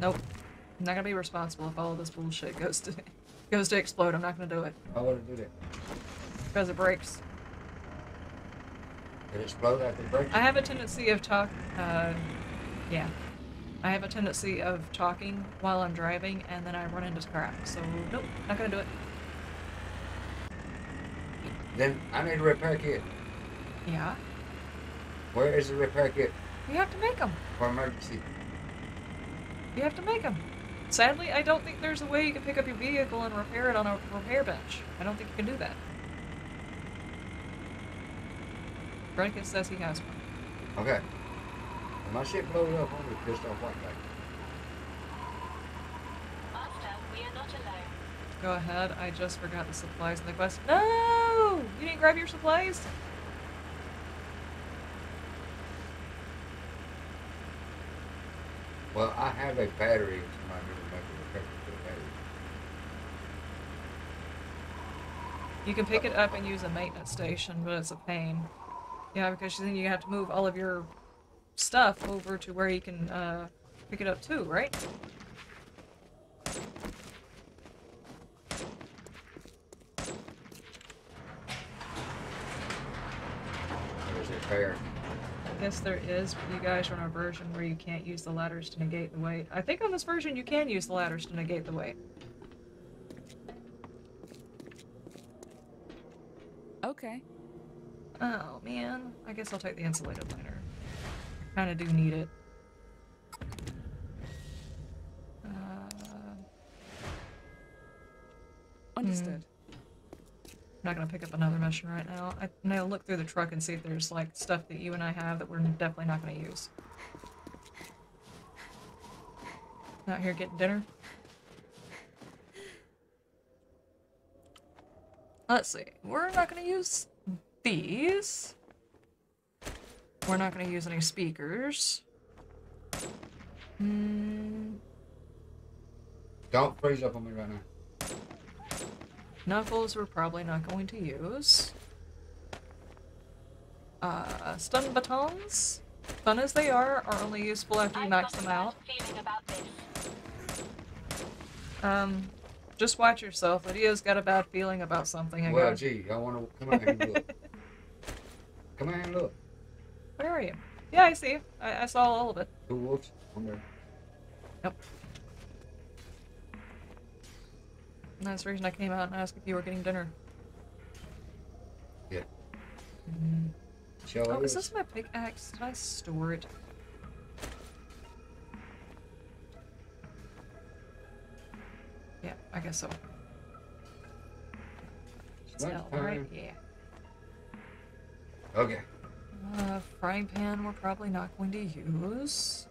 Nope. I'm not gonna be responsible if all of this bullshit goes to goes to explode. I'm not gonna do it I it do that? because it breaks. It explode after the break? I have a tendency of talk. Uh, yeah. I have a tendency of talking while I'm driving, and then I run into crap. So nope, not gonna do it. Then I need a repair kit. Yeah, Where is the repair kit you have to make them. for emergency? You have to make them. Sadly, I don't think there's a way you can pick up your vehicle and repair it on a repair bench. I don't think you can do that. Brennigan says he has one. Okay. When my shit blows up, I'm gonna be pissed off like that. Master, we are not alone. Go ahead. I just forgot the supplies in the quest. No! You didn't grab your supplies? Well, I have a battery if somebody needs to make a repair the battery. You can pick it up and use a maintenance station, but it's a pain. Yeah, because then you have to move all of your stuff over to where you can uh, pick it up too, right? There's a repair. Yes, there is, but you guys are on a version where you can't use the ladders to negate the weight. I think on this version you can use the ladders to negate the weight. Okay. Oh man, I guess I'll take the insulated liner. Kind of do need it. Uh, Understood. I'm not gonna pick up another mission right now. I, I'm gonna look through the truck and see if there's like stuff that you and I have that we're definitely not gonna use. Not here getting dinner. Let's see. We're not gonna use these. We're not gonna use any speakers. Hmm. Don't freeze up on me right now. Knuckles we're probably not going to use. Uh, stun batons, fun as they are, are only useful after you I've max them out. feeling about this. Um, just watch yourself. Lydia's got a bad feeling about something. I Well, guess. gee, I want to come out here and look. come out here and look. Where are you? Yeah, I see. I, I saw all of it. The wolves. I'm there. Yep. And that's the reason I came out and asked if you were getting dinner. Yeah. Mhm. Show Oh, is this my pickaxe? Did I store it? Yeah, I guess so. Still, right? Yeah. Okay. Uh, frying pan we're probably not going to use.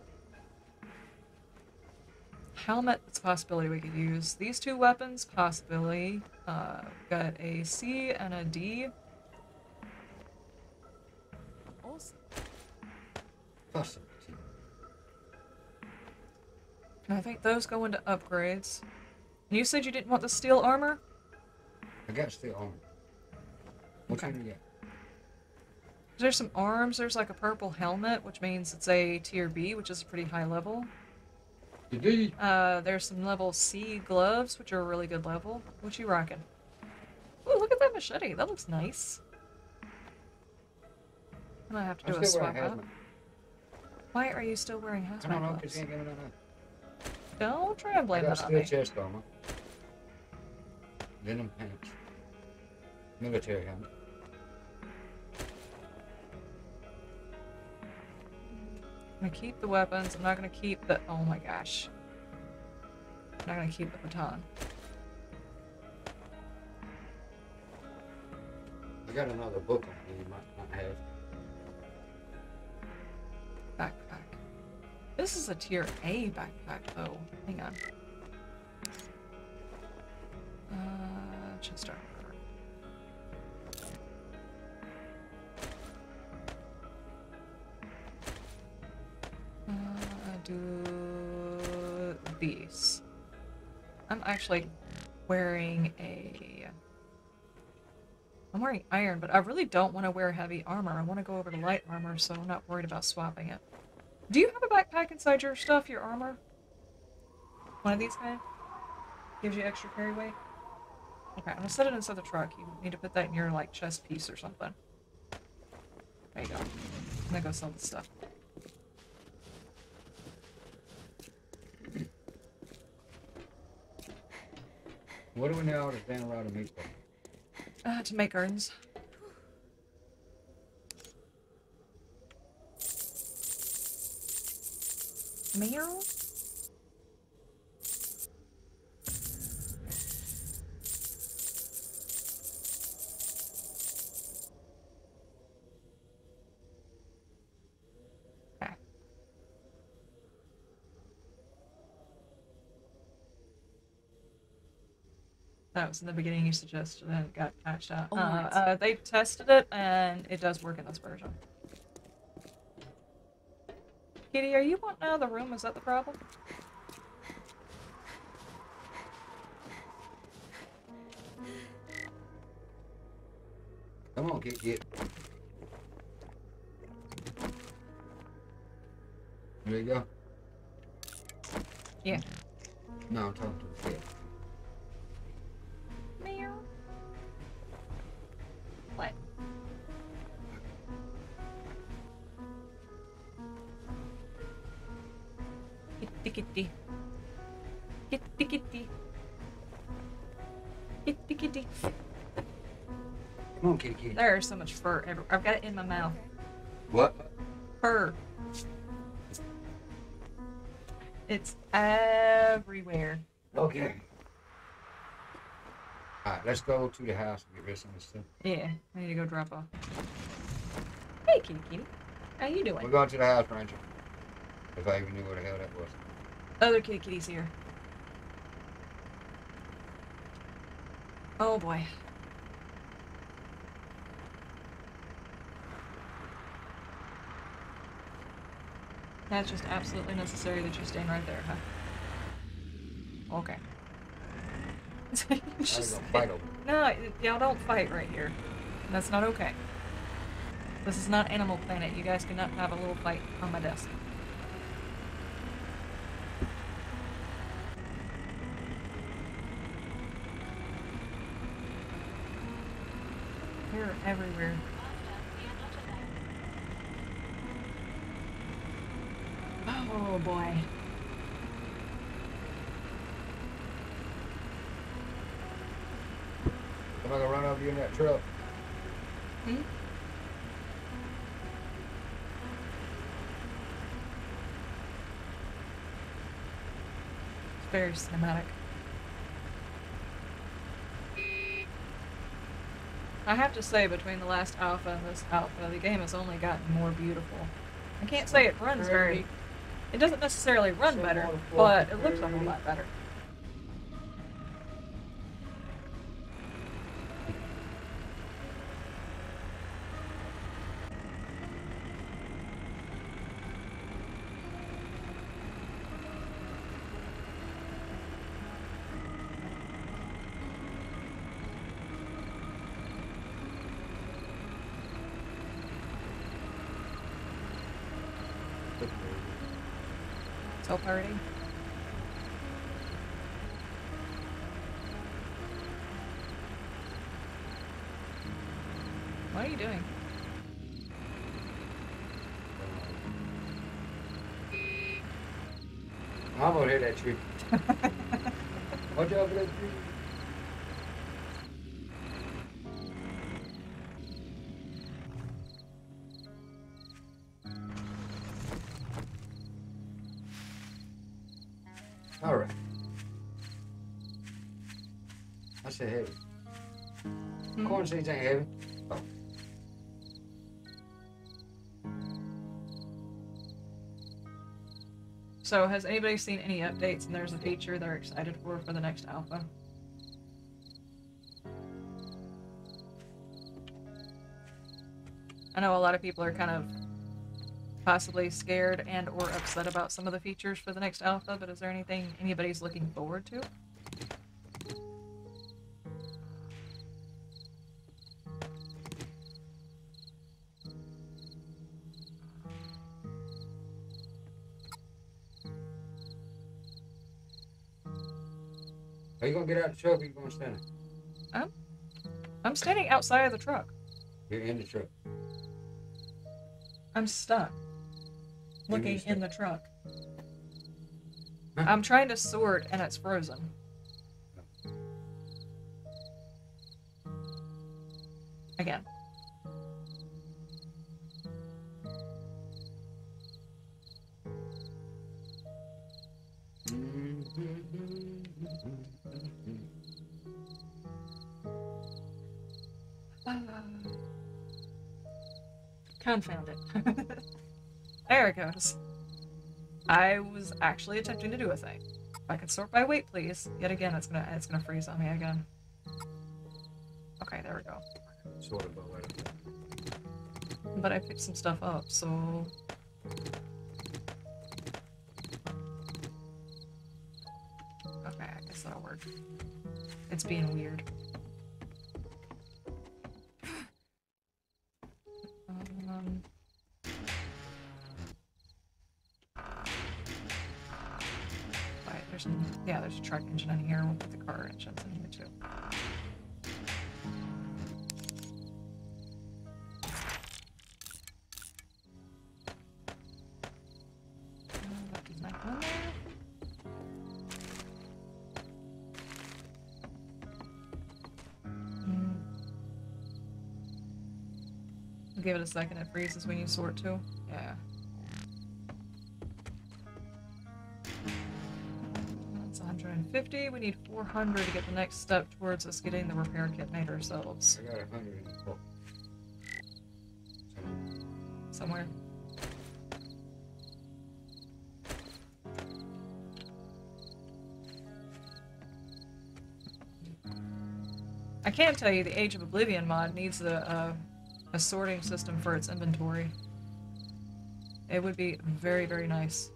Helmet, it's a possibility we could use. These two weapons, possibility. Uh, got a C and a D. Awesome. Awesome. And I think those go into upgrades. And you said you didn't want the steel armor? I got steel armor. What Okay. one you got? There's some arms. There's like a purple helmet, which means it's a tier B, which is a pretty high level. You? Uh, there's some level C gloves, which are a really good level. What you rocking? Ooh, look at that machete. That looks nice. I'm gonna have to do I'm a swap wearing out. hazmat. Why are you still wearing hazmat I don't know gloves? you ain't giving me. Don't try and I blame got that on steel me. chest armor. Denim pants. Military helmet. I'm gonna keep the weapons. I'm not gonna keep the. Oh my gosh. I'm not gonna keep the baton. I got another book on me you might not have. Backpack. This is a tier A backpack, though. Hang on. Uh, chest armor. Uh, do these. I'm actually wearing a. I'm wearing iron, but I really don't want to wear heavy armor. I want to go over to light armor, so I'm not worried about swapping it. Do you have a backpack inside your stuff, your armor? One of these guys? Gives you extra carry weight? Okay, I'm gonna set it inside the truck. You need to put that in your, like, chest piece or something. There you go. I'm gonna go sell the stuff. What do we need all this damn rod of meat for? Uh, to make urns. Meow? That was in the beginning you suggested and it got patched out. Uh, Alright. uh, they tested it and it does work in this version. Kitty, are you wanting out of the room? Is that the problem? Come on, get get. There you go. Yeah. No, I'm talking to the kid. There's so much fur everywhere. I've got it in my mouth. What? Fur. It's everywhere. Okay. Alright, let's go to the house and get rid of some of this stuff. Yeah, I need to go drop off. Hey, kitty kitty. How you doing? We're going to the house, Ranger. If I even knew where the hell that was. Other kitty kitties here. Oh boy. That's just absolutely necessary that you stand right there, huh? Okay. It's I was just- fight over no, y'all don't fight right here. That's not okay. This is not Animal Planet. You guys cannot have a little fight on my desk. They're everywhere. Oh boy. Am I gonna run over you in that truck? Hmm? It's very cinematic. I have to say, between the last alpha and this alpha, the game has only gotten more beautiful. I can't say it runs very. It doesn't necessarily run better, but it looks a whole lot better. cocktail party. What are you doing? I'm gonna hit that tree. Watch out for that tree. All right. I said heavy. Corn seeds ain't heavy. So, has anybody seen any updates and there's a feature they're excited for for the next alpha? I know a lot of people are kind of possibly scared and or upset about some of the features for the next alpha, but is there anything anybody's looking forward to? Get out the truck or you gonna stand? I'm I'm standing outside of the truck. You're in the truck. I'm stuck. Give me a Looking in the truck. Huh? I'm trying to sort and it's frozen. Oh. Again. Confound it. there it goes. I was actually attempting to do a thing. If I could sort by weight, please. Yet again, it's gonna it's gonna freeze on me again. Okay, there we go. Sort of, but whatever. But I picked some stuff up, so okay, I guess that'll work. It's being weird. Truck engine in here. We'll put the car engines in here too. Give it a second, it freezes when you sort too. 400 to get the next step towards us getting the repair kit made ourselves. I got a hundred in the book. Somewhere. I can tell you the Age of Oblivion mod needs a sorting system for its inventory. It would be very, very nice.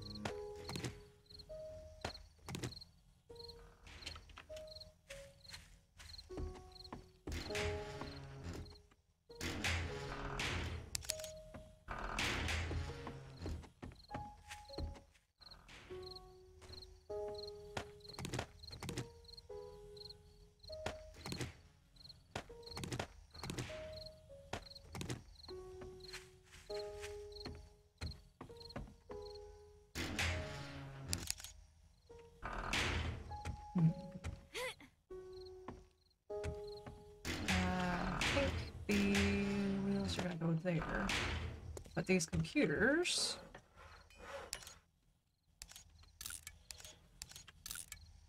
These computers.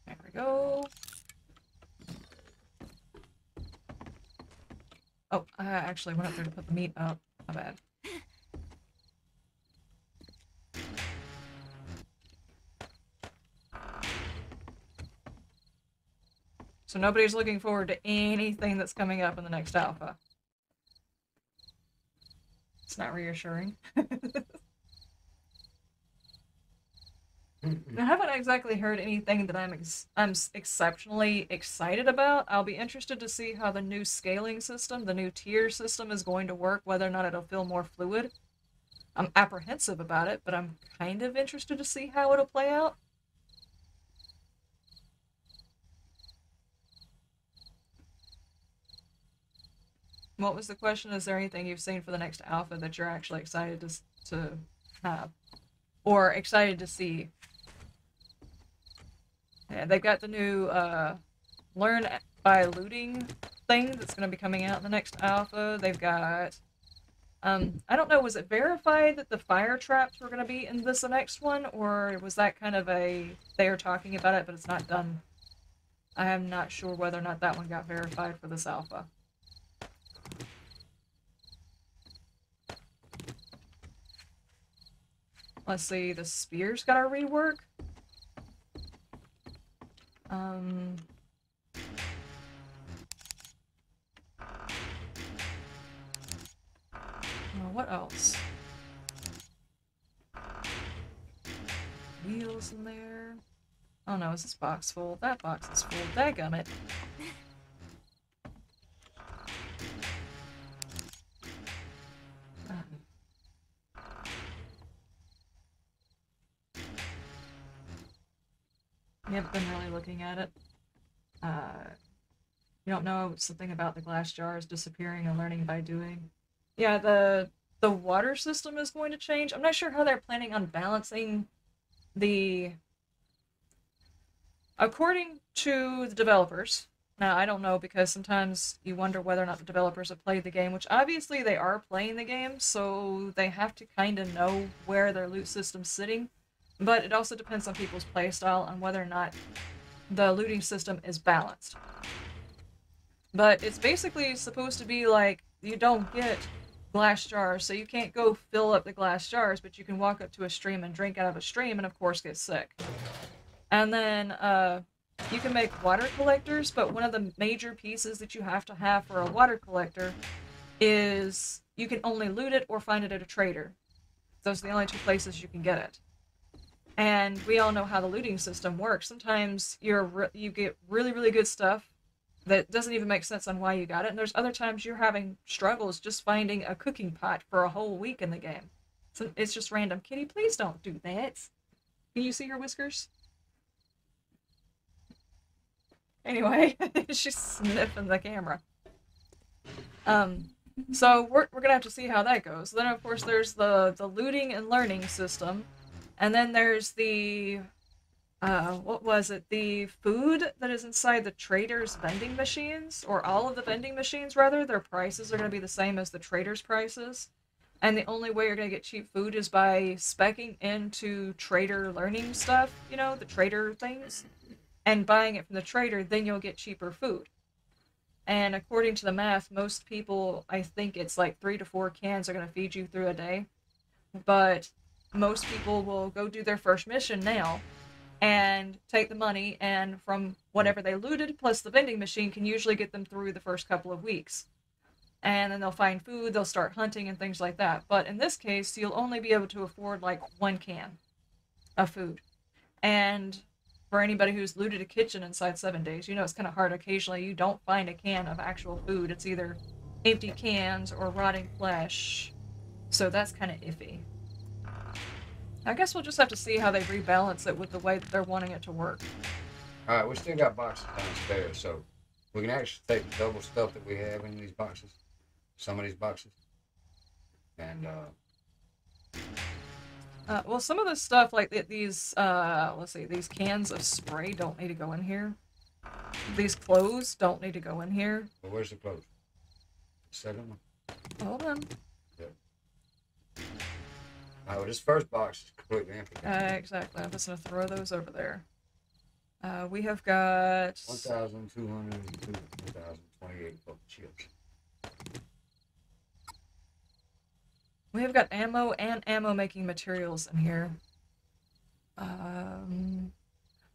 There we go. Oh, I actually went up there to put the meat up. My bad. So nobody's looking forward to anything that's coming up in the next alpha. Reassuring. I haven't exactly heard anything that I'm ex- I'm exceptionally excited about. I'll be interested to see how the new scaling system, the new tier system, is going to work. Whether or not it'll feel more fluid. I'm apprehensive about it, but I'm kind of interested to see how it'll play out. What was the question? Is there anything you've seen for the next alpha that you're actually excited to to have, or excited to see? Yeah, they've got the new uh, learn by looting thing that's going to be coming out in the next alpha. They've got, um, I don't know, was it verified that the fire traps were going to be in this next one, or was that kind of a they are talking about it, but it's not done? I am not sure whether or not that one got verified for this alpha. Let's see, the spears got a rework. Um. uh, what else? Wheels in there. Oh no, is this box full? That box is full. Dadgummit. Um, You haven't been really looking at it. Uh, you don't know something about the glass jars disappearing and learning by doing. Yeah, the the water system is going to change. I'm not sure how they're planning on balancing the. According to the developers, now I don't know because sometimes you wonder whether or not the developers have played the game, which obviously they are playing the game, so they have to kind of know where their loot system's sitting. But it also depends on people's playstyle and whether or not the looting system is balanced. But it's basically supposed to be like you don't get glass jars, so you can't go fill up the glass jars, but you can walk up to a stream and drink out of a stream and of course get sick. And then uh, you can make water collectors, but one of the major pieces that you have to have for a water collector is you can only loot it or find it at a trader. Those are the only two places you can get it. And we all know how the looting system works. Sometimes you're re- you get really really good stuff that doesn't even make sense on why you got it, and there's other times you're having struggles just finding a cooking pot for a whole week in the game. So it's just random. Kitty, please don't do that. Can you see her whiskers? Anyway, she's sniffing the camera. Um, so we're, we're gonna have to see how that goes. Then of course there's the the looting and learning system, and then there's the uh, what was it? The food that is inside the traders' vending machines, or all of the vending machines rather. Their prices are gonna be the same as the traders' prices. And the only way you're gonna get cheap food is by specking into trader learning stuff, you know, the trader things, and buying it from the trader, then you'll get cheaper food. And according to the math, most people, I think it's like three to four cans are going to feed you through a day. But most people will go do their first mission now and take the money, and from whatever they looted, plus the vending machine can usually get them through the first couple of weeks. And then they'll find food, they'll start hunting and things like that. But in this case, you'll only be able to afford like one can of food. And for anybody who's looted a kitchen inside seven days, you know it's kind of hard. Occasionally, you don't find a can of actual food. It's either empty cans or rotting flesh. So that's kind of iffy. I guess we'll just have to see how they rebalance it with the way that they're wanting it to work. All right, we still got boxes downstairs, so we can actually take the double stuff that we have in these boxes, some of these boxes, and uh, Uh, well, some of the stuff like th- these, uh, let's see, these cans of spray don't need to go in here. These clothes don't need to go in here. well, where's the clothes? Second one. Hold on. All well, this first box is completely empty. Uh, exactly. I'm just gonna throw those over there. Uh, we have got. One thousand two hundred and two, one thousand twenty-eight both chips. We have got ammo and ammo making materials in here. Um,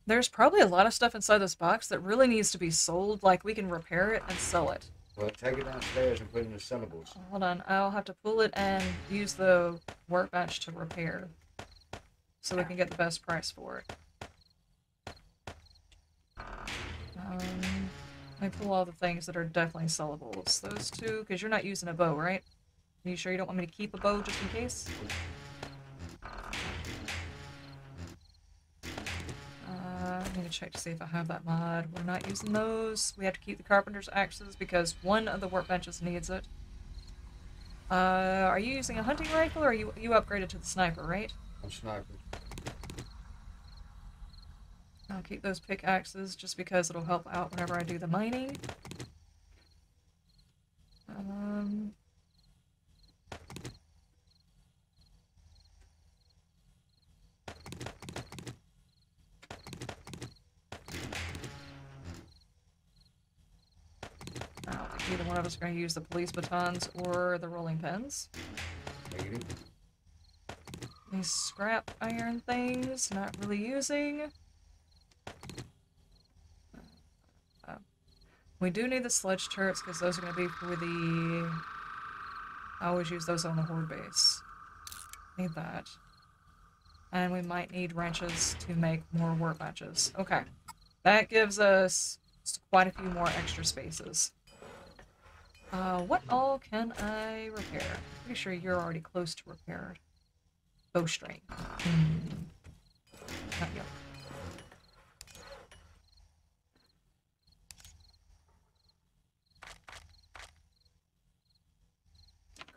there's probably a lot of stuff inside this box that really needs to be sold. Like we can repair it and sell it. Well, take it downstairs and put in the sellables. Hold on, I'll have to pull it and use the workbench to repair, so we can get the best price for it. Um, me pull all the things that are definitely sellables. Those two, because you're not using a bow, right? Are you sure you don't want me to keep a bow just in case? To check to see if I have that mod. We're not using those. We have to keep the carpenter's axes because one of the workbenches needs it. Uh, are you using a hunting rifle or are you you upgraded to the sniper, right? I'm sniping. I'll keep those pickaxes just because it'll help out whenever I do the mining. Um, I don't think either one of us are going to use the police batons or the rolling pins. Negative. These scrap iron things, not really using. Uh, we do need the sledge turrets because those are going to be for the. I always use those on the horde base. Need that. And we might need wrenches to make more workbenches. Okay. That gives us quite a few more extra spaces. Uh, what all can I repair? Pretty sure you're already close to repaired. Bowstring. Hmm. Not yet.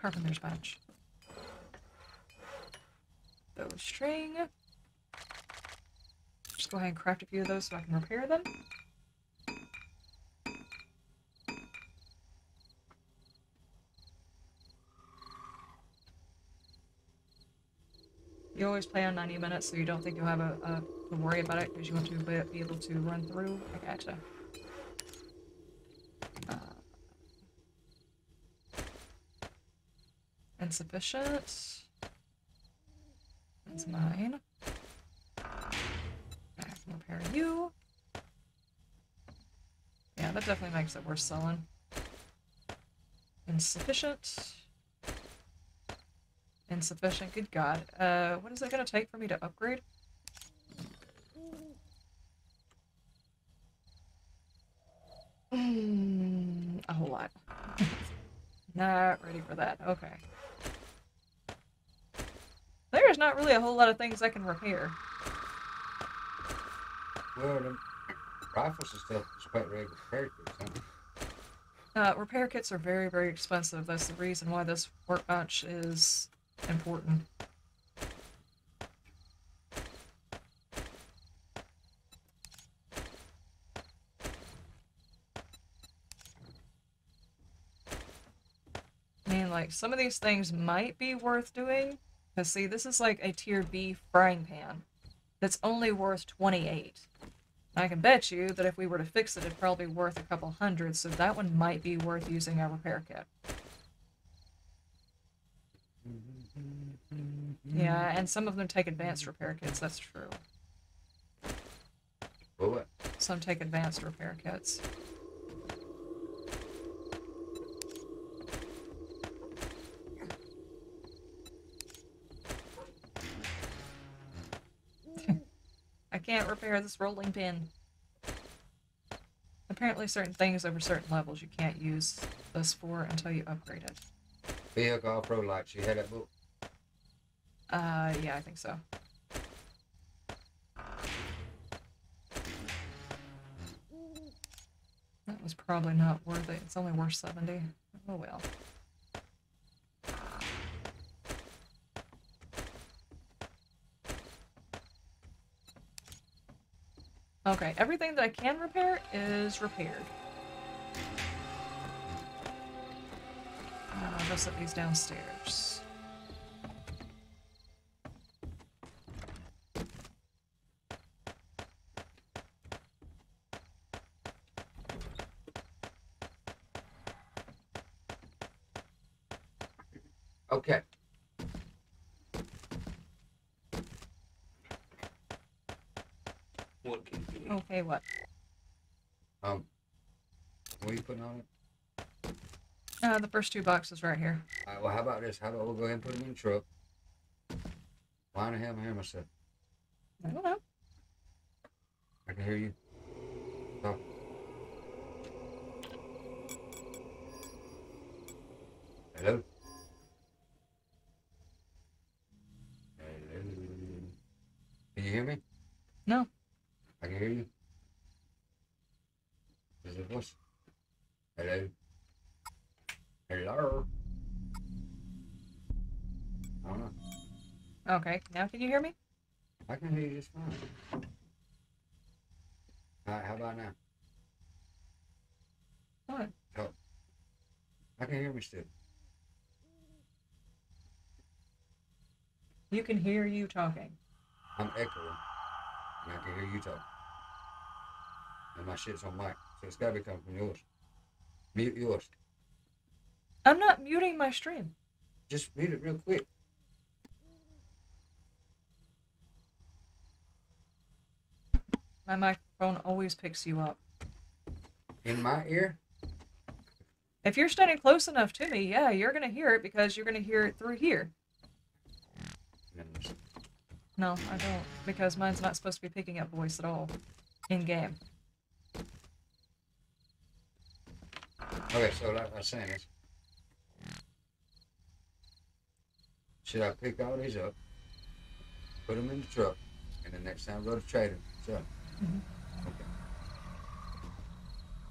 Carpenter's bench. Bowstring. Just go ahead and craft a few of those so I can repair them. You always play on 90 minutes so you don't think you'll have a, a to worry about it because you want to be, able to run through. I gotcha. Uh, insufficient. That's mine. I can repair you. Yeah, that definitely makes it worth selling. Insufficient. Insufficient. Good God. Uh, what is it gonna take for me to upgrade? Mm, a whole lot. not ready for that. Okay. There's not really a whole lot of things I can repair. Well, them rifles and stuff is quite regular characters, huh? Uh, repair kits are very, very expensive. That's the reason why this workbench is important. I mean, like, some of these things might be worth doing. Because, see, this is like a tier B frying pan that's only worth 28. I can bet you that if we were to fix it, it'd probably be worth a couple hundred, so that one might be worth using a repair kit. Yeah, mm. and some of them take advanced repair kits, that's true. Well, what? Some take advanced repair kits. I can't repair this rolling pin. Apparently certain things over certain levels you can't use this for until you upgrade it. Vehicle Off-Road Lights. You had that book? Uh, yeah, I think so. That was probably not worth it. It's only worth 70. Oh well. Okay, everything that I can repair is repaired. Uh, I'll go set these downstairs. Okay, what? Um, what are you putting on it? Uh, the first two boxes right here. All right, well, how about this? How about we go ahead and put them in the truck? Why the hell am I hearing myself? I don't know. I can hear you. Now can you hear me? I can hear you just fine. Alright, how about now? What? Oh. I can hear me still. You can hear you talking. I'm echoing. And I can hear you talking. And my shit's on mic. So it's gotta be coming from yours. Mute yours. I'm not muting my stream. Just mute it real quick. My microphone always picks you up. In my ear? If you're standing close enough to me, yeah, you're gonna hear it because you're gonna hear it through here. No, I don't, because mine's not supposed to be picking up voice at all. In game. Okay, so like I was saying this. Should I pick all these up, put them in the truck, and the next time go to trade them, sell 'em? Mhm. Okay.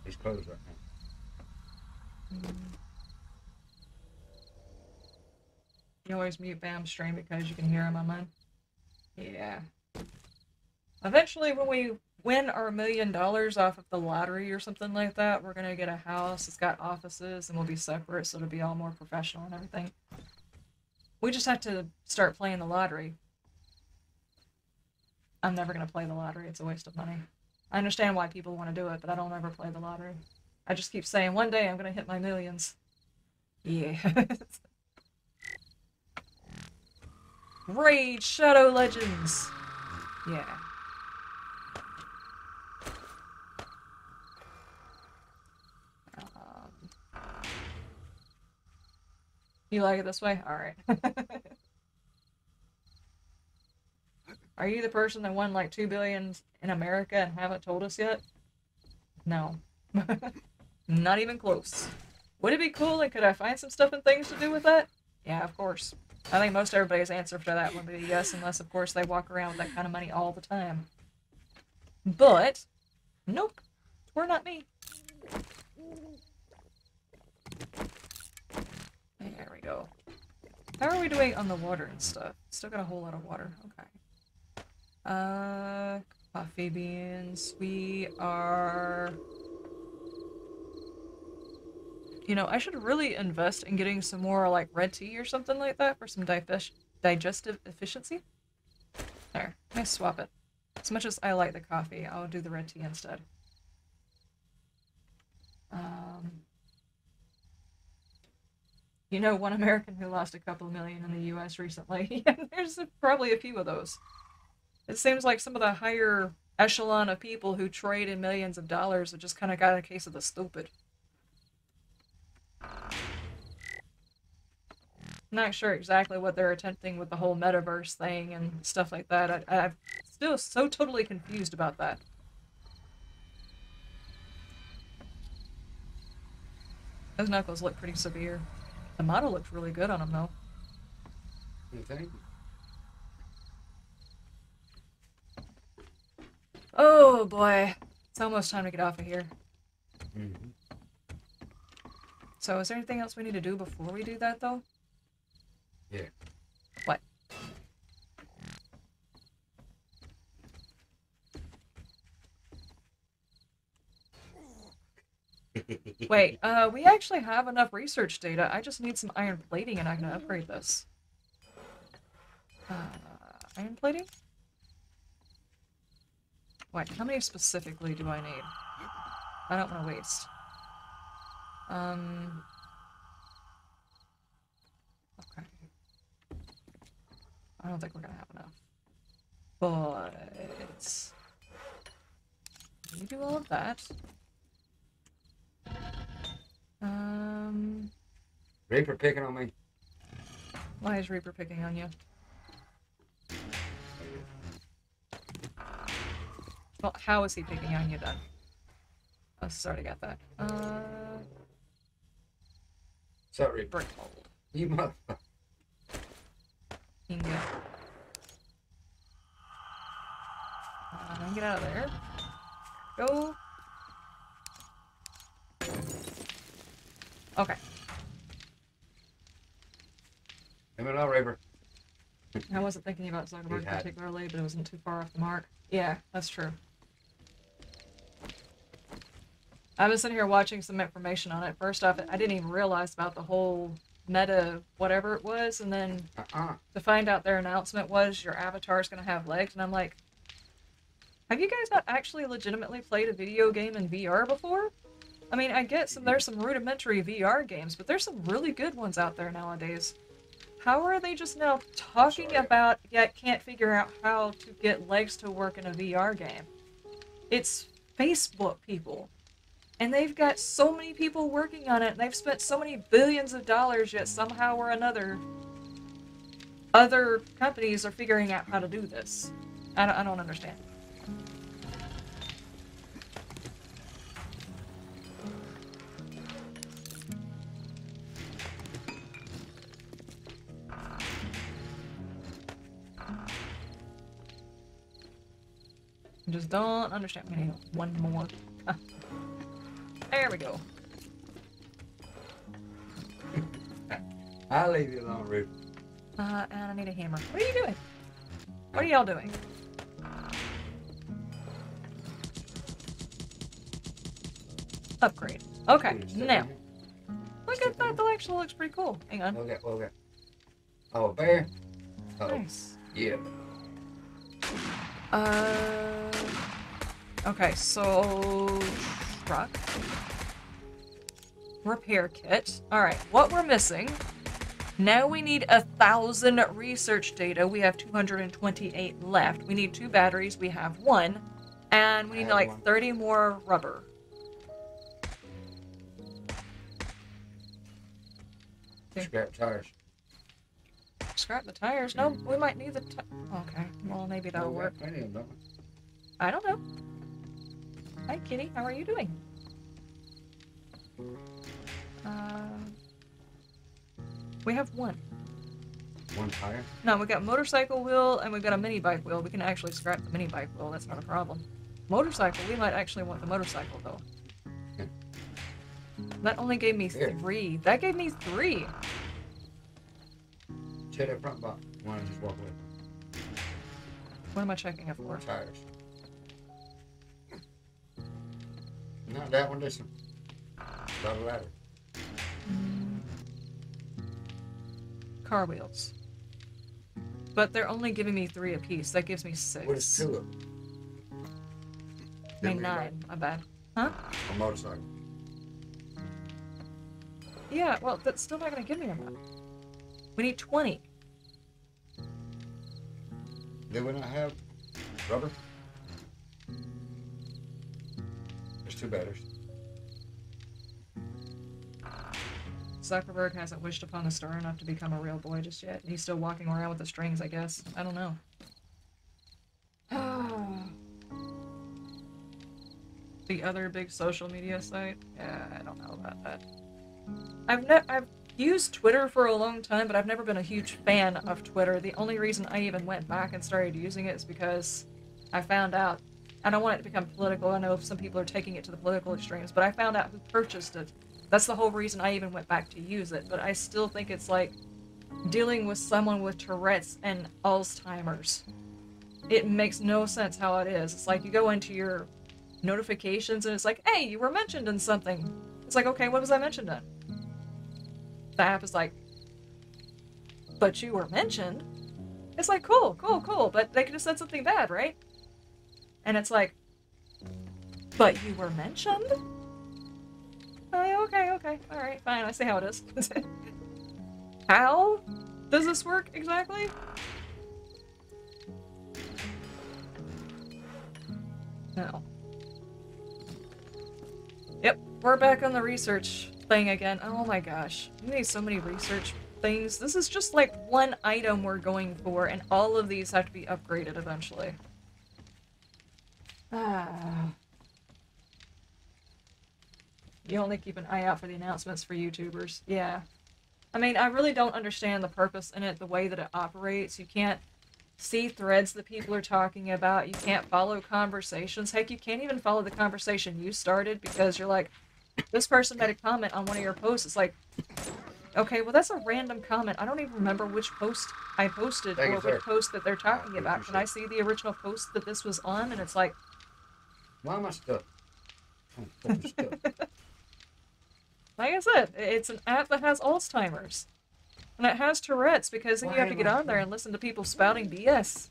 He's closed right now. You always mute BAM stream because you can hear him on mine. Yeah. Eventually, when we win our million dollars off of the lottery or something like that, we're gonna get a house. It's got offices and we'll be separate, so it'll be all more professional and everything. We just have to start playing the lottery. I'm never gonna play the lottery. It's a waste of money. I understand why people want to do it, but I don't ever play the lottery. I just keep saying one day I'm gonna hit my millions. Yeah. Raid Shadow Legends. Yeah. Um, you like it this way? Alright. Are you the person that won like two billions in America and haven't told us yet? No. Not even close. Would it be cool and could I find some stuff and things to do with that? Yeah, of course. I think most everybody's answer for that would be yes, unless of course they walk around with that kind of money all the time. But, nope, we're not me. There we go. How are we doing on the water and stuff? Still got a whole lot of water. Okay. Uh, coffee beans. We are. You know, I should really invest in getting some more like red tea or something like that for some digestive efficiency. There, let me swap it. As much as I like the coffee, I'll do the red tea instead. Um, you know, one American who lost a couple million in the U.S. recently. Yeah, there's probably a few of those. It seems like some of the higher echelon of people who trade in millions of dollars have just kind of got a case of the stupid. Not sure exactly what they're attempting with the whole metaverse thing and stuff like that. I, I'm still so totally confused about that. Those knuckles look pretty severe. The model looks really good on him though. You think? Oh boy, it's almost time to get off of here. Mm-hmm. So, is there anything else we need to do before we do that, though? Yeah. What? Wait, uh, we actually have enough research data. I just need some iron plating and I can upgrade this. Uh, iron plating? Wait, how many specifically do I need? I don't want to waste. Um. Okay. I don't think we're gonna have enough. But. Me do all of that. Um. Reaper picking on me. Why is Reaper picking on you? Well, how is he picking on you then? Oh, sorry, I got that. Uh, up, brick mold. You motherfucker. Ingot. Uh, get out of there. Go. Okay. Alone, Reaper. I wasn't thinking about Zuckerberg particularly, but it wasn't too far off the mark. Yeah, that's true. I was sitting here watching some information on it. First off, I didn't even realize about the whole meta whatever it was, and then Uh-uh. to find out their announcement was your avatar is going to have legs, and I'm like, have you guys not actually legitimately played a video game in VR before? I mean, I get some there's some rudimentary VR games, but there's some really good ones out there nowadays. How are they just now talking Sorry. about yet can't figure out how to get legs to work in a VR game? It's Facebook people. And they've got so many people working on it, and they've spent so many billions of dollars, yet somehow or another, other companies are figuring out how to do this. I don't, I don't understand. I just don't understand. We need one more. there we go. I'll leave you alone, Reaper. Uh, and I need a hammer. What are you doing? What are y'all doing? Upgrade. Okay, now. Look at that. That actually looks pretty cool. Hang on. Okay, okay. Oh, a bear? Oh, Nice. yeah. Uh. Okay, so truck. Repair kit. All right, what we're missing. Now we need a thousand research data. We have 228 left. We need two batteries. We have one, and we need like one. 30 more rubber. Scrap tires. Scrap the tires. No, we might need the. Okay, well maybe that'll work. Plenty of them, don't we? I don't know. Hi, Kitty. How are you doing? Uh, we have one. One tire. No, we got motorcycle wheel and we've got a mini bike wheel. We can actually scrap the mini bike wheel. That's not a problem. Motorcycle. We might actually want the motorcycle though. Yeah. That only gave me Here. three. That gave me three. Check that front box. One just walk away. What am I checking it for? Tires. No, that one, this one. Double ladder. Car wheels. But they're only giving me three apiece. That gives me six. What is two of them? I mean nine. My bad. Huh? A motorcycle. Yeah, well, that's still not gonna give me enough. We need 20. Do we not have rubber? Two. Zuckerberg hasn't wished upon a star enough to become a real boy just yet. He's still walking around with the strings, I guess. I don't know. the other big social media site? Yeah, I don't know about that. I've ne- I've used Twitter for a long time, but I've never been a huge fan of Twitter. The only reason I even went back and started using it is because I found out I don't want it to become political. I know some people are taking it to the political extremes, but I found out who purchased it. That's the whole reason I even went back to use it. But I still think it's like dealing with someone with Tourette's and Alzheimer's. It makes no sense how it is. It's like you go into your notifications and it's like, hey, you were mentioned in something. It's like, okay, what was I mentioned in? The app is like, but you were mentioned. It's like, cool, cool, cool, but they could have said something bad, right? And it's like, but you were mentioned? Oh, okay, okay, alright, fine, I see how it is. how does this work exactly? No. Yep, we're back on the research thing again. Oh my gosh. We need so many research things. This is just like one item we're going for, and all of these have to be upgraded eventually. Ah. You only keep an eye out for the announcements for YouTubers. Yeah. I mean, I really don't understand the purpose in it, the way that it operates. You can't see threads that people are talking about. You can't follow conversations. Heck, you can't even follow the conversation you started because you're like, this person made a comment on one of your posts. It's like, okay, well, that's a random comment. I don't even remember which post I posted Thank or which sir. post that they're talking about. Can I see the original post that this was on? And it's like, Why am I stuck? I'm stuck. like I said, it's an app that has Alzheimer's. And it has Tourette's because then you have to get I on there and listen to people spouting BS.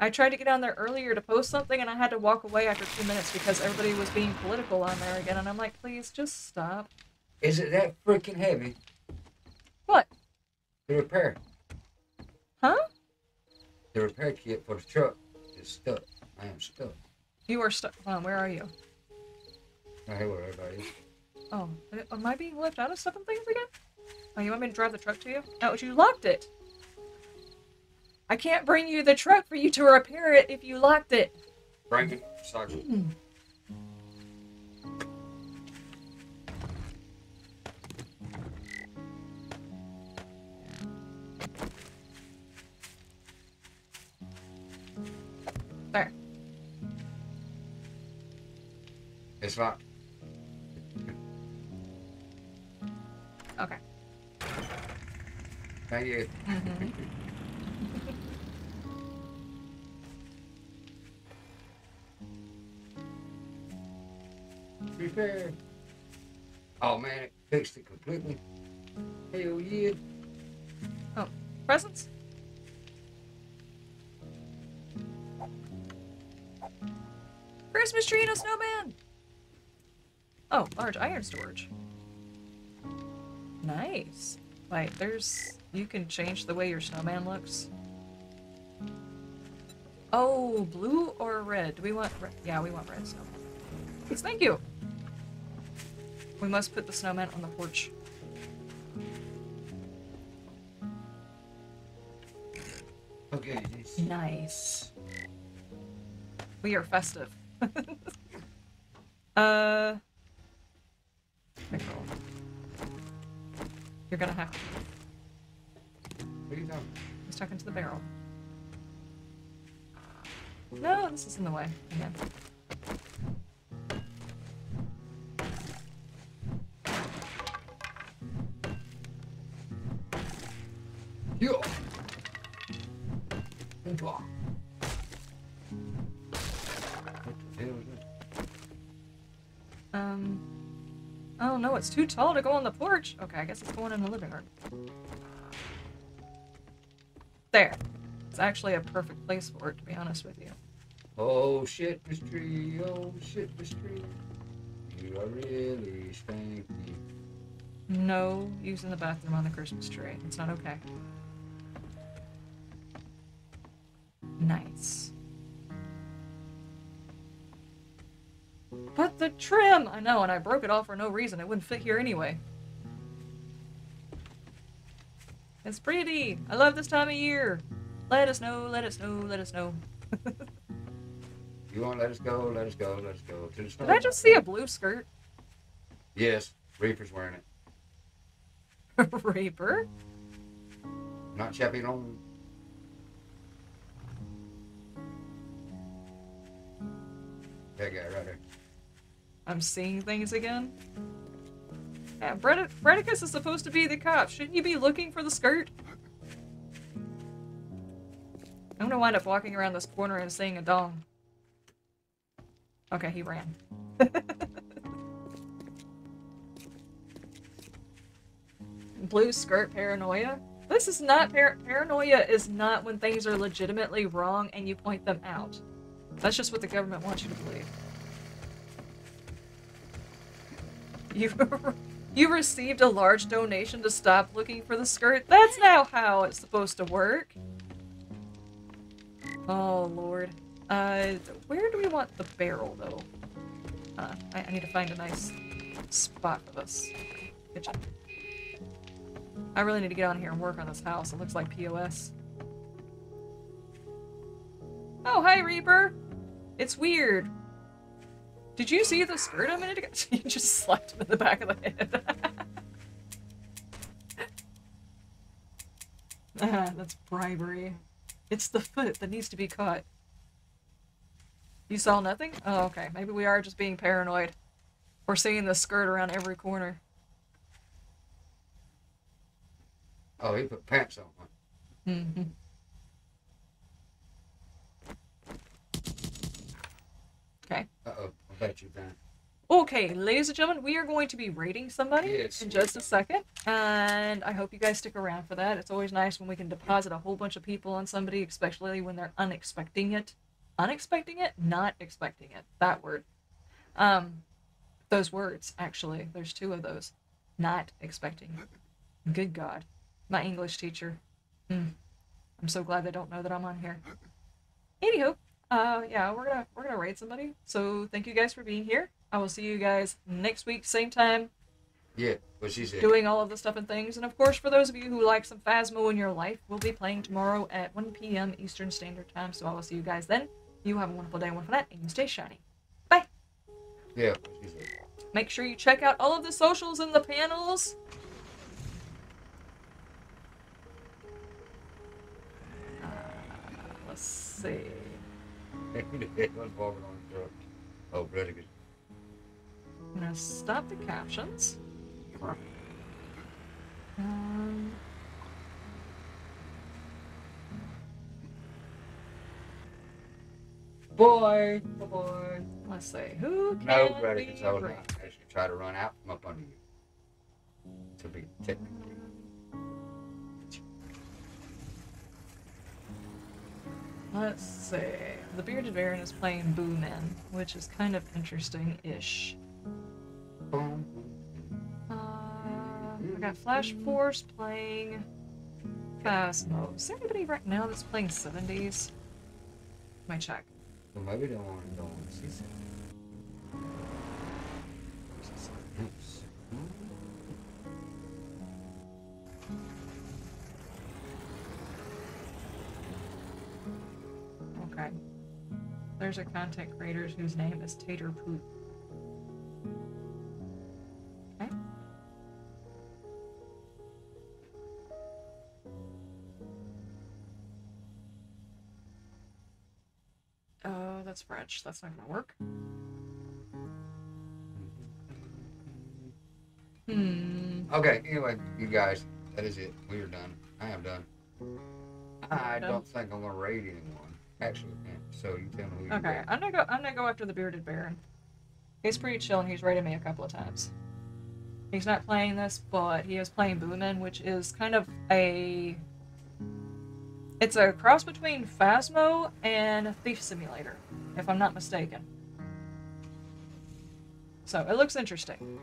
I tried to get on there earlier to post something and I had to walk away after two minutes because everybody was being political on there again. And I'm like, please just stop. Is it that freaking heavy? What? The repair. Huh? The repair kit for the truck is stuck. I am stuck. You are stuck. Hold on, where are you? Here where everybody is. Oh, uh, am I being left out of seven things again? Oh, you want me to drive the truck to you? Oh, you locked it. I can't bring you the truck for you to repair it if you locked it. Bring it, Sergeant. It's locked. Okay. Thank you. Mm-hmm. Repair. Oh man, it fixed it completely. Hell yeah. Oh, presents? Christmas tree and a snowman! Oh, large iron storage. Nice. Wait, there's... You can change the way your snowman looks. Oh, blue or red? Do we want red? Yeah, we want red snowman. Yes, thank you! We must put the snowman on the porch. Okay. Nice. We are festive. uh. You're gonna have to. What are you talking? He's talking to the barrel. No, this is in the way. Again. Oh no, it's too tall to go on the porch. Okay, I guess it's going in the living room. There. It's actually a perfect place for it, to be honest with you. Oh shit, Miss Tree. Oh shit, Miss Tree. You are really stinky. No using the bathroom on the Christmas tree. It's not okay. Nice. But the trim! I know, and I broke it off for no reason. It wouldn't fit here anyway. It's pretty! I love this time of year! Let us know, let us know, let us know. You won't let us go, let us go, let us go to the Did I just see a blue skirt? Yes, Reaper's wearing it. Reaper? Not Chappie Long. That guy right there. I'm seeing things again. Yeah, Bred- Bredicus is supposed to be the cop. Shouldn't you be looking for the skirt? I'm gonna wind up walking around this corner and seeing a dong. Okay, he ran. Blue skirt paranoia? This is not par- paranoia is not when things are legitimately wrong and you point them out. That's just what the government wants you to believe. You you received a large donation to stop looking for the skirt. That's now how it's supposed to work. Oh lord. Uh, where do we want the barrel though? Uh, I, I need to find a nice spot for this. I really need to get on here and work on this house. It looks like POS. Oh, hi Reaper. It's weird. Did you see the skirt a minute ago? you just slapped him in the back of the head. Ah, That's bribery. It's the foot that needs to be caught. You saw nothing? Oh, okay. Maybe we are just being paranoid. We're seeing the skirt around every corner. Oh, he put pants on. Huh? hmm Okay. Uh oh, I bet you that. Okay, ladies and gentlemen, we are going to be rating somebody Yes. in just a second, and I hope you guys stick around for that. It's always nice when we can deposit a whole bunch of people on somebody, especially when they're unexpecting it. Unexpecting it? Not expecting it. That word. Um, those words, actually. There's two of those. Not expecting. Good God. My English teacher. Hmm. I'm so glad they don't know that I'm on here. Anywho, uh, yeah, we're gonna we're gonna raid somebody. So thank you guys for being here. I will see you guys next week, same time, Yeah, what she said. doing all of the stuff and things. And of course, for those of you who like some Phasmo in your life, we'll be playing tomorrow at 1 p.m. Eastern Standard Time. So I will see you guys then. You have a wonderful day, wonderful night, and you stay shiny. Bye. Yeah, what she said. Make sure you check out all of the socials and the panels. Uh, let's see. It was walking on the truck. Oh, bloody good. Gonna stop the captions. Um, Boy, boy. let's see. Who can No, Brady, because I was actually try to run out from up under you. To be technically. Let's see. The Bearded Baron is playing Boo Men, which is kind of interesting-ish. Uh, I got Flash Force playing Phasmo. Is there anybody right now that's playing 7 Days? My check. Well, maybe they want to go and see Okay. There's a content creator whose name is Tater Poot. Okay. Oh, that's French. That's not gonna work. Hmm. Okay, anyway, you guys, that is it. We are done. I am done. I don't think I'm gonna raid anyone. Actually, so you tell me who you Okay. I'm gonna go. I'm gonna go after the bearded baron. He's pretty chill, and he's raided me a couple of times. He's not playing this, but he is playing Boo Men, which is kind of a. It's a cross between Phasmo and Thief Simulator, if I'm not mistaken. So it looks interesting.